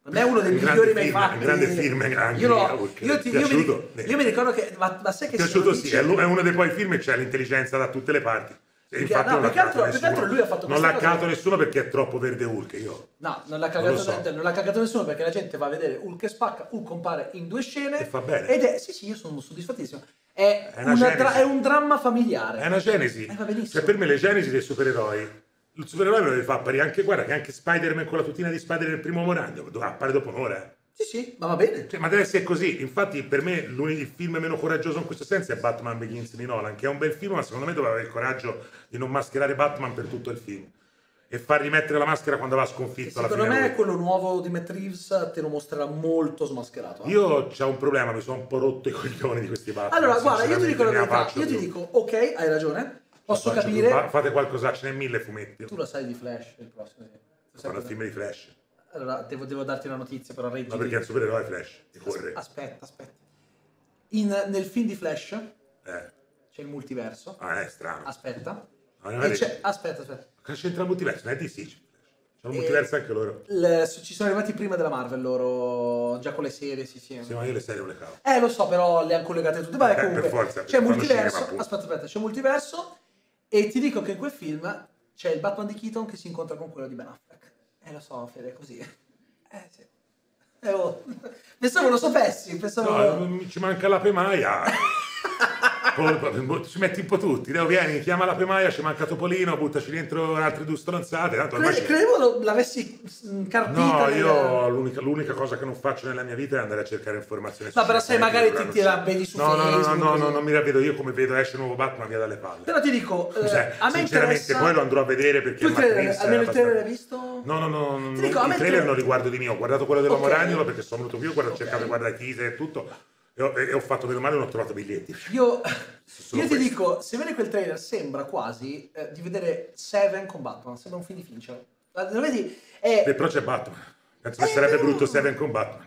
Speaker 1: Per me è uno dei migliori mai fatti.
Speaker 2: Un grande film anche
Speaker 1: io, lo- io, ti-
Speaker 2: è
Speaker 1: io mi, io mi ricordo che, ma, ma sai che
Speaker 2: è piaciuto sì,
Speaker 1: dici-
Speaker 2: è è uno dei poi film e c'è l'intelligenza da tutte le parti. E
Speaker 1: Perché-
Speaker 2: infatti
Speaker 1: no,
Speaker 2: non
Speaker 1: altro- altro
Speaker 2: Non l'ha cagato nessuno perché è troppo verde Hulk. Io
Speaker 1: No, non l'ha cagato,
Speaker 2: so.
Speaker 1: cagato nessuno perché la gente va a vedere Hulk che spacca, Hulk compare in due scene
Speaker 2: E fa bene.
Speaker 1: ed è, sì sì, io sono soddisfattissimo, è,
Speaker 2: È una
Speaker 1: una è un dramma familiare.
Speaker 2: È una genesi.
Speaker 1: Eh, va benissimo.
Speaker 2: Cioè, per me le genesi dei supereroi. Il supereroe lo deve fare apparire anche, guarda, che anche Spider-Man con la tutina di Spider nel primo ragno appare dopo un'ora.
Speaker 1: Sì sì, ma va bene.
Speaker 2: Cioè, ma deve essere così. Infatti, per me, il film meno coraggioso in questo senso è Batman Begins di Nolan, che è un bel film, ma secondo me doveva avere il coraggio di non mascherare Batman per tutto il film e far rimettere la maschera quando va sconfitto
Speaker 1: secondo me
Speaker 2: lui.
Speaker 1: quello nuovo di Matt Reeves te lo mostrerà molto smascherato. eh.
Speaker 2: Io c'ho un problema, mi sono un po' rotto i coglioni di questi Batman.
Speaker 1: allora, guarda, io ti dico la verità, io ti
Speaker 2: più.
Speaker 1: dico, ok, hai ragione, posso
Speaker 2: Faccio
Speaker 1: capire,
Speaker 2: Fa- Fate qualcosa, ce n'è mille fumetti.
Speaker 1: tu lo sai di Flash il prossimo.
Speaker 2: Fanno il film di Flash.
Speaker 1: Allora, devo, devo darti una notizia, però reggi.
Speaker 2: Ma perché è un supereroe Flash? Ti corre.
Speaker 1: Aspetta, aspetta. In- nel film di Flash
Speaker 2: Eh.
Speaker 1: c'è il multiverso.
Speaker 2: Ah, è strano.
Speaker 1: Aspetta.
Speaker 2: Ah,
Speaker 1: c'è- aspetta, aspetta.
Speaker 2: Cosa c'entra il multiverso? Non è DC. C'è un
Speaker 1: E-
Speaker 2: multiverso anche loro.
Speaker 1: Le- ci sono arrivati prima della Marvel loro, già con le serie, sì, sì.
Speaker 2: Sì, ma io le serie le cavo.
Speaker 1: Eh, lo so, però le hanno collegate tutte. Vabbè,
Speaker 2: Eh,
Speaker 1: comunque,
Speaker 2: per forza,
Speaker 1: c'è multiverso.
Speaker 2: cinema,
Speaker 1: aspetta, aspetta, c'è multiverso. E ti dico che in quel film c'è il Batman di Keaton che si incontra con quello di Ben Affleck. Eh, lo so, Fede, è così. Eh, sì. Eh, oh. Pensavo lo sapessi, pensavo...
Speaker 2: No, mi- ci manca la pemaia. Poi, ci metti un po' tutti. Leo, vieni, chiama la pemaia, ci manca Topolino, buttaci dentro altre due stronzate. Tanto
Speaker 1: Cre- credevo l'avessi carpita.
Speaker 2: No,
Speaker 1: nel-
Speaker 2: io l'unica, l'unica cosa che non faccio nella mia vita è andare a cercare informazioni.
Speaker 1: No, però sai, magari ti- ti la
Speaker 2: c'è.
Speaker 1: vedi su
Speaker 2: no, no, no, no,
Speaker 1: Facebook,
Speaker 2: no, no,
Speaker 1: così.
Speaker 2: non mi ravvedo. Io come vedo esce nuovo Batman via dalle palle.
Speaker 1: Però ti dico, eh,
Speaker 2: Cioè,
Speaker 1: a me
Speaker 2: sinceramente poi lo andrò a vedere perché
Speaker 1: Tu il trailer, almeno il trailer l'hai visto?
Speaker 2: No, no, no, no,
Speaker 1: me
Speaker 2: il
Speaker 1: il
Speaker 2: trailer non li guardo di mio, ho guardato quello dell'uomo
Speaker 1: Ok.
Speaker 2: ragno perché sono venuto qui, ho cercato di guardare teaser e tutto e ho, e ho fatto meno male non ho trovato biglietti.
Speaker 1: Io, io ti dico, se vedi quel trailer sembra quasi eh, di vedere Seven con Batman, sembra un film di Fincher. Lo vedi? È-
Speaker 2: E però c'è Batman. Penso che
Speaker 1: Eh,
Speaker 2: sarebbe
Speaker 1: no.
Speaker 2: brutto Seven con Batman.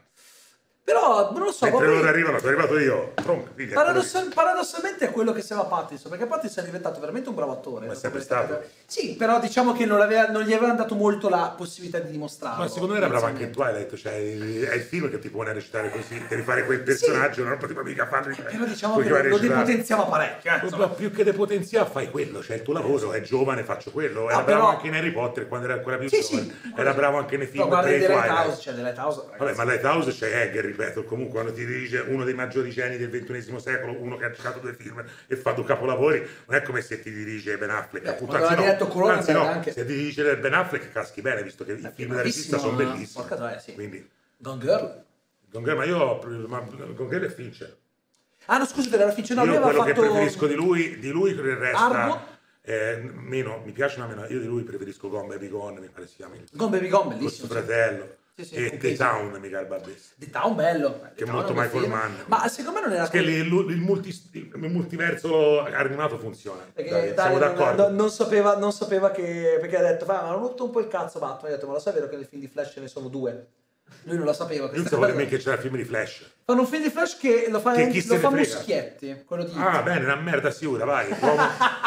Speaker 1: Però non lo so,
Speaker 2: Mentre
Speaker 1: poi-
Speaker 2: loro arrivano, sono arrivato io. Tronco, figlia,
Speaker 1: paradossal- paradossalmente è quello che sembra Pattinson, perché Pattinson è diventato veramente un bravo attore.
Speaker 2: Ma è sempre stato.
Speaker 1: Sì, però diciamo che non, non gli avevano dato molto la possibilità di dimostrarlo.
Speaker 2: Ma secondo me era bravo anche in. Twilight, cioè è il film che ti pone a recitare così, devi fare quel personaggio, non potevo mica farlo.
Speaker 1: Però diciamo che
Speaker 2: a
Speaker 1: lo, depotenziava parecchio. eh, insomma.
Speaker 2: più che depotenziare fai quello, cioè il tuo lavoro, è giovane, faccio quello. Era
Speaker 1: Ah,
Speaker 2: bravo
Speaker 1: però-
Speaker 2: anche in Harry Potter quando era ancora più
Speaker 1: Sì,
Speaker 2: giovane.
Speaker 1: sì.
Speaker 2: Era bravo anche nei film
Speaker 1: No, guarda The
Speaker 2: Twilight.
Speaker 1: Lighthouse, cioè The Lighthouse,
Speaker 2: Vabbè, ma Lighthouse c'è Egger, ripeto, comunque quando ti dirige uno dei maggiori geni del XXI secolo, uno che ha giocato due film e fa due capolavori, non è come se ti dirige Ben Affleck.
Speaker 1: Beh,
Speaker 2: appunto, anzi no,
Speaker 1: Corona
Speaker 2: anzi no,
Speaker 1: anche-
Speaker 2: se ti dirige Ben Affleck caschi bene, visto che i film da regista sono bellissimi.
Speaker 1: porca sì.
Speaker 2: Quindi,
Speaker 1: Gone Girl.
Speaker 2: Gone Girl, ma io, ma Gone Girl è Fincher.
Speaker 1: Ah, no, scusate, era Fincher. No,
Speaker 2: io quello
Speaker 1: fatto...
Speaker 2: che preferisco di lui, di lui il resta
Speaker 1: Argo?
Speaker 2: eh, meno, mi piace ma meno. Io di lui preferisco Gone Baby Gone, mi pare si chiami.
Speaker 1: Gone Baby Gone, bellissimo.
Speaker 2: suo fratello.
Speaker 1: Sì, sì,
Speaker 2: e The. Town, Michael Babes.
Speaker 1: The Town bello.
Speaker 2: Che
Speaker 1: The
Speaker 2: è
Speaker 1: Town
Speaker 2: molto
Speaker 1: un bel
Speaker 2: Michael. Mann.
Speaker 1: Ma secondo me non era
Speaker 2: Perché il, il multi- il multiverso animato funziona.
Speaker 1: Perché
Speaker 2: Dai, siamo
Speaker 1: non,
Speaker 2: d'accordo.
Speaker 1: non- non sapeva, non sapeva che... Perché ha detto, ma hanno rotto un po' il cazzo Batman. Ha detto, ma lo sai vero che nel film di Flash ce ne sono due? Lui non la sapeva.
Speaker 2: Io
Speaker 1: cosa.
Speaker 2: di me che c'era il film di Flash.
Speaker 1: Fanno un film di Flash che lo fa,
Speaker 2: Che chi
Speaker 1: lo fa. Muschietti, quello di...
Speaker 2: Ah, bene, una merda sicura, vai.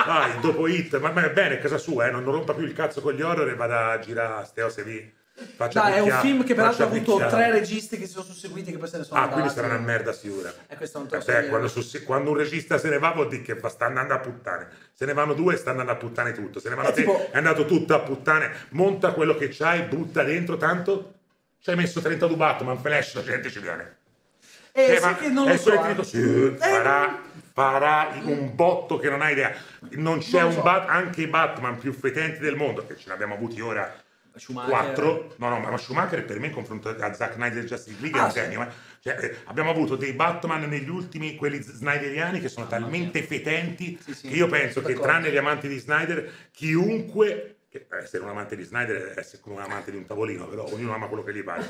Speaker 2: Vai, dopo Hit. Ma, ma è bene, casa sua, eh, non rompa più il cazzo con gli horror e vada a girare ste cose lì. Faccia
Speaker 1: Dai, è un film che peraltro ha avuto tre registi che si sono susseguiti che poi se ne sono
Speaker 2: Ah,
Speaker 1: andati.
Speaker 2: quindi sarà una merda sicura.
Speaker 1: E questo non te
Speaker 2: Eh
Speaker 1: dire.
Speaker 2: quando, quando un regista se ne va vuol dire che sta andando a puttane. Se ne vanno due, sta andando a puttane tutto. Se ne vanno
Speaker 1: È
Speaker 2: te,
Speaker 1: tipo-
Speaker 2: è andato tutto a puttane. Monta quello che c'hai, butta dentro, tanto ci hai messo 32 Batman, Flash, la gente ci viene.
Speaker 1: Eh,
Speaker 2: Eh,
Speaker 1: sì
Speaker 2: ma
Speaker 1: che non
Speaker 2: è
Speaker 1: lo so.
Speaker 2: suo
Speaker 1: eh.
Speaker 2: sì,
Speaker 1: Eh,
Speaker 2: farà, farà un botto che non hai idea. Non c'è
Speaker 1: Non
Speaker 2: un
Speaker 1: so.
Speaker 2: Bat- anche i Batman più fetenti del mondo, che ce ne abbiamo avuti ora
Speaker 1: Schumacher.
Speaker 2: quattro. No, no, ma Schumacher per me in confronto a Zack Snyder e Justice League
Speaker 1: Ah,
Speaker 2: è un
Speaker 1: sì.
Speaker 2: genio. eh. Cioè, eh, abbiamo avuto dei Batman negli ultimi, quelli snyderiani, che sono
Speaker 1: Mamma
Speaker 2: talmente
Speaker 1: mia.
Speaker 2: fetenti
Speaker 1: Sì, sì,
Speaker 2: che io penso che tranne gli amanti di Snyder, chiunque... che essere un amante di Snyder è essere come un amante di un tavolino, però ognuno ama quello che gli pare.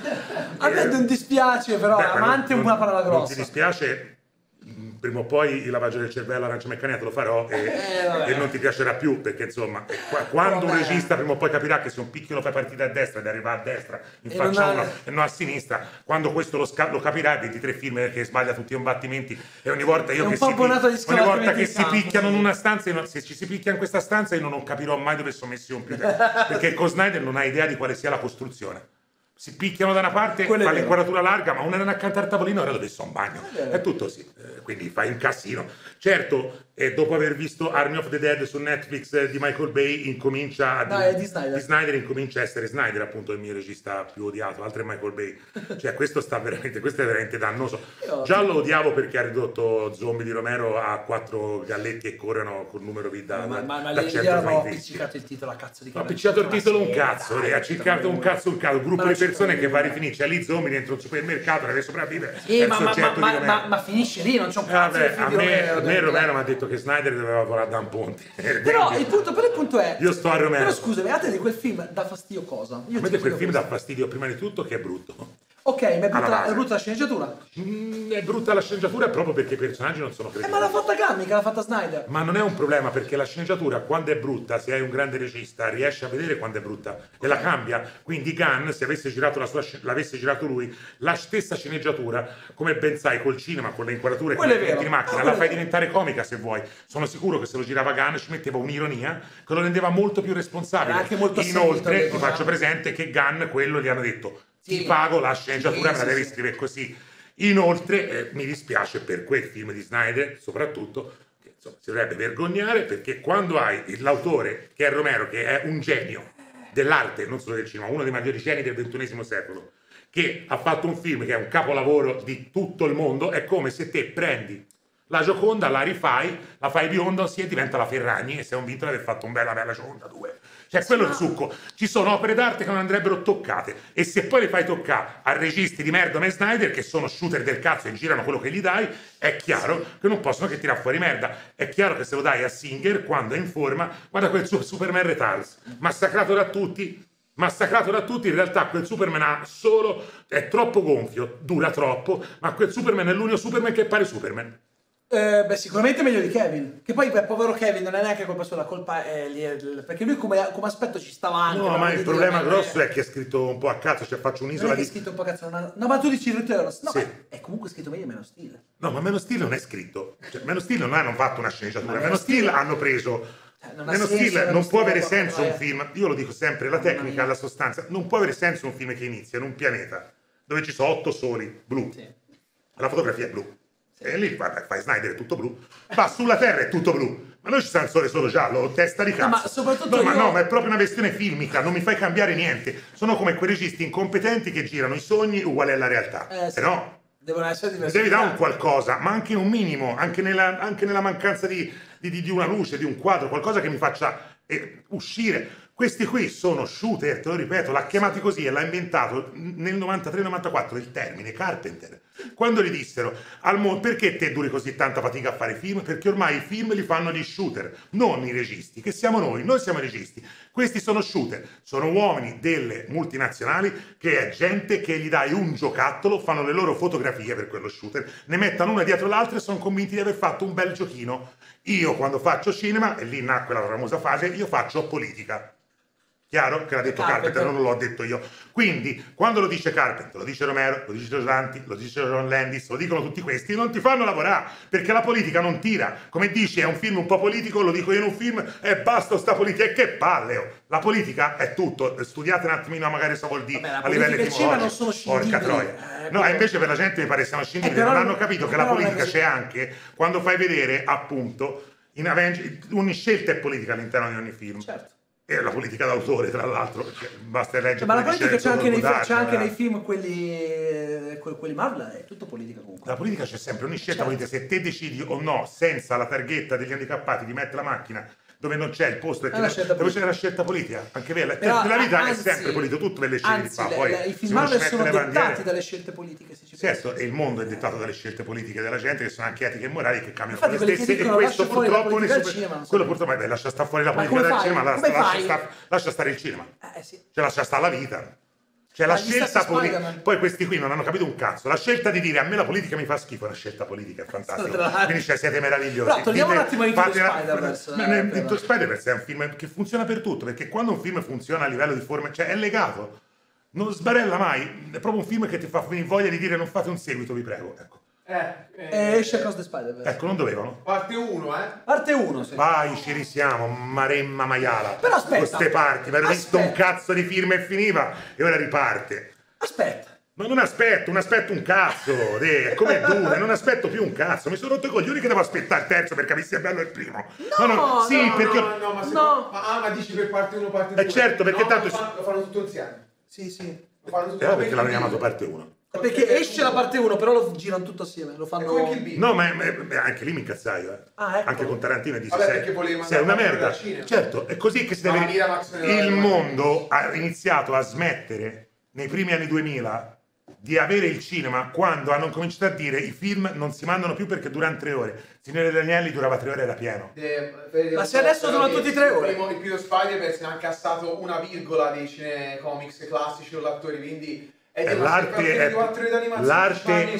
Speaker 1: A me non dispiace, però
Speaker 2: Beh, ma
Speaker 1: amante è
Speaker 2: non-
Speaker 1: una parola
Speaker 2: Non ti
Speaker 1: grossa.
Speaker 2: dispiace prima o poi il lavaggio del cervello arancia meccanica lo farò e,
Speaker 1: Eh,
Speaker 2: e non ti piacerà più perché insomma qua- quando un
Speaker 1: Vabbè.
Speaker 2: regista prima o poi capirà che se un picchio lo fai partire a destra ed arriva a destra in
Speaker 1: E
Speaker 2: faccia a
Speaker 1: non ha-
Speaker 2: uno e non a sinistra quando questo lo, lo capirà 23 film che sbaglia tutti i combattimenti e ogni volta io
Speaker 1: un
Speaker 2: che si, ogni volta che si picchiano in una stanza non- se ci si picchia in questa stanza io non capirò mai dove sono messi i computer perché con Snyder non ha idea di quale sia la costruzione si picchiano da una parte,
Speaker 1: Quello è
Speaker 2: fa l'inquadratura larga, ma una era accanto al tavolino, ora dove sono in bagno.
Speaker 1: È vero.
Speaker 2: È tutto così, eh, quindi fai un casino. Certo, e dopo aver visto Army of the Dead su Netflix eh, di Michael Bay, incomincia a
Speaker 1: No, è di Snyder.
Speaker 2: incomincia a essere Snyder, appunto, il mio regista più odiato, altro è Michael Bay. Cioè, questo sta veramente, questo è veramente dannoso.
Speaker 1: Io-
Speaker 2: Già lo odiavo perché ha ridotto Zombie di Romero a quattro galletti che corrono col numero V da,
Speaker 1: ma, ma, ma
Speaker 2: da
Speaker 1: lì
Speaker 2: 100
Speaker 1: gli avevano
Speaker 2: frames dischi.
Speaker 1: appiccicato il titolo a cazzo di
Speaker 2: Ha
Speaker 1: cane.
Speaker 2: appiccicato il titolo un cazzo,
Speaker 1: dai,
Speaker 2: ha ciccato un cazzo un cazzo, un gruppo di persone che va a rifinire lì zombie dentro un supermercato deve sopravvivere.
Speaker 1: Sì, ma, ma, ma,
Speaker 2: di
Speaker 1: finisce lì, non c'è un
Speaker 2: Eh,
Speaker 1: cazzo
Speaker 2: vabbè,
Speaker 1: di
Speaker 2: a
Speaker 1: di
Speaker 2: me, me. Romero mi ha detto che Snyder doveva lavorare da un ponte.
Speaker 1: Però il punto, però il punto è...
Speaker 2: Io sto a Romero.
Speaker 1: Però scusami, a te di quel film dà fastidio cosa? Io
Speaker 2: a me di quel film dà fastidio prima di tutto che è brutto.
Speaker 1: Ok, ma è brutta, è brutta la sceneggiatura.
Speaker 2: Mm, è brutta la sceneggiatura proprio perché i personaggi non sono
Speaker 1: Eh,
Speaker 2: credibili.
Speaker 1: ma l'ha fatta Gammica, l'ha fatta Snyder.
Speaker 2: Ma non è un problema perché la sceneggiatura, quando è brutta, se hai un grande regista, riesce a vedere quando è brutta e la cambia. Quindi Gunn, se avesse girato la sua, l'avesse girato lui, la stessa sceneggiatura, come ben sai, col cinema, con le inquadrature,
Speaker 1: vero.
Speaker 2: di macchina,
Speaker 1: Ah,
Speaker 2: la fai diventare comica se vuoi. Sono sicuro che se lo girava Gunn ci metteva un'ironia che lo rendeva molto più responsabile.
Speaker 1: Era anche molto
Speaker 2: Inoltre, ti
Speaker 1: all'epoca.
Speaker 2: faccio presente che Gunn quello gli hanno detto ti
Speaker 1: Sì.
Speaker 2: pago la sceneggiatura, me la devi scrivere così. Inoltre, eh, mi dispiace per quel film di Snyder, soprattutto, che insomma, si dovrebbe vergognare perché quando hai l'autore, che è Romero, che è un genio dell'arte, non solo del cinema, uno dei maggiori geni del XXI secolo, che ha fatto un film che è un capolavoro di tutto il mondo, è come se te prendi la Gioconda, la rifai, la fai bionda, ossia diventa la Ferragni e sei un vinto di aver fatto un bella bella Gioconda 2. Cioè, quello è il succo. Ci sono opere d'arte che non andrebbero toccate. E se poi le fai toccare a registi di merda come Snyder, che sono shooter del cazzo e girano quello che gli dai, è chiaro che non possono che tirare fuori merda. È chiaro che se lo dai a Singer, quando è in forma, guarda quel suo Superman Retards, massacrato da tutti, massacrato da tutti, in realtà quel Superman ha solo, è troppo gonfio, dura troppo, ma quel Superman è l'unico Superman che pare Superman.
Speaker 1: Eh, beh, sicuramente meglio di Kevin. Che poi, beh, povero Kevin, non è neanche colpa sua, la colpa è è- perché lui come, come aspetto ci stava anche.
Speaker 2: No, ma il
Speaker 1: dire,
Speaker 2: problema
Speaker 1: non
Speaker 2: grosso è che è scritto un po' a cazzo, cioè faccio
Speaker 1: Non
Speaker 2: un'isola
Speaker 1: che è
Speaker 2: di...
Speaker 1: scritto un po' cazzo, non ha- No, ma tu dici Returns. No,
Speaker 2: Sì.
Speaker 1: ma è comunque scritto meglio meno stile.
Speaker 2: No, ma Meno Steel non è scritto. Cioè, Meno Steel non hanno fatto una sceneggiatura. Meno Steel- hanno preso.
Speaker 1: Cioè, non ha
Speaker 2: Meno
Speaker 1: Man
Speaker 2: non
Speaker 1: of
Speaker 2: può avere senso un
Speaker 1: eh.
Speaker 2: film. Io lo dico sempre, la tecnica, la sostanza. Non può avere senso un film che inizia in un pianeta dove ci sono otto soli blu.
Speaker 1: Sì.
Speaker 2: La fotografia è blu. E lì guarda, fai Snyder è tutto blu. Va sulla Terra è tutto blu. Ma noi ci sta il sole solo giallo, testa di cazzo.
Speaker 1: No, ma soprattutto
Speaker 2: No, ma
Speaker 1: io-
Speaker 2: no, ma è proprio una questione filmica, non mi fai cambiare niente. Sono come quei registi incompetenti che girano i sogni uguali alla realtà.
Speaker 1: Eh, sì.
Speaker 2: Se no,
Speaker 1: Devono essere diversi.
Speaker 2: devi dare un qualcosa, ma anche un minimo, anche nella, anche nella mancanza di, di- di- di una luce, di un quadro, qualcosa che mi faccia eh, uscire. Questi qui sono shooter, te lo ripeto, l'ha chiamati così e l'ha inventato nel 93-94 il termine Carpenter. Quando gli dissero al mo- perché te duri così tanta fatica a fare film? Perché ormai i film li fanno gli shooter, non i registi, che siamo noi, noi siamo i registi. Questi sono shooter, sono uomini delle multinazionali che è gente che gli dai un giocattolo, fanno le loro fotografie per quello shooter, ne mettono una dietro l'altra e sono convinti di aver fatto un bel giochino. Io quando faccio cinema, e lì nacque la famosa fase, io faccio politica. Chiaro? Che l'ha detto
Speaker 1: Carpenter.
Speaker 2: Carpenter, non lo ho detto io. Quindi, quando lo dice Carpenter, lo dice Romero, lo dice Rosanti, lo dice John Landis, lo dicono tutti questi, non ti fanno lavorare, perché la politica non tira. Come dici, è un film un po' politico, lo dico io in un film, e basta sta politica, e che palle! oh. La politica è tutto, studiate un attimino magari cosa vuol dire
Speaker 1: Vabbè,
Speaker 2: a livello
Speaker 1: e il cinema non sono
Speaker 2: etimologico. Porca troia.
Speaker 1: Eh,
Speaker 2: No, invece per la gente mi pare siano scindibili,
Speaker 1: Eh,
Speaker 2: non hanno capito che la politica c'è anche quando fai vedere, appunto, in Avengers, ogni scelta è politica all'interno di ogni film.
Speaker 1: Certo.
Speaker 2: E la politica d'autore, tra l'altro, cioè, basta leggere
Speaker 1: Ma la politica c'è anche, nei, c'è anche
Speaker 2: eh.
Speaker 1: nei film, quelli, eh, que- quelli Marvel, è tutto politica comunque.
Speaker 2: La politica c'è sempre, ogni scelta
Speaker 1: Certo.
Speaker 2: politica, se te decidi o no, senza la targhetta degli handicappati, di mettere la macchina dove non c'è il posto,
Speaker 1: È
Speaker 2: dove
Speaker 1: politica.
Speaker 2: c'è la scelta politica, anche vera,
Speaker 1: Però,
Speaker 2: nella vita
Speaker 1: anzi-
Speaker 2: è sempre politico, tutto ve le
Speaker 1: Anzi,
Speaker 2: fa, poi
Speaker 1: le- i film Marvel sono dettati
Speaker 2: bandiere-
Speaker 1: dalle scelte politiche, se ci.
Speaker 2: Certo, e il mondo è dettato dalle scelte politiche della gente, che sono anche etiche e morali che cambiano
Speaker 1: Infatti,
Speaker 2: le stesse, e questo
Speaker 1: la
Speaker 2: purtroppo
Speaker 1: politica dal
Speaker 2: super-
Speaker 1: cinema,
Speaker 2: quello purtroppo beh, lascia stare fuori la politica dal cinema, lascia, lascia
Speaker 1: fai?
Speaker 2: sta- lascia stare il cinema.
Speaker 1: Eh sì.
Speaker 2: Cioè lascia stare la vita. Cioè la
Speaker 1: gli
Speaker 2: scelta politica, poi questi qui non hanno capito un cazzo. La scelta di dire a me la politica mi fa schifo una scelta politica, è
Speaker 1: l'altro.
Speaker 2: Quindi cioè, siete meravigliosi.
Speaker 1: Però togliamo
Speaker 2: Dite-
Speaker 1: un attimo Into
Speaker 2: fate la-
Speaker 1: Spider-Verse,
Speaker 2: Ma
Speaker 1: eh,
Speaker 2: Into Spider-Verse è un film che funziona per tutto, perché quando un film funziona a livello di forma, cioè è legato, non sbarella mai, è proprio un film che ti fa venire voglia di dire non fate un seguito, vi prego. Ecco,
Speaker 3: Eh,
Speaker 1: E esce Across the Spider-Verse.
Speaker 2: ecco non dovevano.
Speaker 3: Parte 1, eh.
Speaker 1: Parte 1, sì.
Speaker 2: Vai, ci risiamo, Maremma Maiala.
Speaker 1: Però aspetta.
Speaker 2: Queste parti, mi ero visto un cazzo di film e finiva e ora riparte.
Speaker 1: Aspetta.
Speaker 2: Ma non aspetto, non aspetto un cazzo, de, è come Dune, non aspetto più un cazzo. Mi sono rotto i coglioni che devo aspettare il terzo per capire se è bello il primo.
Speaker 1: No,
Speaker 2: sì,
Speaker 1: no,
Speaker 2: perché...
Speaker 3: No, no, ma, se
Speaker 1: No.
Speaker 3: ma, ah, ma dici per parte 1, parte 2.
Speaker 2: Eh, certo, perché
Speaker 3: no,
Speaker 2: tanto-
Speaker 3: Lo fanno, lo fanno tutto insieme.
Speaker 1: Sì, sì.
Speaker 3: Lo fanno tutto
Speaker 2: Però perché l'hanno chiamato parte 1.
Speaker 1: Perché esce la parte 1, però lo girano tutto assieme. Lo
Speaker 3: È
Speaker 1: fanno.
Speaker 3: come Kill Bill.
Speaker 2: No, ma, ma- ma anche lì mi incazzai, eh.
Speaker 1: Ah, ecco.
Speaker 2: Anche con Tarantino e dice
Speaker 3: Vabbè,
Speaker 2: sei,
Speaker 3: perché voleva
Speaker 2: sei una merda. Certo, è così che si deve... Il mondo ha iniziato a smettere nei primi anni 2000 di avere il cinema quando hanno cominciato a dire i film non si mandano più perché durano tre ore. Signore Danielli durava tre ore era pieno.
Speaker 3: Eh,
Speaker 1: Ma se
Speaker 3: so,
Speaker 1: adesso durano tutti e tre
Speaker 3: il
Speaker 1: ore.
Speaker 3: primo- Il primo Spider-Verse ha incassato una virgola dei cinecomics classici o l'attori, quindi è
Speaker 2: Eh, l'arte è, l'arte,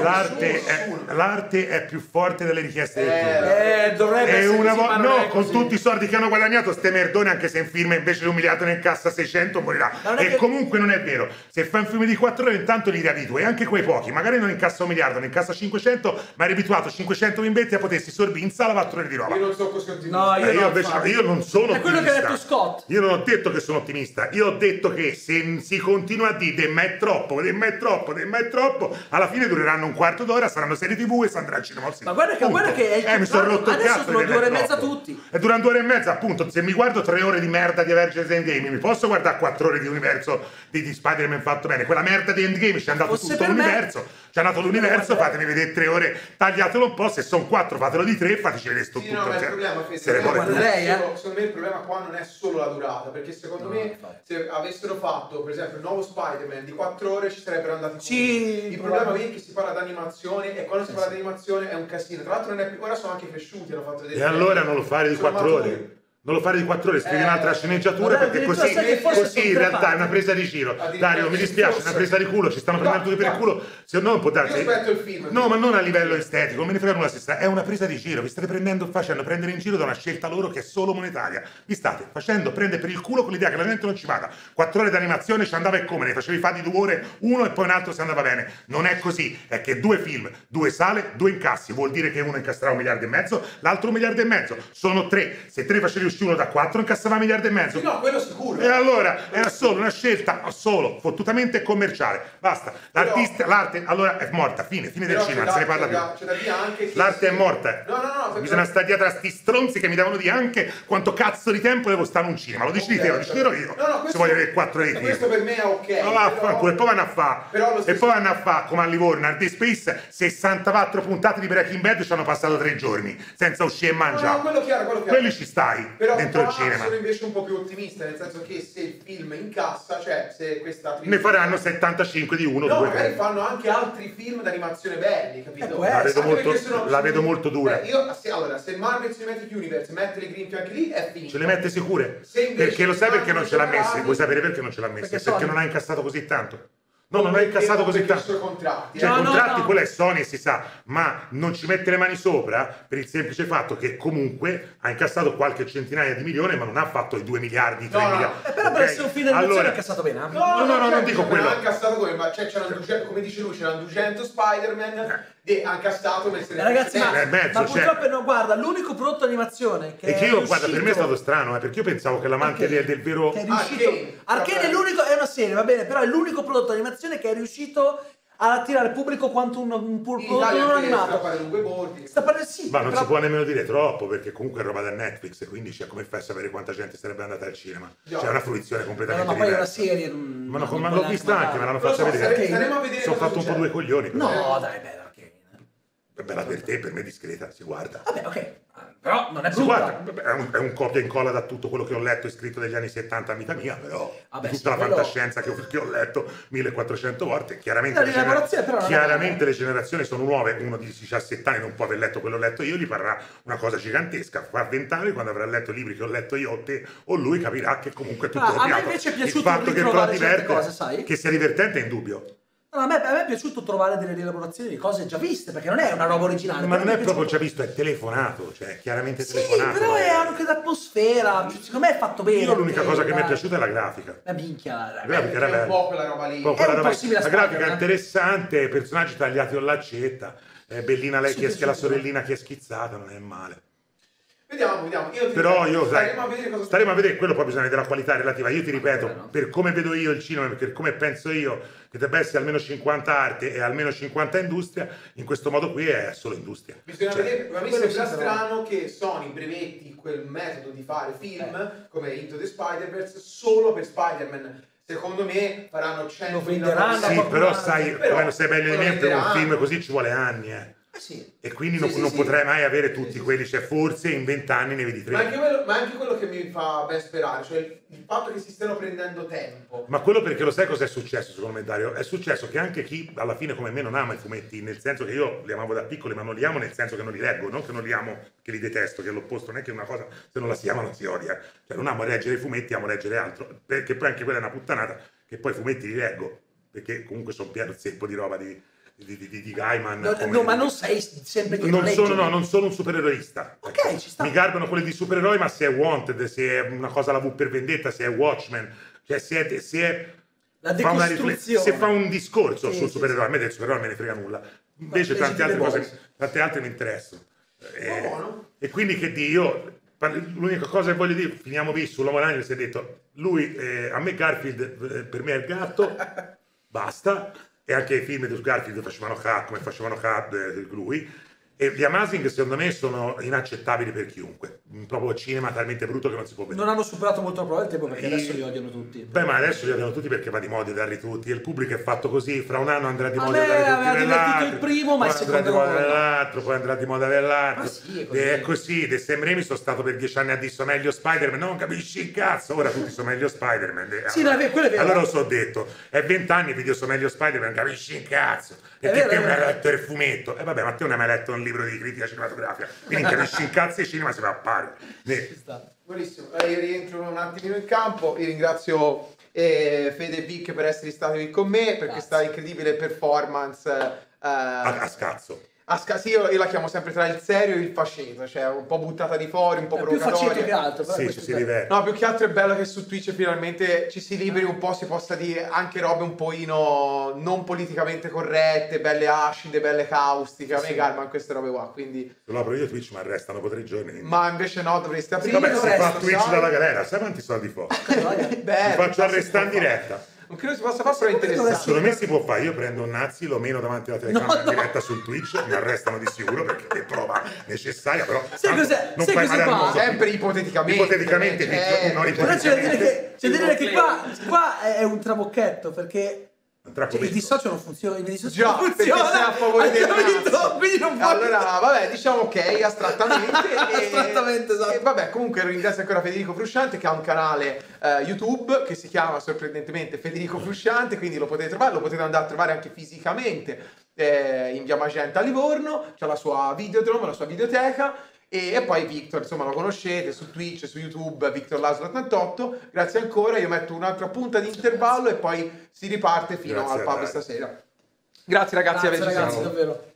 Speaker 2: l'arte, è, l'arte è più forte delle richieste del
Speaker 3: Eh,
Speaker 2: pubblico.
Speaker 1: Eh, dovrebbe
Speaker 2: E
Speaker 1: essere
Speaker 2: una vo- no, con tutti i soldi che hanno guadagnato, ste merdone, anche se in film invece di un miliardo ne incassa 600, morirà. E
Speaker 1: che-
Speaker 2: comunque non è vero. Se fai un film di 4 ore, intanto li riabitui. E anche quei pochi, magari non incassa un miliardo, ne incassa 500, ma hai abituato 500 bimbetti a potersi sorbire in sala 4 ore di roba.
Speaker 3: Io non so così ottimista.
Speaker 1: No,
Speaker 2: Eh,
Speaker 1: io
Speaker 2: io,
Speaker 1: no,
Speaker 2: invece- io non sono
Speaker 1: È quello che ha
Speaker 2: ottimista.
Speaker 1: detto Scott.
Speaker 2: Io non ho detto che sono ottimista, io ho detto che se si continua a dire "De, ma è troppo, ma è troppo, ma è troppo, alla fine dureranno un quarto d'ora, saranno serie tv e si andrà al cinema.
Speaker 1: Ma guarda che- guarda che è il
Speaker 2: eh, mi sono rotto il
Speaker 1: Adesso
Speaker 2: cazzo.
Speaker 1: sono
Speaker 2: di
Speaker 1: due ore e mezza tutti.
Speaker 2: E durano due ore e mezza, appunto, se mi guardo tre ore di merda di Avengers Endgame, mi posso guardare quattro ore di universo di, di Spider-Man fatto bene. Quella merda di Endgame ci è andato
Speaker 1: Fosse
Speaker 2: tutto
Speaker 1: me-
Speaker 2: l'universo, ci è andato l'universo, fatemi vedere tre ore, tagliatelo un po', se sono quattro fatelo di tre, fateci vedere sto
Speaker 3: Sì,
Speaker 2: tutto.
Speaker 3: no, ma il
Speaker 2: cioè,
Speaker 3: problema,
Speaker 2: se
Speaker 3: è
Speaker 1: lei,
Speaker 3: solo- secondo me il problema qua non è solo la durata, perché secondo
Speaker 1: No,
Speaker 3: me se avessero fatto, per esempio, il nuovo Spider-Man di 4 ore ci sarebbero andati
Speaker 1: Sì.
Speaker 3: Il problema è che si parla di animazione e quando si
Speaker 1: Eh,
Speaker 3: parla di animazione è un casino. Tra l'altro non è più, ora sono anche cresciuti, hanno fatto vedere.
Speaker 2: E allora non lo fare di
Speaker 3: Sono
Speaker 2: 4
Speaker 3: maturi.
Speaker 2: ore. Non lo fare di 4 ore, scrivi
Speaker 3: Eh,
Speaker 2: un'altra sceneggiatura perché così, così in realtà è una presa di giro. Dario, mi dispiace, è una presa di culo, ci stanno
Speaker 3: No,
Speaker 2: prendendo tutti per il
Speaker 3: no.
Speaker 2: culo. Se no, non può darsi.
Speaker 3: Aspetto il film.
Speaker 2: No, ma non a livello estetico, me ne frega nulla se sta. È una presa di giro, vi state prendendo, facendo prendere in giro da una scelta loro che è solo monetaria. Vi state facendo prendere per il culo con l'idea che la gente non ci vada. 4 ore di animazione ci andava e come, ne facevi fa di 2 ore, uno e poi un altro se andava bene. Non è così, è che due film, due sale, due incassi, vuol dire che uno incasserà un miliardo e mezzo, l'altro un miliardo e mezzo. Sono tre. Se tre facevi uscire uno da quattro, incassava un miliardo e mezzo.
Speaker 3: Sì, no, quello sicuro.
Speaker 2: E allora era solo una scelta solo fottutamente commerciale. Basta. L'artista, l'arte allora è morta, fine, fine del cinema, non se ne parla più. L'arte è morta.
Speaker 3: No, no, no.
Speaker 2: Bisogna stare dietro a sti stronzi che mi devono dire anche quanto cazzo di tempo devo stare in un cinema. Lo dici di te, lo deciderò io.
Speaker 3: No, no,
Speaker 2: se voglio avere 4 ore di
Speaker 3: Questo per me è ok.
Speaker 2: Ma vaffanculo, e poi vanno a fa
Speaker 3: Però lo
Speaker 2: e poi vanno a fa come a Livorno, Day Space 64 puntate di Breaking Bad ci hanno passato tre giorni senza uscire e
Speaker 3: No, no,
Speaker 2: mangiare.
Speaker 3: quello chiaro, quello chiaro.
Speaker 2: Quelli ci stai
Speaker 3: Però
Speaker 2: dentro il cinema.
Speaker 3: sono invece un po' più ottimista, nel senso che se il film incassa, cioè se questa
Speaker 2: Ne faranno 75 di uno,
Speaker 3: No,
Speaker 2: due,
Speaker 3: magari fanno anche altri film d'animazione belli, capito?
Speaker 1: Eh,
Speaker 2: La vedo molto-
Speaker 3: perché sono-
Speaker 2: la vedo molto dura.
Speaker 3: Eh, io, se, allora, se Marvel Cinematic Universe mette le grinfie anche lì, è finito.
Speaker 2: Ce le mette sicure? Perché lo sai perché non ce l'ha messe? Vuoi sapere perché non ce l'ha messe?
Speaker 1: Perché
Speaker 2: Perché,
Speaker 1: Sony-
Speaker 2: non ha incassato così tanto. No, non ha incassato così tanto.
Speaker 3: contratti.
Speaker 2: Cioè,
Speaker 1: No,
Speaker 2: i
Speaker 1: no,
Speaker 2: contratti,
Speaker 1: no.
Speaker 2: quello è Sony e si sa, ma non ci mette le mani sopra per il semplice fatto che comunque ha incassato qualche centinaia di milioni, ma non ha fatto i 2 miliardi, 3
Speaker 3: No, no.
Speaker 2: miliardi.
Speaker 1: Eh, però per
Speaker 2: Ok?
Speaker 1: essere un film
Speaker 2: allora,
Speaker 1: è cassato bene. eh.
Speaker 3: No,
Speaker 2: No, no, no, non dico
Speaker 3: cioè,
Speaker 2: quello.
Speaker 3: Ha incassato come, ma cioè, c'erano 200 come dice lui, c'erano 200 Spider-Man e ha incassato messe
Speaker 1: Eh, Ragazzi, ma,
Speaker 2: Eh, mezzo,
Speaker 1: ma
Speaker 2: cioè-
Speaker 1: purtroppo no, guarda, l'unico prodotto animazione che
Speaker 2: E che
Speaker 1: è
Speaker 2: io, guarda, per me è
Speaker 1: riuscito-
Speaker 2: stato strano, eh, perché io pensavo che l'amante
Speaker 1: Arcane,
Speaker 2: del, del vero...
Speaker 1: che è riuscito
Speaker 3: Arcane.
Speaker 1: Arcane è l'unico è una serie, va bene, però è l'unico prodotto animazione che è riuscito ad attirare il pubblico quanto un, un prodotto non animato.
Speaker 3: bordi.
Speaker 1: Sta parlando sì,
Speaker 2: Ma non
Speaker 1: però-
Speaker 2: si può nemmeno dire troppo, perché comunque è roba da Netflix, quindi cioè, come fai a sapere quanta gente sarebbe andata al cinema? C'è una fruizione
Speaker 1: No,
Speaker 2: completamente
Speaker 1: ma poi è una
Speaker 2: diversa.
Speaker 1: serie. non-
Speaker 2: Ma, no,
Speaker 1: non
Speaker 2: ma l'ho vista anche, me
Speaker 1: guardare.
Speaker 2: l'hanno fatta
Speaker 3: so,
Speaker 2: vedere.
Speaker 3: staremo a vedere
Speaker 2: Sono fatto un po' due coglioni. però.
Speaker 1: No, dai.
Speaker 2: È bella per te, per me è discreta, si guarda.
Speaker 1: Vabbè, ok. Ah, Però non è brutta.
Speaker 2: guarda, è un, è un copia e incolla da tutto quello che ho letto e scritto degli anni 70 a vita mia, però
Speaker 1: Vabbè,
Speaker 2: tutta
Speaker 1: sì,
Speaker 2: la
Speaker 1: quello-
Speaker 2: fantascienza che ho, che ho letto 1400 volte, chiaramente, le,
Speaker 1: è
Speaker 2: chiaramente le generazioni sono nuove, uno di 17 anni non può aver letto quello che ho letto io, gli parlerà una cosa gigantesca, fra 20 anni quando avrà letto i libri che ho letto io o te o lui capirà che comunque è tutto
Speaker 1: Ah, a me
Speaker 2: copiato.
Speaker 1: invece è
Speaker 2: Il
Speaker 1: piaciuto
Speaker 2: fatto che però diverte,
Speaker 1: cose, sai?
Speaker 2: che sia divertente è indubbio.
Speaker 1: No, a, me, a me è piaciuto trovare delle rielaborazioni di cose già viste, perché non è una roba originale.
Speaker 2: Ma non è proprio già visto, è telefonato, cioè chiaramente
Speaker 1: Sì,
Speaker 2: telefonato.
Speaker 1: però è anche l'atmosfera. cioè, Secondo me è fatto bene.
Speaker 2: Io l'unica cosa che mi è piaciuta è la grafica.
Speaker 1: La minchia.
Speaker 2: La grafica era
Speaker 3: C'è un
Speaker 2: bella.
Speaker 3: po' quella roba lì.
Speaker 1: È
Speaker 2: quella roba- la grafica
Speaker 1: Spider-Man.
Speaker 2: interessante, personaggi tagliati con l'accetta, eh, bellina lei
Speaker 1: Sì,
Speaker 2: che, che la sorellina che è schizzata, non è male.
Speaker 3: Vediamo, vediamo. Io ti
Speaker 2: Però io, sai,
Speaker 3: staremo a vedere cosa
Speaker 2: staremo a vedere quello, poi bisogna vedere la qualità relativa. Io ti ripeto,
Speaker 1: no.
Speaker 2: per come vedo io il cinema, per come penso io, che debba essere almeno 50 arte e almeno 50 industria, in questo modo qui è solo industria.
Speaker 3: Bisogna
Speaker 2: Cioè,
Speaker 3: vedere, ma mi
Speaker 1: quello
Speaker 3: sembra strano che Sony brevetti quel metodo di fare film
Speaker 1: Eh.
Speaker 3: come Into the Spider-Verse solo per Spider-Man. Secondo me faranno 100
Speaker 1: Lo venderanno,
Speaker 2: Sì, però sai,
Speaker 3: Però
Speaker 2: quando sei meglio di
Speaker 3: lo
Speaker 2: me, per un film così ci vuole anni, eh.
Speaker 1: Eh sì.
Speaker 2: E quindi
Speaker 3: Sì,
Speaker 2: non,
Speaker 3: sì,
Speaker 2: non potrei mai avere tutti quelli, cioè forse in vent'anni ne vedi tre.
Speaker 3: Ma anche, quello, ma anche quello che mi fa ben sperare, cioè il, il fatto che si stiano prendendo tempo.
Speaker 2: Ma quello perché lo sai cosa è successo secondo me Dario? È successo che anche chi alla fine come me non ama i fumetti, nel senso che io li amavo da piccoli, ma non li amo nel senso che non li leggo, non che non li amo, che li detesto, che è l'opposto, non è che una cosa se non la si ama non si odia. Cioè non amo leggere i fumetti, amo leggere altro, perché poi anche quella è una puttanata, che poi i fumetti li leggo, perché comunque sono pieno zeppo di roba di, di, di, di, di Gaiman.
Speaker 1: No, no, ma non sei sempre che
Speaker 2: non sono, no, non sono un supereroista.
Speaker 1: Ok, ci sta.
Speaker 2: Mi garbano quelli di supereroi, ma se è Wanted, se è una cosa la V per vendetta, se è Watchmen, cioè se è, se è-
Speaker 1: La
Speaker 2: fa una riflessione, se fa un discorso
Speaker 1: Sì,
Speaker 2: sul
Speaker 1: sì,
Speaker 2: supereroe, a me del supereroe me ne frega nulla. Invece tante altre, cose, tante altre mi interessano. Eh,
Speaker 3: Buono.
Speaker 2: e quindi che di io parli- l'unica cosa che voglio dire, finiamo qui sull'uomo ragno, si è detto, lui, eh, a me Garfield eh, per me è il gatto, basta, e anche i film di Garfield facevano cat come facevano cat eh, lui, e gli Amazing secondo me sono inaccettabili per chiunque, proprio cinema talmente brutto che non si può vedere.
Speaker 1: Non hanno superato molto la prova del tempo perché
Speaker 2: I-
Speaker 1: adesso li odiano tutti.
Speaker 2: Beh, ma adesso li odiano tutti perché va di moda darli tutti. E il pubblico è fatto così. Fra un anno andrà di moda
Speaker 1: me
Speaker 2: darli tutti
Speaker 1: aveva divertito il primo, ma il
Speaker 2: andrà di
Speaker 1: secondo
Speaker 2: moda
Speaker 1: no.
Speaker 2: nell'altro, poi andrà di moda nell'altro.
Speaker 1: Ma sì, è così.
Speaker 2: E è così. De Sam Raimi sono stato per dieci anni a disso meglio Spider-Man. Non capisci il cazzo. Ora tutti sono meglio Spider-Man. E
Speaker 1: Sì, no, è vero, quello è vero.
Speaker 2: Allora lo so detto. È vent'anni che io sono meglio Spider-Man. Non capisci il cazzo. Perché
Speaker 1: vero,
Speaker 2: te non hai letto il fumetto. E vabbè, ma te non hai mai letto un libro di critica cinematografica. Quindi non capisci il cazzo e il cinema si va a pari.
Speaker 1: Sta.
Speaker 3: Buonissimo, io rientro un attimino in campo, io ringrazio eh, Fede e Vic per essere stati qui con me, per
Speaker 1: Grazie.
Speaker 3: questa incredibile performance. eh,
Speaker 2: A, a scazzo.
Speaker 3: A sca- sì, io, io la chiamo sempre tra il serio e il faceto, cioè un po' buttata di fuori, un po'
Speaker 1: più
Speaker 3: provocatoria.
Speaker 1: faceto che altro. però
Speaker 2: Sì, ci si diverte.
Speaker 3: No, più che altro è bello che su Twitch finalmente ci si liberi un po', si possa dire anche robe un pochino non politicamente corrette, belle acide, belle caustiche. A me
Speaker 1: Sì.
Speaker 3: garman queste robe qua, quindi...
Speaker 2: Se lo apro io Twitch, ma restano per tre giorni.
Speaker 3: Ma invece no, dovreste aprire.
Speaker 2: Vabbè, si
Speaker 1: dovresti,
Speaker 2: fa Twitch
Speaker 3: sai?
Speaker 2: dalla galera, sai quanti soldi fa?
Speaker 3: Beh,
Speaker 2: Mi faccio arrestare in diretta.
Speaker 3: Non credo si possa fare, però è
Speaker 1: Secondo me
Speaker 3: interessante.
Speaker 2: Secondo me si può fare, io prendo un nazi, lo meno davanti alla telecamera
Speaker 1: No,
Speaker 2: in
Speaker 1: no.
Speaker 2: diretta sul Twitch, mi arrestano di sicuro perché è prova necessaria, però
Speaker 1: Sai
Speaker 2: tanto
Speaker 1: cos'è-
Speaker 2: non
Speaker 1: sai
Speaker 2: fai
Speaker 1: cos'è
Speaker 2: male mondo.
Speaker 3: Sempre ipoteticamente.
Speaker 2: Ipoteticamente,
Speaker 3: certo,
Speaker 2: non
Speaker 3: certo.
Speaker 1: Però c'è da dire che,
Speaker 2: Ipoteticamente.
Speaker 1: c'è da dire che qua, qua è un trabocchetto perché
Speaker 2: Tra
Speaker 1: cioè, il dissocio non funziona. Il dissocio
Speaker 3: Già,
Speaker 1: non
Speaker 3: perché
Speaker 1: funziona.
Speaker 3: sei a favore
Speaker 1: hai
Speaker 3: dei
Speaker 1: capito?
Speaker 3: nazi.
Speaker 1: Quindi non puoi.
Speaker 3: Allora, vabbè, diciamo ok, astrattamente. e-
Speaker 1: Astrattamente, esatto.
Speaker 3: E vabbè, comunque ringrazio ancora Federico Frusciante che ha un canale eh, YouTube che si chiama sorprendentemente Federico Frusciante, quindi lo potete trovare, lo potete andare a trovare anche fisicamente eh, in via Magenta a Livorno, c'ha la sua videodrome, la sua videoteca. E, e poi Victor, insomma, lo conoscete su Twitch, su YouTube, Victor Laslo 88. Grazie ancora, io metto un'altra punta di intervallo e poi si riparte fino
Speaker 2: Grazie
Speaker 3: al pub stasera. Grazie ragazzi,
Speaker 1: Grazie ragazzi, davvero.